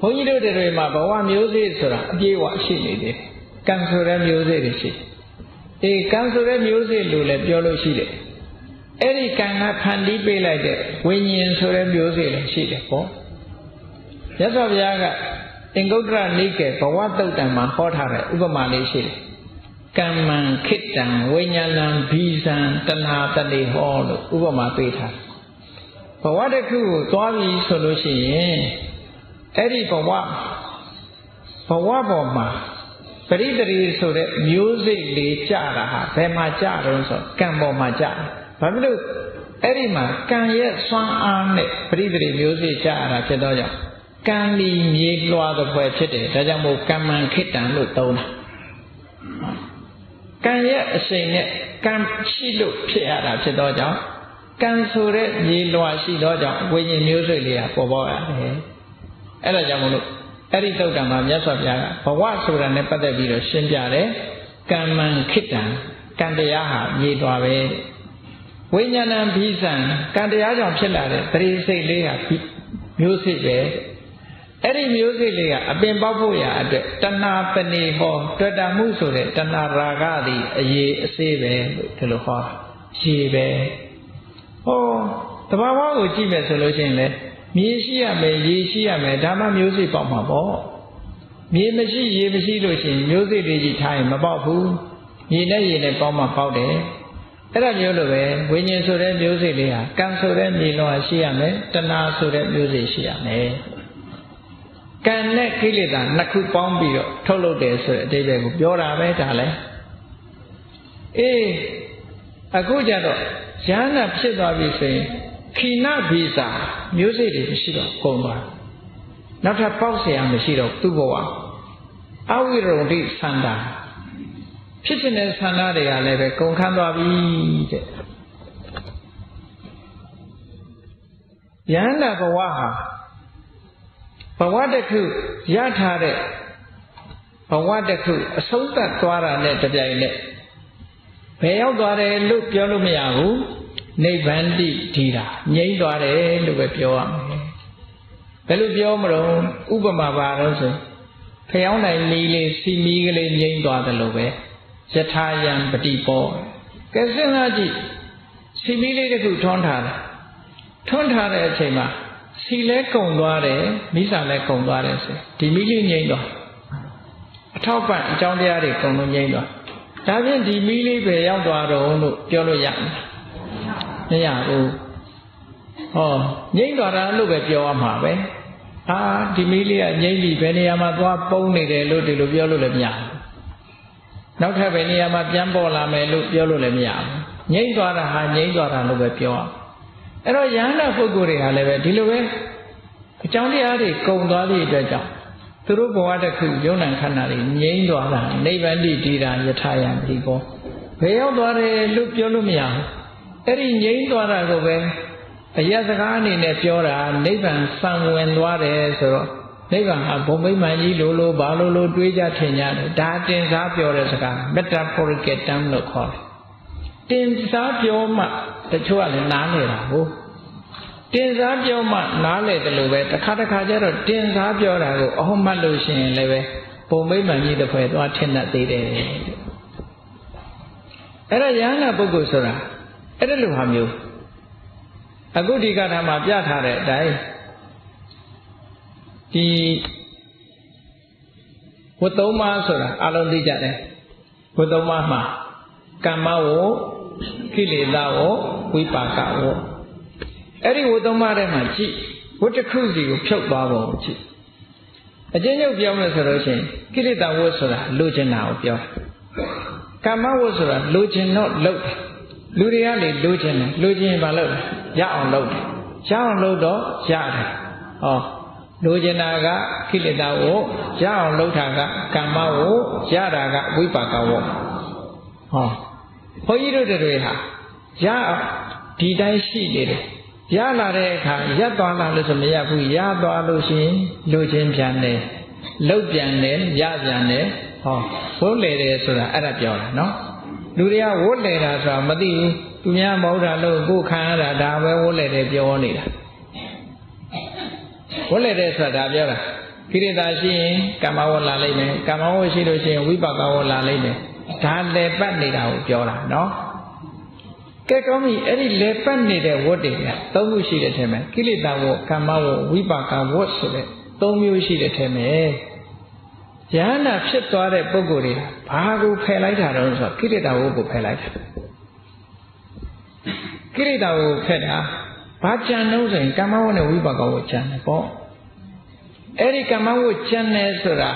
ဘုန်းကြီးတို့တွေမှာဘဝမျိုးစေ့ဆိုတာအပြည့်အဝရှိနေတယ်ကံဆိုတဲ့မျိုးစေ့တွေရှိအေးကံဆိုတဲ့မျိုးစေ့လို့လည်းပြောလို့ရှိတယ်အဲ့ဒီကံကဖန်တီးပေးလိုက်တဲ့ဝိညာဉ်ဆိုတဲ့မျိုးစေ့လည်းရှိတယ်ပေါ့မြတ်စွာဘုရားကအင်္ဂုတ္တရနိကေဘဝတုတ်တံမှာဟောထားတဲ့ဥပမာလေးရှိတယ်ကမ္မံခိတ္တံဝိညာဏံဘီဇံတဏှာတတိဟောလို့ဥပမာပေးထားဘဝတစ်ခုကိုသွားပြီဆိုလို့ရှိရင် အဲ့ဒီဘဝဘဝပေါ်မှာပရိတရီဆိုတဲ့မျိုးစိတ်လေးကြတာဟာဘယ်မှာကြတော့ဆိုကံပေါ်မှာကြတယ်ဘာဖြစ်လို့အဲ့ဒီမှာကံရဲ့စွမ်းအားနဲ့ပရိတရီမျိုးစိတ်ကြရတာဖြစ်တော့ကြောင့်ကံဒီမြေလွှာတဲ့ဖွယ်ဖြစ်တယ်ဒါကြောင့်မို့ကမ္မံခိတ္တံလို့သုံးတာကံရဲ့အရှိန်နဲ့ကံရှိလို့ဖြစ်ရတာဖြစ်တော့ကြောင့်ကံဆိုတဲ့မြေလွှာရှိတော့ကြောင့်ဝိညာဉ်မျိုးစိတ်လေးကပေါ်ပေါက်ရတယ် အဲ့ဒါကြောင့်မလို့အဲ့ဒီသုတ်တံမှာမြတ်စွာဘုရားကဘဝဆိုတာနဲ့ပတ်သက်ပြီးတော့ရှင်းပြတယ်ကမ္မံခိတ္တံကံတရားဟာမြေသွားပဲဝိညာဏံဘိဇံကံတရားကြောင့်ဖြစ်လာတဲ့ပရိစိတ်လေးဟာမျိုးစိတ်ပဲအဲ့ဒီမျိုးစိတ်လေးကအပင်ပေါက်ဖို့ရာအတွက်တဏှာပဏိဟောတွေ့တာမှုဆိုတဲ့တဏှာရာဂသည်အရေးအစေးပဲလို့ဒီလိုဟောရေပဲဟောတဘာဝကိုကြည့်မယ်ဆိုလို့ရှိရင်လေ မြေရှိရမယ်ရေရှိရမယ်ဒါမှမျိုးစိတ်ပေါက်မှာပေါ့မြေမရှိရေမရှိလို့ရှိရင်မျိုးစိတ်တွေကြီးထားရင်မပေါက်ဘူးမြေနဲ့ရေနဲ့ပေါက်မှပေါက်တယ်အဲ့ဒါမျိုးလိုပဲဝိညာဉ်ဆိုတဲ့မျိုးစိတ်လေးဟာကံဆိုတဲ့မြေလောရှိရမယ်တဏှာဆိုတဲ့မျိုးစိတ်ရှိရမယ်ကံနဲ့ကိလေသာနှစ်ခုပေါင်းပြီးတော့ထုတ်လုပ်တယ်ဆိုတဲ့အတိပ္ပယ်ကိုပြောတာပဲဒါလည်းအေးအခုကြတော့ဉာဏ်နဲ့ဖြစ်သွားပြီဆိုရင် ခိနဗီဇာမျိုးစိတ်တွေမရှိတော့ကုန်သွားနောက်ထပ်ပေါက်เสียမရှိတော့သူ့ဘဝအဝိရုံတိသန္တာဖြစ်တဲ့ဆန္ဒတွေကလည်းပဲကုန်ခန်းသွားပြီတဲ့ယန္တာဘဝဟာဘဝတစ်ခုရထားတဲ့ဘဝတစ်ခုအဆုံးသတ်သွားတာနဲ့တပြိုင်နက်ဘယ်ရောက်သွားတယ်လို့ပြောလို့မရဘူး နိဗ္ဗာန်တိဒီတာငြိမ့်သွားတယ်လို့ပဲပြောရမယ်ဘယ်လိုပြောမလို့ဥပမာပါတော့ဆိုဖျောင်းနိုင်လေးလေးစီမီကလေးငြိမ့်သွားတယ်လို့ပဲယထာယံပတိပောကဲစဉ်းစားကြည့်စီမီလေးတစ်ခုထွန်းထားတယ်ထွန်းထားတဲ့အချိန်မှာစီလဲကုံသွားတယ်မိစာလဲကုံသွားတယ်ဆိုဒီမိလေးငြိမ့်သွားအထောက်ပံ့အကြောင်းတရားတွေကုံလို့ငြိမ့်သွားဒါဖြင့်ဒီမိလေးပဲရောက်သွားတော့လို့ပြောလို့ရမယ် မရဘူးဟောငြိမ့်သွားတာလို့ပဲပြောရမှာပဲအာဒီမီးလေးကငြိမ့်ပြီဘယ်နေရာမှာသွားပုံနေတယ်လို့ဒီလိုပြောလို့လည်းမရဘူးနောက်ထပ်ဘယ်နေရာမှာပြန်ပေါ်လာမယ်လို့ပြောလို့လည်းမရဘူးငြိမ့်သွားတာဟာငြိမ့်သွားတာလို့ပဲပြောရအဲ့တော့ယန္တာပုဂ္ဂိုလ်တွေဟာလည်းပဲဒီလိုပဲအကြောင်းတရားတွေကုံသွားသည့်အတွက်ကြောင့်သူတို့ဘဝတစ်ခုယုံနံခန္ဓာတွေငြိမ့်သွားတာနိဗ္ဗာန်တိတည်တာယထာယံဒီဘောဘယ်ရောက်သွားတယ်လို့ပြောလို့မရဘူး အဲ့ဒီငြိမ့်သွားတာကိုပဲအယစကားအနေနဲ့ပြောတာနိဗ္ဗာန်စံဝင်သွားတယ်ဆိုတော့နိဗ္ဗာန်ဟာဘုံမိမ္မာန်ကြီးလိုလိုဘာလိုလိုတွေးကြထင်ကြတယ်ဒါတင်စားပြောတဲ့စကား metaphorical term လို့ခေါ်တယ်တင်စားပြောမှတချို့ကလည်းနားနေတာဟုတ်တင်စားပြောမှနားလေတယ်လို့ပဲတစ်ခါတစ်ခါကျတော့တင်စားပြောတာကိုအဟုတ်မှတ်လို့ရှိရင်လည်းပဲဘုံမိမ္မာန်ကြီးတစ်ဖွဲ့သွားထင်တတ်သေးတယ်အဲ့ဒါယန္နာပုဂ္ဂိုလ်ဆိုတာ အဲ့ဒါလိုဟာမျိုးအခုဒီကထာမှာပြထားတဲ့အတိုင်းဒီဝတ္သုံးပါးဆိုတာအလုံးသိကြတယ်ဝတ္သုံးပါးမှာကမ္မဝကိလေသာဝဝိပါကဝအဲ့ဒီဝတ္သုံးပါးထဲမှာကြည့်ဝတ်တစ်ခုစီကိုဖြုတ်သွားပုံကြည့်အကျဉ်းချုပ်ပြောမယ်ဆိုလို့ရှိရင်ကိလေသာဝတ်ဆိုတာလိုချင်တာကိုပြောကာမဝတ်ဆိုတာလိုချင်တော့လုပ်တယ် လူတွေကလေလိုချင်တယ်လိုချင်ရင်မလုပ်တယ်ရအောင်လုပ်တယ်ရအောင်လုပ်တော့ရတယ်ဟောလိုချင်တာကကိလေသာဝတ်ရအောင်လုပ်တာကကာမဝတ်ရတာကဝိပါကဝတ်ဟောဘုန်းကြီးတို့တွေဟာရဒီတိုင်းရှိနေတယ်ရလာတဲ့အခါရက်သွားလာလို့ဆိုမရဘူးရသွားလို့ရှိရင်လူချင်းပြန်တယ်လှုပ်ပြန်တယ်ရပြန်တယ်ဟောဝုတ်လေတယ်ဆိုတာအဲ့ဒါပြောတာနော် လူတွေကဝုတ်လေတာဆိုတာမသိဘူးသူများမဟုတ်တာလို့ကိုယ်ခံရတာဒါပဲဝုတ်လေတယ်ပြောနေတာဝုတ်လေတယ်ဆိုတာဒါပြောတာကိရိတာရှိရင်ကာမဝတ်လာလိမ့်မယ်ကာမဝတ်ရှိလို့ရှိရင်ဝိပါကဝတ်လာလိမ့်မယ်ဒါလည်းပတ်နေတာကိုပြောတာနော်ကဲကောင်းပြီအဲ့ဒီလေပတ်နေတဲ့ဝတ်တွေကသုံးခုရှိတဲ့ထဲမှာကိလေသာဝတ်ကာမဝတ်ဝိပါကဝတ်ဆိုတဲ့သုံးမျိုးရှိတဲ့ထဲမှာယ န္တာဖြစ်သွားတဲ့ပုဂ္ဂိုလ်တွေဘာကိုဖယ်လိုက်တာတော့ဆိုတော့ကိလေသာဝတ်ကိုဖယ်လိုက်တာကိလေသာဝတ်ဖယ်တာဘာကြံတော့ဆိုရင်ကာမဝတ်နဲ့ဝိပါကဝတ်ကြံတယ်ပေါ့အဲ့ဒီကာမဝတ်ကြံတယ်ဆိုတာ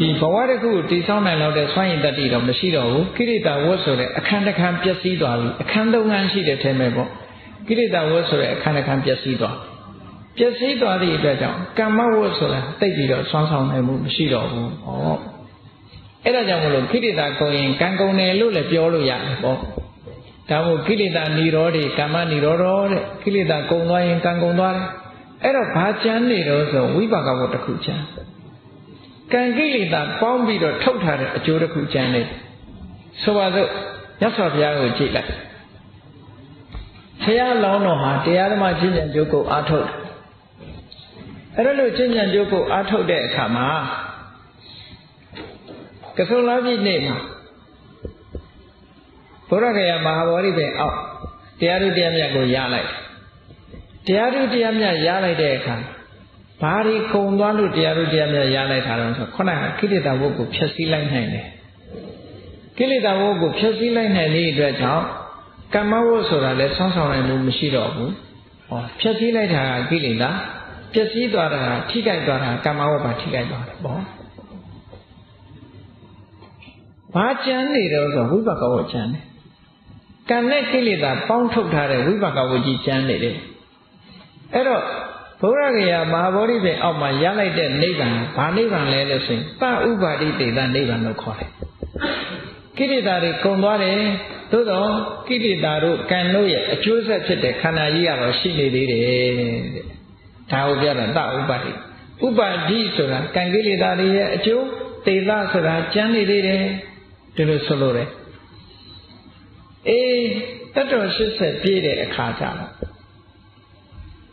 ဒီဘဝတစ်ခုကိုတည်ဆောက်နိုင်လောက်တဲ့စွမ်းရည်တတ္တိတော့မရှိတော့ဘူးကိရိတာဝတ်ဆိုတဲ့အခန်းတစ်ခန်းပျက်စီးသွားပြီအခန်းသုံးခန်းရှိတဲ့ထဲမှာပေါ့ကိရိတာဝတ်ဆိုတဲ့အခန်းတစ်ခန်းပျက်စီးသွားပျ က်စီးသွားသည့်အတွက်ကြောင့်ကမ္မဝတ်ဆိုတာတိတ်ပြီးတော့စွမ်းဆောင်နိုင်မှုမရှိတော့ဘူးဟောအဲ့ဒါကြောင့်မလို့ကိရိတာကိုရင်ကံကုန်တယ်လို့လည်းပြောလို့ရတယ်ပေါ့ဒါမို့ကိလေသာនិရောဓေကမ္မនិရောဓောတဲ့ကိလေသာကုန်သွားရင်ကံကုန်သွားတယ်အဲ့တော့ဘာချမ်းနေတော့ဆိုဝိပါကဝတ်တစ်ခုချမ်းကံကိလေသာပေါင်းပြီးတော့ထုတ်ထားတဲ့အကျိုးတစ်ခုကျန်နေဆိုပါစို့မြတ်စွာဘုရားကိုကြည့်လိုက်ဘုရားလောင်းတော်ဟာတရားဓမ္မကျင့်ကြံကြိုးကိုအားထုတ်တယ် အဲ့ဒါလို့ကျင့်ကြံကြိုးကိုအားထုတ်တဲ့အခါမှာကဆုံလာပြီနေ့မှာဘုရားကရမဟာဗောဓိပင်အောက်တရားဓုတရားမြတ်ကိုရလိုက်တရားဓုတရားမြတ်ရလိုက်တဲ့အခါဘာတွေကုံသွားလို့တရားတို့တရားများရလိုက်တာတော့ဆိုခုနကကိလေသာဝတ်ကိုဖျက်ဆီးလိုက်နိုင်တယ်ကိလေသာဝတ်ကိုဖျက်ဆီးလိုက်နိုင်တဲ့အတွက်ကြောင့်ကမ္မဝတ်ဆိုတာလည်းဆောင်းဆောင်နိုင်မှုမရှိတော့ဘူးဟောဖျက်ဆီးလိုက်တာကကိလေသာ ပျက်စီးသွားတာထိခိုက်သွားတာကမ္မဝတ်ပါထိခိုက်သွားတယ်ပေါ့ဘာကြမ်းနေတော့ဆိုဝိပါကဝတ်ကြမ်းတယ်ကံနဲ့ကိလေသာပေါင်းထုတ်ထားတဲ့ဝိပါကဝတ်ကြီးကြမ်းနေတယ်အဲ့တော့ဘုရားကရာမဟာဗောဓိပင်အောက်မှာရလိုက်တဲ့နိဗ္ဗာန်ဘာနိဗ္ဗာန်လဲလို့ဆိုရင်ပဥပါတိတေတနိဗ္ဗာန်လို့ခေါ်တယ်ကိရိတာတွေကုံသွားတယ်သို့တော့ကိရိတာတို့ကံတို့ရဲ့အကျိုးဆက်ဖြစ်တဲ့ခန္ဓာကြီးကတော့ရှိနေသေးတယ်တဲ့ ဒါကိုပြောတာတဥပါတိဥပါတိဆိုတာကံကိလေသာတွေရဲ့အကျိုးတေသဆိုတာကျမ်းနေသေးတယ်ဒီလိုဆိုလို့တယ်အေးတတ်တော်80ပြည့်တဲ့အခါကျတော့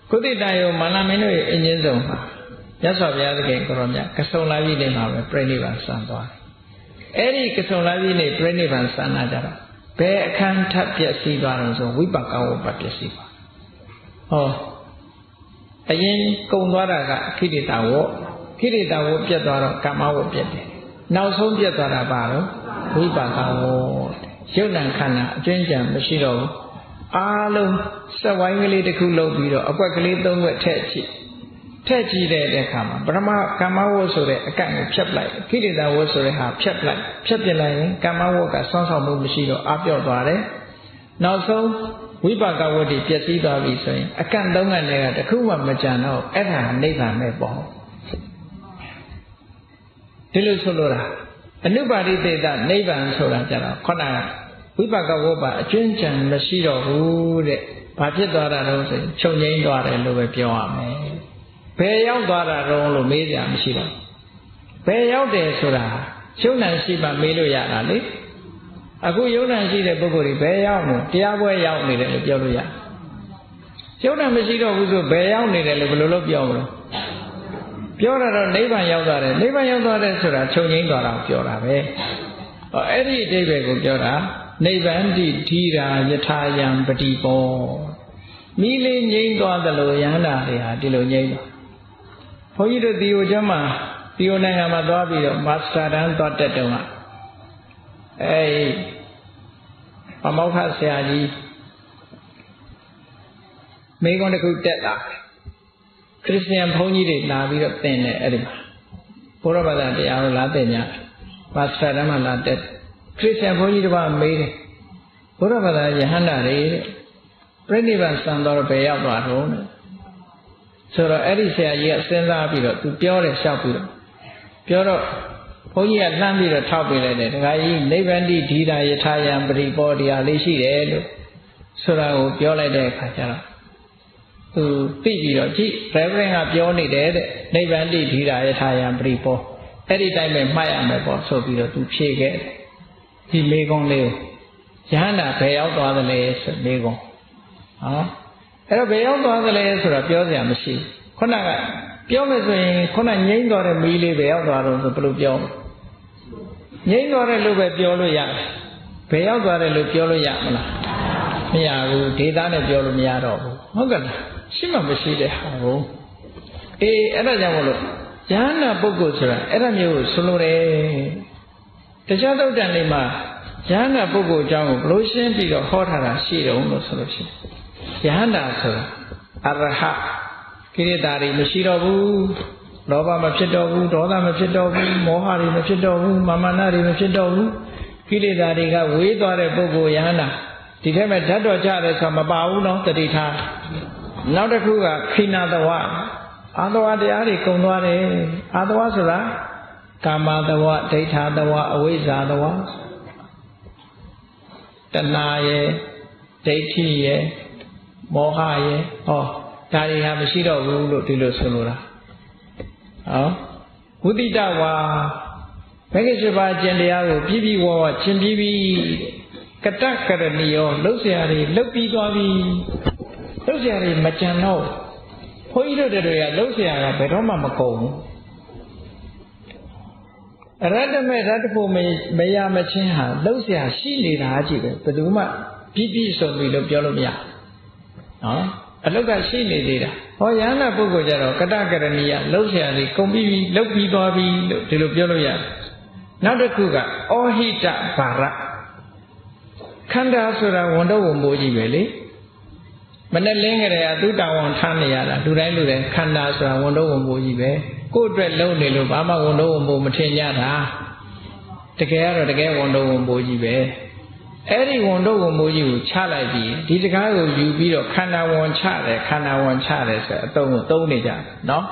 ကုသိတယုံမာနမင်းတို့ရဲ့အင်းချင်းဆုံးမှာမြတ်စွာဘုရားသခင်ကိုရောမြတ်ကဆုံလာပြီနေမှာပဲပြိဋိဘံစံသွားတယ်။အဲ့ဒီကဆုံလာပြီနေပြိဋိဘံစံလာကြတော့ဘယ်အခန်းထပ်ပျက်စီးသွားတော့ဆိုဝိပါကဝပ္ပပျက်စီးသွား။ဟော အရင်ကုံသွားတာကခိတိတဝခိတိတဝပြက်သွားတော့ကမ္မဝပြက်တယ်။နောက်ဆုံးပြက်သွားတာပါတော့ဝိပါကဝရုပ်နာခန္ဓာအကျဉ်းချံမရှိတော့ဘူးအားလုံးစက်ဝိုင်းကလေးတစ်ခုလုပ်ပြီးတော့အကွက်ကလေးသုံးခွက်ထည့်ကြည့်ထည့်ကြည့်တဲ့အခါမှာပရမကမ္မဝတ်ဆိုတဲ့အကန့်ကိုဖြတ်ပလိုက်ခိရိတာဝတ်ဆိုတဲ့ဟာဖြတ်ပလိုက်ဖြတ်ပြလိုက်ရင်ကမ္မဝတ်ကဆွမ်းဆောင်မှုမရှိတော့အပြော့သွားတယ်နောက်ဆုံး ဝိပါကဝတ်တွေပျက်စီးသွားပြီဆိုရင်အကန့်သုံးကနဲ့ကတခုမှမကြံတော့အဲ့ဒါနိဗ္ဗာန်ပဲပေါ့ဒီလိုဆိုလိုတာအနုပါတိတေတနိဗ္ဗာန်ဆိုတာကြတော့ခொနကဝိပါကဝပ္ပအကျွင်းကြံမရှိတော့ဘူးတဲ့ဘာဖြစ်သွားတာတော့ဆိုချုပ်ငိမ့်သွားတယ်လို့ပဲပြောရမယ်ဘယ်ရောက်သွားတာတော့လို့မေးကြမရှိတော့ဘယ်ရောက်တယ်ဆိုတာရှုံးနံရှိမှမေးလို့ရတာလေ အခုယုံနံရှိတဲ့ပုဂ္ဂိုလ်တွေဘယ်ရောက်လို့တရားပွဲရောက်နေတယ်လို့ပြောလို့ရရှုံးနံမရှိတော့ဘူးဆိုဘယ်ရောက်နေတယ်လို့ဘယ်လိုလုပ်ပြောမလို့ပြောတာတော့နိဗ္ဗာန်ရောက်သွားတယ်နိဗ္ဗာန်ရောက်သွားတယ်ဆိုတာချုပ်ငိမ့်သွားတာပြောတာပဲဟောအဲ့ဒီအတိတ်ပဲကိုပြောတာနိဗ္ဗန္တိဓီရာယထာယံပတိပောမိလေးငြိမ့်သွားသလိုယန္တာတွေဟာဒီလိုငြိမ့်သွားဘုန်းကြီးတို့ဒီဟိုကျမ်းမှာဒီဟိုနိုင်ငံမှာသွားပြီးတော့မာစတာတန်းသွားတက်တုန်းက အဲပမောက္ခဆရာကြီးမိကုန်းတစ်ခုတက်လာခရစ်ယာန်ဘုန်းကြီးတွေလာပြီးတော့သင်တယ်အဲ့ဒီမှာဘုရားဘာသာတရားကိုလာသင်ကြပါစတာတမ်းမှလာတက်ခရစ်ယာန်ဘုန်းကြီးတစ်ပါးမေးတယ်ဘုရားဘာသာယဟန္တာတွေတဲ့ပြိဋိဘံစံတော်ဘယ်ရောက်သွားတော့ဆိုတော့အဲ့ဒီဆရာကြီးကစဉ်းစားပြီးတော့သူပြောတယ်လျှောက်ပြီးတော့ပြောတော့ ဘုန်းကြီးကလှမ်းပြီးတော့ထောက်ပြလိုက်တယ်ဒကာကြီးနိဗ္ဗန္တိဓိတာယထာယံပရိပောတရားလေးရှိတယ်လို့ဆိုတာကိုပြောလိုက်တဲ့အခါကျတော့သူသိပြီးတော့ကြည့် reverend ကပြောနေတယ်တဲ့နိဗ္ဗန္တိဓိတာယထာယံပရိပောအဲ့ဒီတိုင်းပဲမှတ်ရမယ်ပေါ့ဆိုပြီးတော့သူဖြေခဲ့တယ်ဒီမေကုံးလေးကိုယဟန္တာဘယ်ရောက်သွားသလဲဆိုမေကုံးဟောအဲ့တော့ဘယ်ရောက်သွားသလဲဆိုတာပြောစရာမရှိဘူးခုနကပြောမယ်ဆိုရင်ခုနငိမ့်တော်တဲ့မီးလေးပဲရောက်သွားတော့ဆိုဘယ်လိုပြော ငိမ့်တော်တဲ့လို့ပဲပြောလို့ရတယ်ဘယ်ရောက်သွားတယ်လို့ပြောလို့ရမလားမရဘူးဒေသနဲ့ပြောလို့မရတော့ဘူးဟုတ်ကဲ့လားရှိမှမရှိတဲ့ဟာကိုအေးအဲ့ဒါကြောင့်မလို့ဉာဏ်နာပုဂ္ဂိုလ်ဆိုတာအဲ့ဒါမျိုးကိုဆိုလိုတယ်တရားသုတ်တန်လေးမှာဉာဏ်နာပုဂ္ဂိုလ်အကြောင်းကိုဘလို့ရှင်းပြီးတော့ဟောထားတာရှိတယ်လို့ဆိုလို့ရှိရင်ဉာဏ်နာဆိုတာအရဟကိရိတာတွေမရှိတော့ဘူး လောဘမဖြစ်တော့ဘူးဒေါသမဖြစ်တော့ဘူးမောဟတွေမဖြစ်တော့ဘူးမာမနာတွေမဖြစ်တော့ဘူးကိလေသာတွေကဝေးသွားတဲ့ပုဂ္ဂိုလ်ယဟန္တာဒီထဲမှာဓာတ်တော်ကြတယ်ဆိုမပါဘူးနော်တတိထားနောက်တစ်ခုကခိနာတဝအာတဝတရားတွေကုံသွားတယ်အာတဝဆိုတာကာမတဝဒိဋ္ဌာတဝအဝိဇ္ဇာတဝတဏှာရဲ့ဒိဋ္ဌိရဲ့မောဟရဲ့ဟောဒါတွေဟာမရှိတော့ဘူးလို့ဒီလိုဆိုလိုတာ ဟောဝုတိတဝါမဂ္ဂရှိပါကျင့်တရားကိုပြည့်ပြည့်ဝဝကျင့်ပြီးပြီကတကရဏီယောလှုပ်ရှားတွေလှုပ်ပြီးသွားပြီလှုပ်ရှားတွေမကြံတော့ဘုန်းကြီးတို့တွေကလှုပ်ရှားကဘယ်တော့မှမကုန်ဘူးရတ္တမေရတ္တဖို့မရမချင်းဟာလှုပ်ရှားရှိနေတာကြည့်ပဲဘယ်သူမှပြည့်ပြည့်စုံပြီလို့ပြောလို့မရနော် အလုတ်ကရှိနေသေးတာဟောယန္တာပုဂ္ဂိုလ်ကြတော့ကတကရဏီယလှုပ်ရှားလေးကုန်ပြီးပြီလှုပ်ပြီးသွားပြီလို့ဒီလိုပြောလို့ရတယ်နောက်တစ်ခုကဩဟိတဘာရခန္ဓာဆိုတာဝန်တော့ဝန်ပိုးကြီးပဲလေမနဲ့လင်းကြတဲ့သူတောင်ဝန်ထားနေရတာလူတိုင်းလူတိုင်းခန္ဓာဆိုတာဝန်တော့ဝန်ပိုးကြီးပဲကိုယ့်အတွက်လုံနေလို့ဘာမှဝန်တော့ဝန်ပိုးမထင်ကြတာတကယ်ကတော့တကယ်ဝန်တော့ဝန်ပိုးကြီးပဲ အဲ့ဒီဝန်တော့ဝန်မိုးကြီးကိုချလိုက်ပြီးဒီတကားကိုယူပြီးတော့ခန္ဓာဝန်ချတယ်ခန္ဓာဝန်ချတယ်ဆိုအတုံးကိုသုံးနေကြတယ်နော်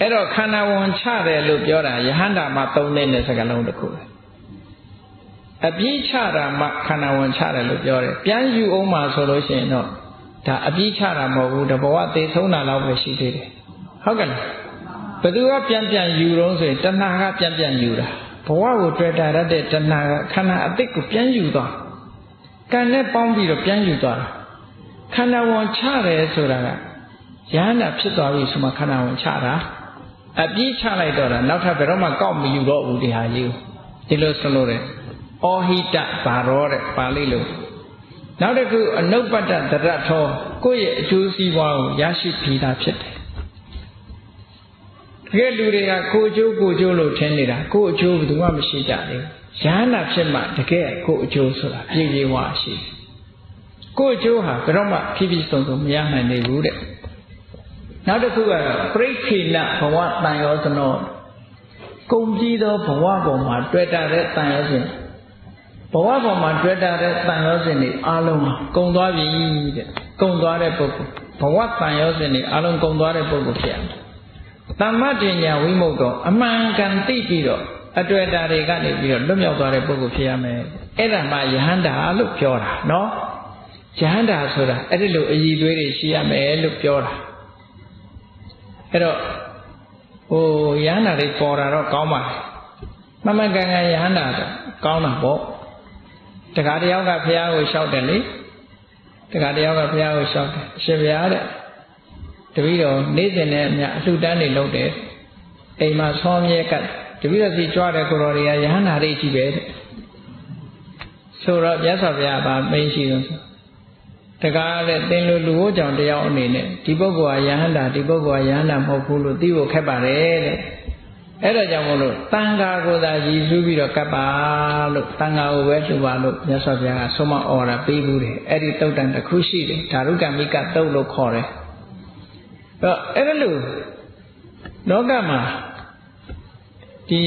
အဲ့တော့ခန္ဓာဝန်ချတယ်လို့ပြောတာယဟန္တာမှာသုံးနေတဲ့စကားလုံးတစ်ခုပဲအပြည့်ချတာမှခန္ဓာဝန်ချတယ်လို့ပြောတယ်ပြန်ယူအောင်မှဆိုလို့ရှိရင်တော့ဒါအပြည့်ချတာမဟုတ်ဘူးတဘဝသေဆုံးတာလောက်ပဲရှိသေးတယ်ဟုတ်ကဲ့လားဘသူကပြန်ပြန်ယူတော့ဆိုရင်တဏှာကပြန်ပြန်ယူတာဘဝကိုတွေ့တာရတဲ့တဏှာကခန္ဓာအတိတ်ကိုပြန်ယူသွား ကံနဲ့ပေါင်းပြီးတော့ပြန်ယူသွားတာခန္ဓာဝန်ချတယ်ဆိုတာကယန္တာဖြစ်သွားပြီဆိုမှခန္ဓာဝန်ချတာအပြည့်ချလိုက်တော့တာနောက်ထပ်ဘယ်တော့မှကောက်မယူတော့ဘူးဒီဟာကြီးဒီလိုဆိုလို့တယ်ဩဟိတဘာရောတဲ့ပါဠိလိုနောက်တစ်ခုအနုပ္ပတ္တတရထောကိုယ့်ရဲ့အကျိုးစီးပွားကိုရရှိပြီးသားဖြစ်တယ် တကယ်လူတွေကကိုအကျိုးကိုအကျိုးလို့ထင်နေတာကိုအကျိုးဘယ်သူမှမရှိကြဘူးရဟန္တာဖြစ်မှတကယ်ကိုအကျိုးဆိုတာပြည့်ပြည့်ဝရှိကိုအကျိုးဟာဘယ်တော့မှဖြည်းဖြည်းစုံစုံမရနိုင်သေးဘူးတဲ့နောက်တစ်ခုကတော့ပြိခိဏဘဝတန်ရောစနောကုံကြီးသောဘဝပေါ်မှာတွေ့တာတဲ့တန်ရောစဉ်ဘဝပေါ်မှာတွေ့တာတဲ့တန်ရောစဉ်တွေအလုံးကုံသွားပြီတဲ့ကုံသွားတဲ့ပုဂ္ဂိုလ်ဘဝတန်ရောစဉ်တွေအလုံးကုံသွားတဲ့ပုဂ္ဂိုလ်ဖြစ်ရတယ် သမ္မတညာဝိမု ക്ത အမှန်ကန်သိပြီးတော့အတွေ့အတာတွေကနေပြီးတော့လွတ်မြောက်သွားတဲ့ပုဂ္ဂိုလ်ဖြစ်ရမယ်အဲ့ဒါမှယဟန္တာလို့ပြောတာနော်ယဟန္တာဆိုတာအဲ့ဒီလိုအည်သွေးတွေရှိရမယ်လို့ပြောတာအဲ့တော့ဟိုယဟန္တာတွေပေါ်တာတော့ကောင်းပါမမကန်ကန်ယဟန္တာတော့ကောင်းတာပေါ့တခါတယောက်ကဘုရားကိုလျှောက်တယ်လေတခါတယောက်ကဘုရားကိုလျှောက်တယ်အရှင်ဘုရားတဲ့ တပည့်တော်နေ့စဉ်နဲ့အမြအလှူဒန်းနေလုပ်တယ်အိမ်မှာဆောင်းမြဲကတ်တပည့်တော်စီကြွားတဲ့ကိုတော်တွေကယဟန္တာတွေကြီးပဲတဲ့ဆိုတော့မြတ်စွာဘုရားဗာမင်းရှိလို့တကားတဲ့သင်လူလူဝကြောင့်တယောက်အနေနဲ့ဒီပုဂ္ဂိုလ်ဟာယဟန္တာဒီပုဂ္ဂိုလ်ဟာယဟန္တာမဟုတ်ဘူးလို့သိဖို့ခက်ပါတယ်တဲ့အဲ့ဒါကြောင့်မို့လို့တန်ဃာကိုသာရည်စူးပြီးတော့ကပ်ပါလို့တန်ဃာကိုပဲလှူပါလို့မြတ်စွာဘုရားကဆုံးမဩဝါဒပေးဘူးတယ်အဲ့ဒီတုတ်တန်တစ်ခုရှိတယ်ဓာရုကမိကတုတ်လို့ခေါ်တယ် တော့အဲ့ဒါလို့လောကမှာဒီ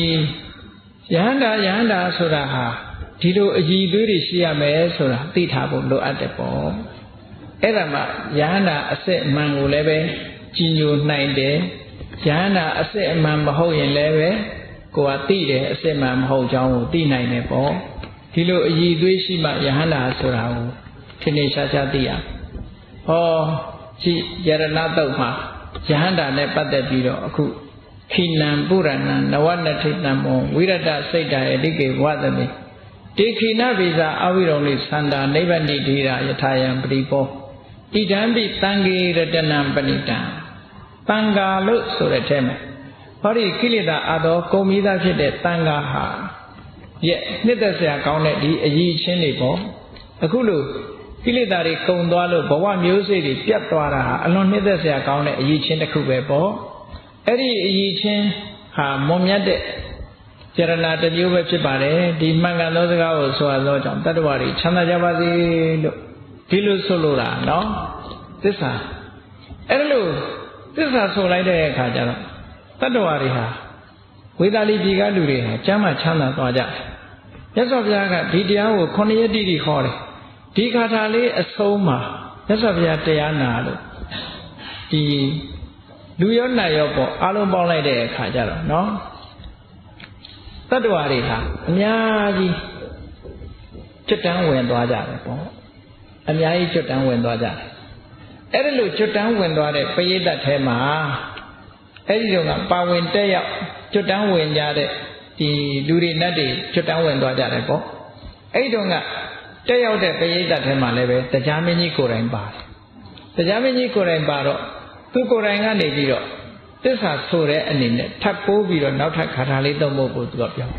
ယဟန္တာယဟန္တာဆိုတာဟာဒီလိုအည်သွေးတွေရှိရမယ်ဆိုတာသိထားဖို့လိုအပ်တယ်ပေါ့အဲ့ဒါမှယဟန္တာအစစ်အမှန်ကိုလည်းပဲကြီးညိုနိုင်တယ်ယဟန္တာအစစ်အမှန်မဟုတ်ရင်လည်းပဲကိုကသိတယ်အစစ်မှန်မဟုတ်ကြောင်းကိုသိနိုင်တယ်ပေါ့ဒီလိုအည်သွေးရှိမှယဟန္တာဆိုတာကိုထင်ထင်ရှားရှားသိရဟော ကြည်ယရဏတုတ်မှာယဟန္တာနဲ့ပတ်သက်ပြီးတော့အခုခိနံပုရဏံနဝနထိတံမောဝိရတစိတ်တယတိကေဝသမိတေခိနဗိဇာအဝိရုံလိသန္တာနိဗ္ဗတိဒိရာယထာယံပရိပောဣဒံပိတံဂေရတနံပဏိတံတံဃာလို့ဆိုတဲ့ထဲမှာဟောဒီကိလေသာအသောကုံမိသားဖြစ်တဲ့တန်ခါဟာရဲ့နှစ်သက်စရာကောင်းတဲ့ဒီအကြီးချင်းတွေပေါ့အခုလို့ ကိလေသာတွေကုံသွားလို့ဘဝမျိုးစေ့တွေပြတ်သွားတာဟာအလွန်နှစ်သက်စရာကောင်းတဲ့အကြီးချင်းတစ်ခုပဲပေါ့အဲ့ဒီအကြီးချင်းဟာမွန်မြတ်တဲ့ကျရဏတစ်မျိုးပဲဖြစ်ပါတယ်ဒီမှန်ကန်သောစကားကိုဆိုရသောကြောင့်တတ္တဝါတွေချမ်းသာကြပါစေလို့ဒီလိုဆိုလိုတာနော်သစ္စာအဲ့လိုသစ္စာဆိုလိုက်တဲ့အခါကျတော့တတ္တဝါတွေဟာဝေဒာလီပြည်ကလူတွေဟာကျမ်းမှချမ်းသာသွားကြတယ်မြတ်စွာဘုရားကဒီတရားကို9ရက်တိတိဟောတယ် ဒီခါထာလေးအဆုံးမှာမြတ်စွာဘုရားတရားနာလို့ဒီလူရောနာရောပေါ့အားလုံးပေါင်းလိုက်တဲ့အခါကျတော့နော်တတ္တဝါတွေဟာအများကြီးကျွတ်တန်းဝင်သွားကြတယ်ပေါ့အများကြီးကျွတ်တန်းဝင်သွားကြတယ်အဲ့ဒီလိုကျွတ်တန်းဝင်သွားတဲ့ပရိသတ်ထဲမှာအဲ့ဒီတော့ကပါဝင်တက်ရောက်ကျွတ်တန်းဝင်ကြတဲ့ဒီလူတွေနတ်တွေကျွတ်တန်းဝင်သွားကြတယ်ပေါ့အဲ့ဒီတော့က တက်ရောက်တဲ့ပရိသတ်ထဲမှာလည်းပဲတရားမင်းကြီးကိုယ်တိုင်ပါတယ်တရားမင်းကြီးကိုယ်တိုင်ပါတော့သူကိုယ်တိုင်ကနေပြီးတော့သစ္စာဆိုတဲ့အနေနဲ့ထပ်ပိုးပြီးတော့နောက်ထပ်ခါထာလေးသုံးဖို့ကိုသူကပြော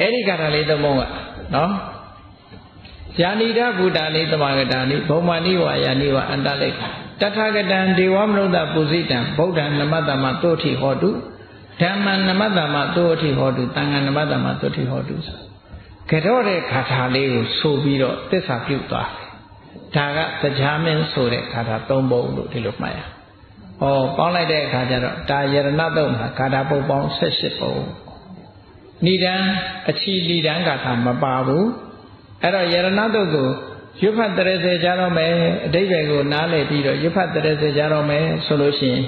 အဲ့ဒီခါထာလေးသုံးဖို့ကနော်ဇာနိဒဗုဒ္ဓလေးသမဂတာနိဘုံမာနိဝါယာနိဝအန္တလိတ်တထာဂတံဒေဝမနုဿပုစိတံဗုဒ္ဓံနမတ္တမသောတိဟောတုဓမ္မံနမတ္တမသောတိဟောတုတန်ဃံနမတ္တမသောတိဟောတုဆို ကြောတဲ့ခါထာလေးကိုဆိုပြီးတော့သစ္စာပြုသွားတယ်ဒါကတရားမင်းဆိုတဲ့ခါထာ၃ပုံလို့ဒီလိုမှတ်ရဟောပေါင်းလိုက်တဲ့အခါကျတော့ဒါယရဏတုံမှာခါထာပုံပေါင်း၁၈ပုံဏိဒံအချီဏိဒံခါထာမပါဘူးအဲ့တော့ယရဏတုတ်ကိုရွတ်ဖတ်တရစေကြတော့မယ်အတိတ်ပဲကိုနားလည်ပြီးတော့ရွတ်ဖတ်တရစေကြတော့မယ်ဆိုလို့ရှိရင်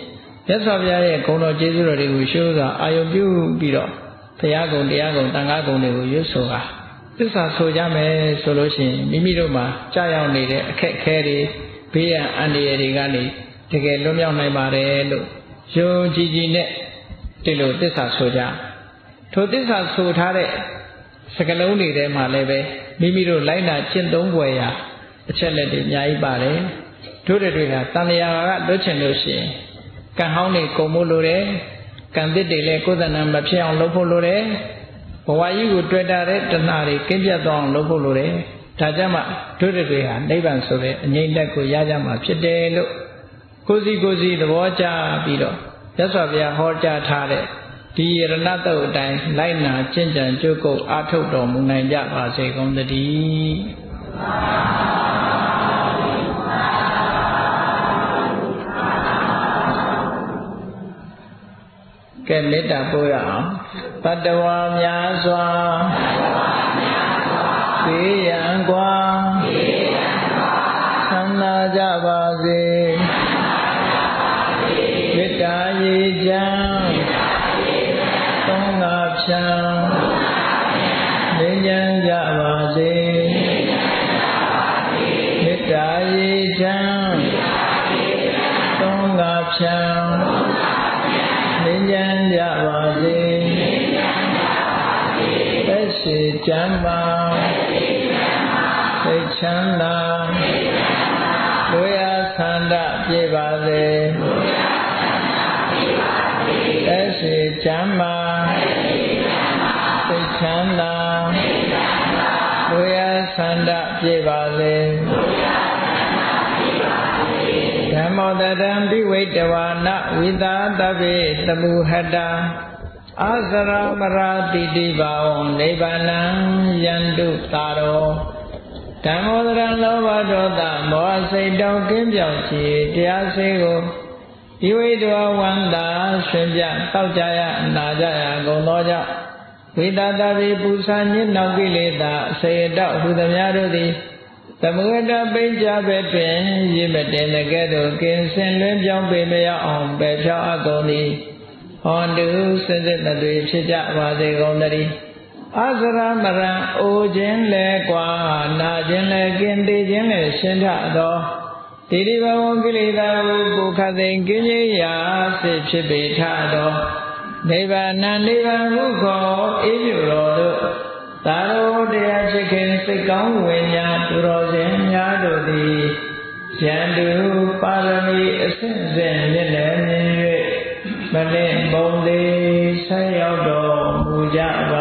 မြတ်စွာဘုရားရဲ့ဂုဏ်တော်ကျေးဇူးတော်တွေကိုရှုစွာအာယုပြုပြီးတော့ဘုရားဂုဏ်တရားဂုဏ်တန်ခါဂုဏ်တွေကိုရွတ်ဆိုတာ သစ္စာဆိုကြမယ်ဆိုလို့ရှိရင်မိမိတို့မှာကြာရောက်နေတဲ့အခက်အခဲတွေဘေးရန်အန္တရာယ်တွေကနေတကယ်လွတ်မြောက်နိုင်ပါတယ်လို့ယုံကြည်ကြည်နဲ့ဒီလိုသစ္စာဆိုကြထိုသစ္စာဆိုထားတဲ့စကလုံးတွေထဲမှာလည်းပဲမိမိတို့လိုက်နာကျင့်သုံးွယ်ရာအချက်လက်တွေအများကြီးပါတယ်တို့တွေကတန်လျာကလွတ်ချင်လို့ရှိရင်ကံဟောင်းတွေကုံမို့လိုတယ်ကံသစ်တွေလည်းကိုယ်တဏ္ဍမဖြစ်အောင်လုပ်ဖို့လိုတယ် ဘဝကြီးကိုတွေ့တာတဲ့တဏှာတွေကင်းပြတ်သွားအောင်လုပ်ဖို့လိုတယ်ဒါကြောင့်မှတို့တွေဟာနိဗ္ဗာန်ဆိုတဲ့အငြိမ့်တက်ကိုရကြမှာဖြစ်တယ်လို့ကိုစီကိုစီသဘောကျပြီးတော့ရသော်ဗျာဟောကြားထားတဲ့ဒီရဏတုတ်အတိုင်းလိုက်နာကျင့်ကြံကြိုးကုပ်အားထုတ်တော်မူနိုင်ကြပါစေကုန်သတည်းကဲမေတ္တာပို့ရအောင် တတဝါများစွာသေရန်กว่า န္ဒပြည့်ပါစေဓမ္မောတရံပိဝိတဝါနဝိသာတပိတမုဟတအာသရမရာတိတိဘာဝံနိဗ္ဗာနံယန္တုတာရောဓမ္မောတရံလောဘဒေါသမောဟစိတ်တောင်းကင်းပြောင်းခြင်းတရားစေကိုဣဤဝိတဝဝန္တာရှင်ပြတောက်ကြရနာကြရကုန်သောကြောင့် ဝိတတပိပူဇာညစ်နောက်ကိလေသာအစေတောဟူသည်များတို့သည်သမုဒ္ဒပိကြပဲတွင်ရည်မတင်တဲ့ကဲ့သို့ကင်းစင်လွင်ပြောင်းပေမရအောင်ပယ်ဖြောင်းအပ်ကုန်သည်ဟောတုစစ်စစ်မသွေဖြစ်ကြပါစေကုန်သတည်းအစရမရံအိုခြင်းလဲကွာနာခြင်းလဲကင်းသေးခြင်းလဲရှင်းထသောတိရိဘဝကိလေသာဟုပုခသိင်ကင်းကြီးရာစိတ်ဖြစ်ပေထသော နိဗ္ဗာန်နိဗ္ဗာန်ဟုခေါ်အေးမြတော်တို့သာရောတရားချစ်ခင်စိတ်ကောင်းဝိညာဉ်သူတော်စင်များတို့သည်ယန္တုပါရမီအစဉ်စဉ်မြင့်လည်းမြင်၍မလင့်ပုံသေးဆက်ရောက်တော်မူကြပ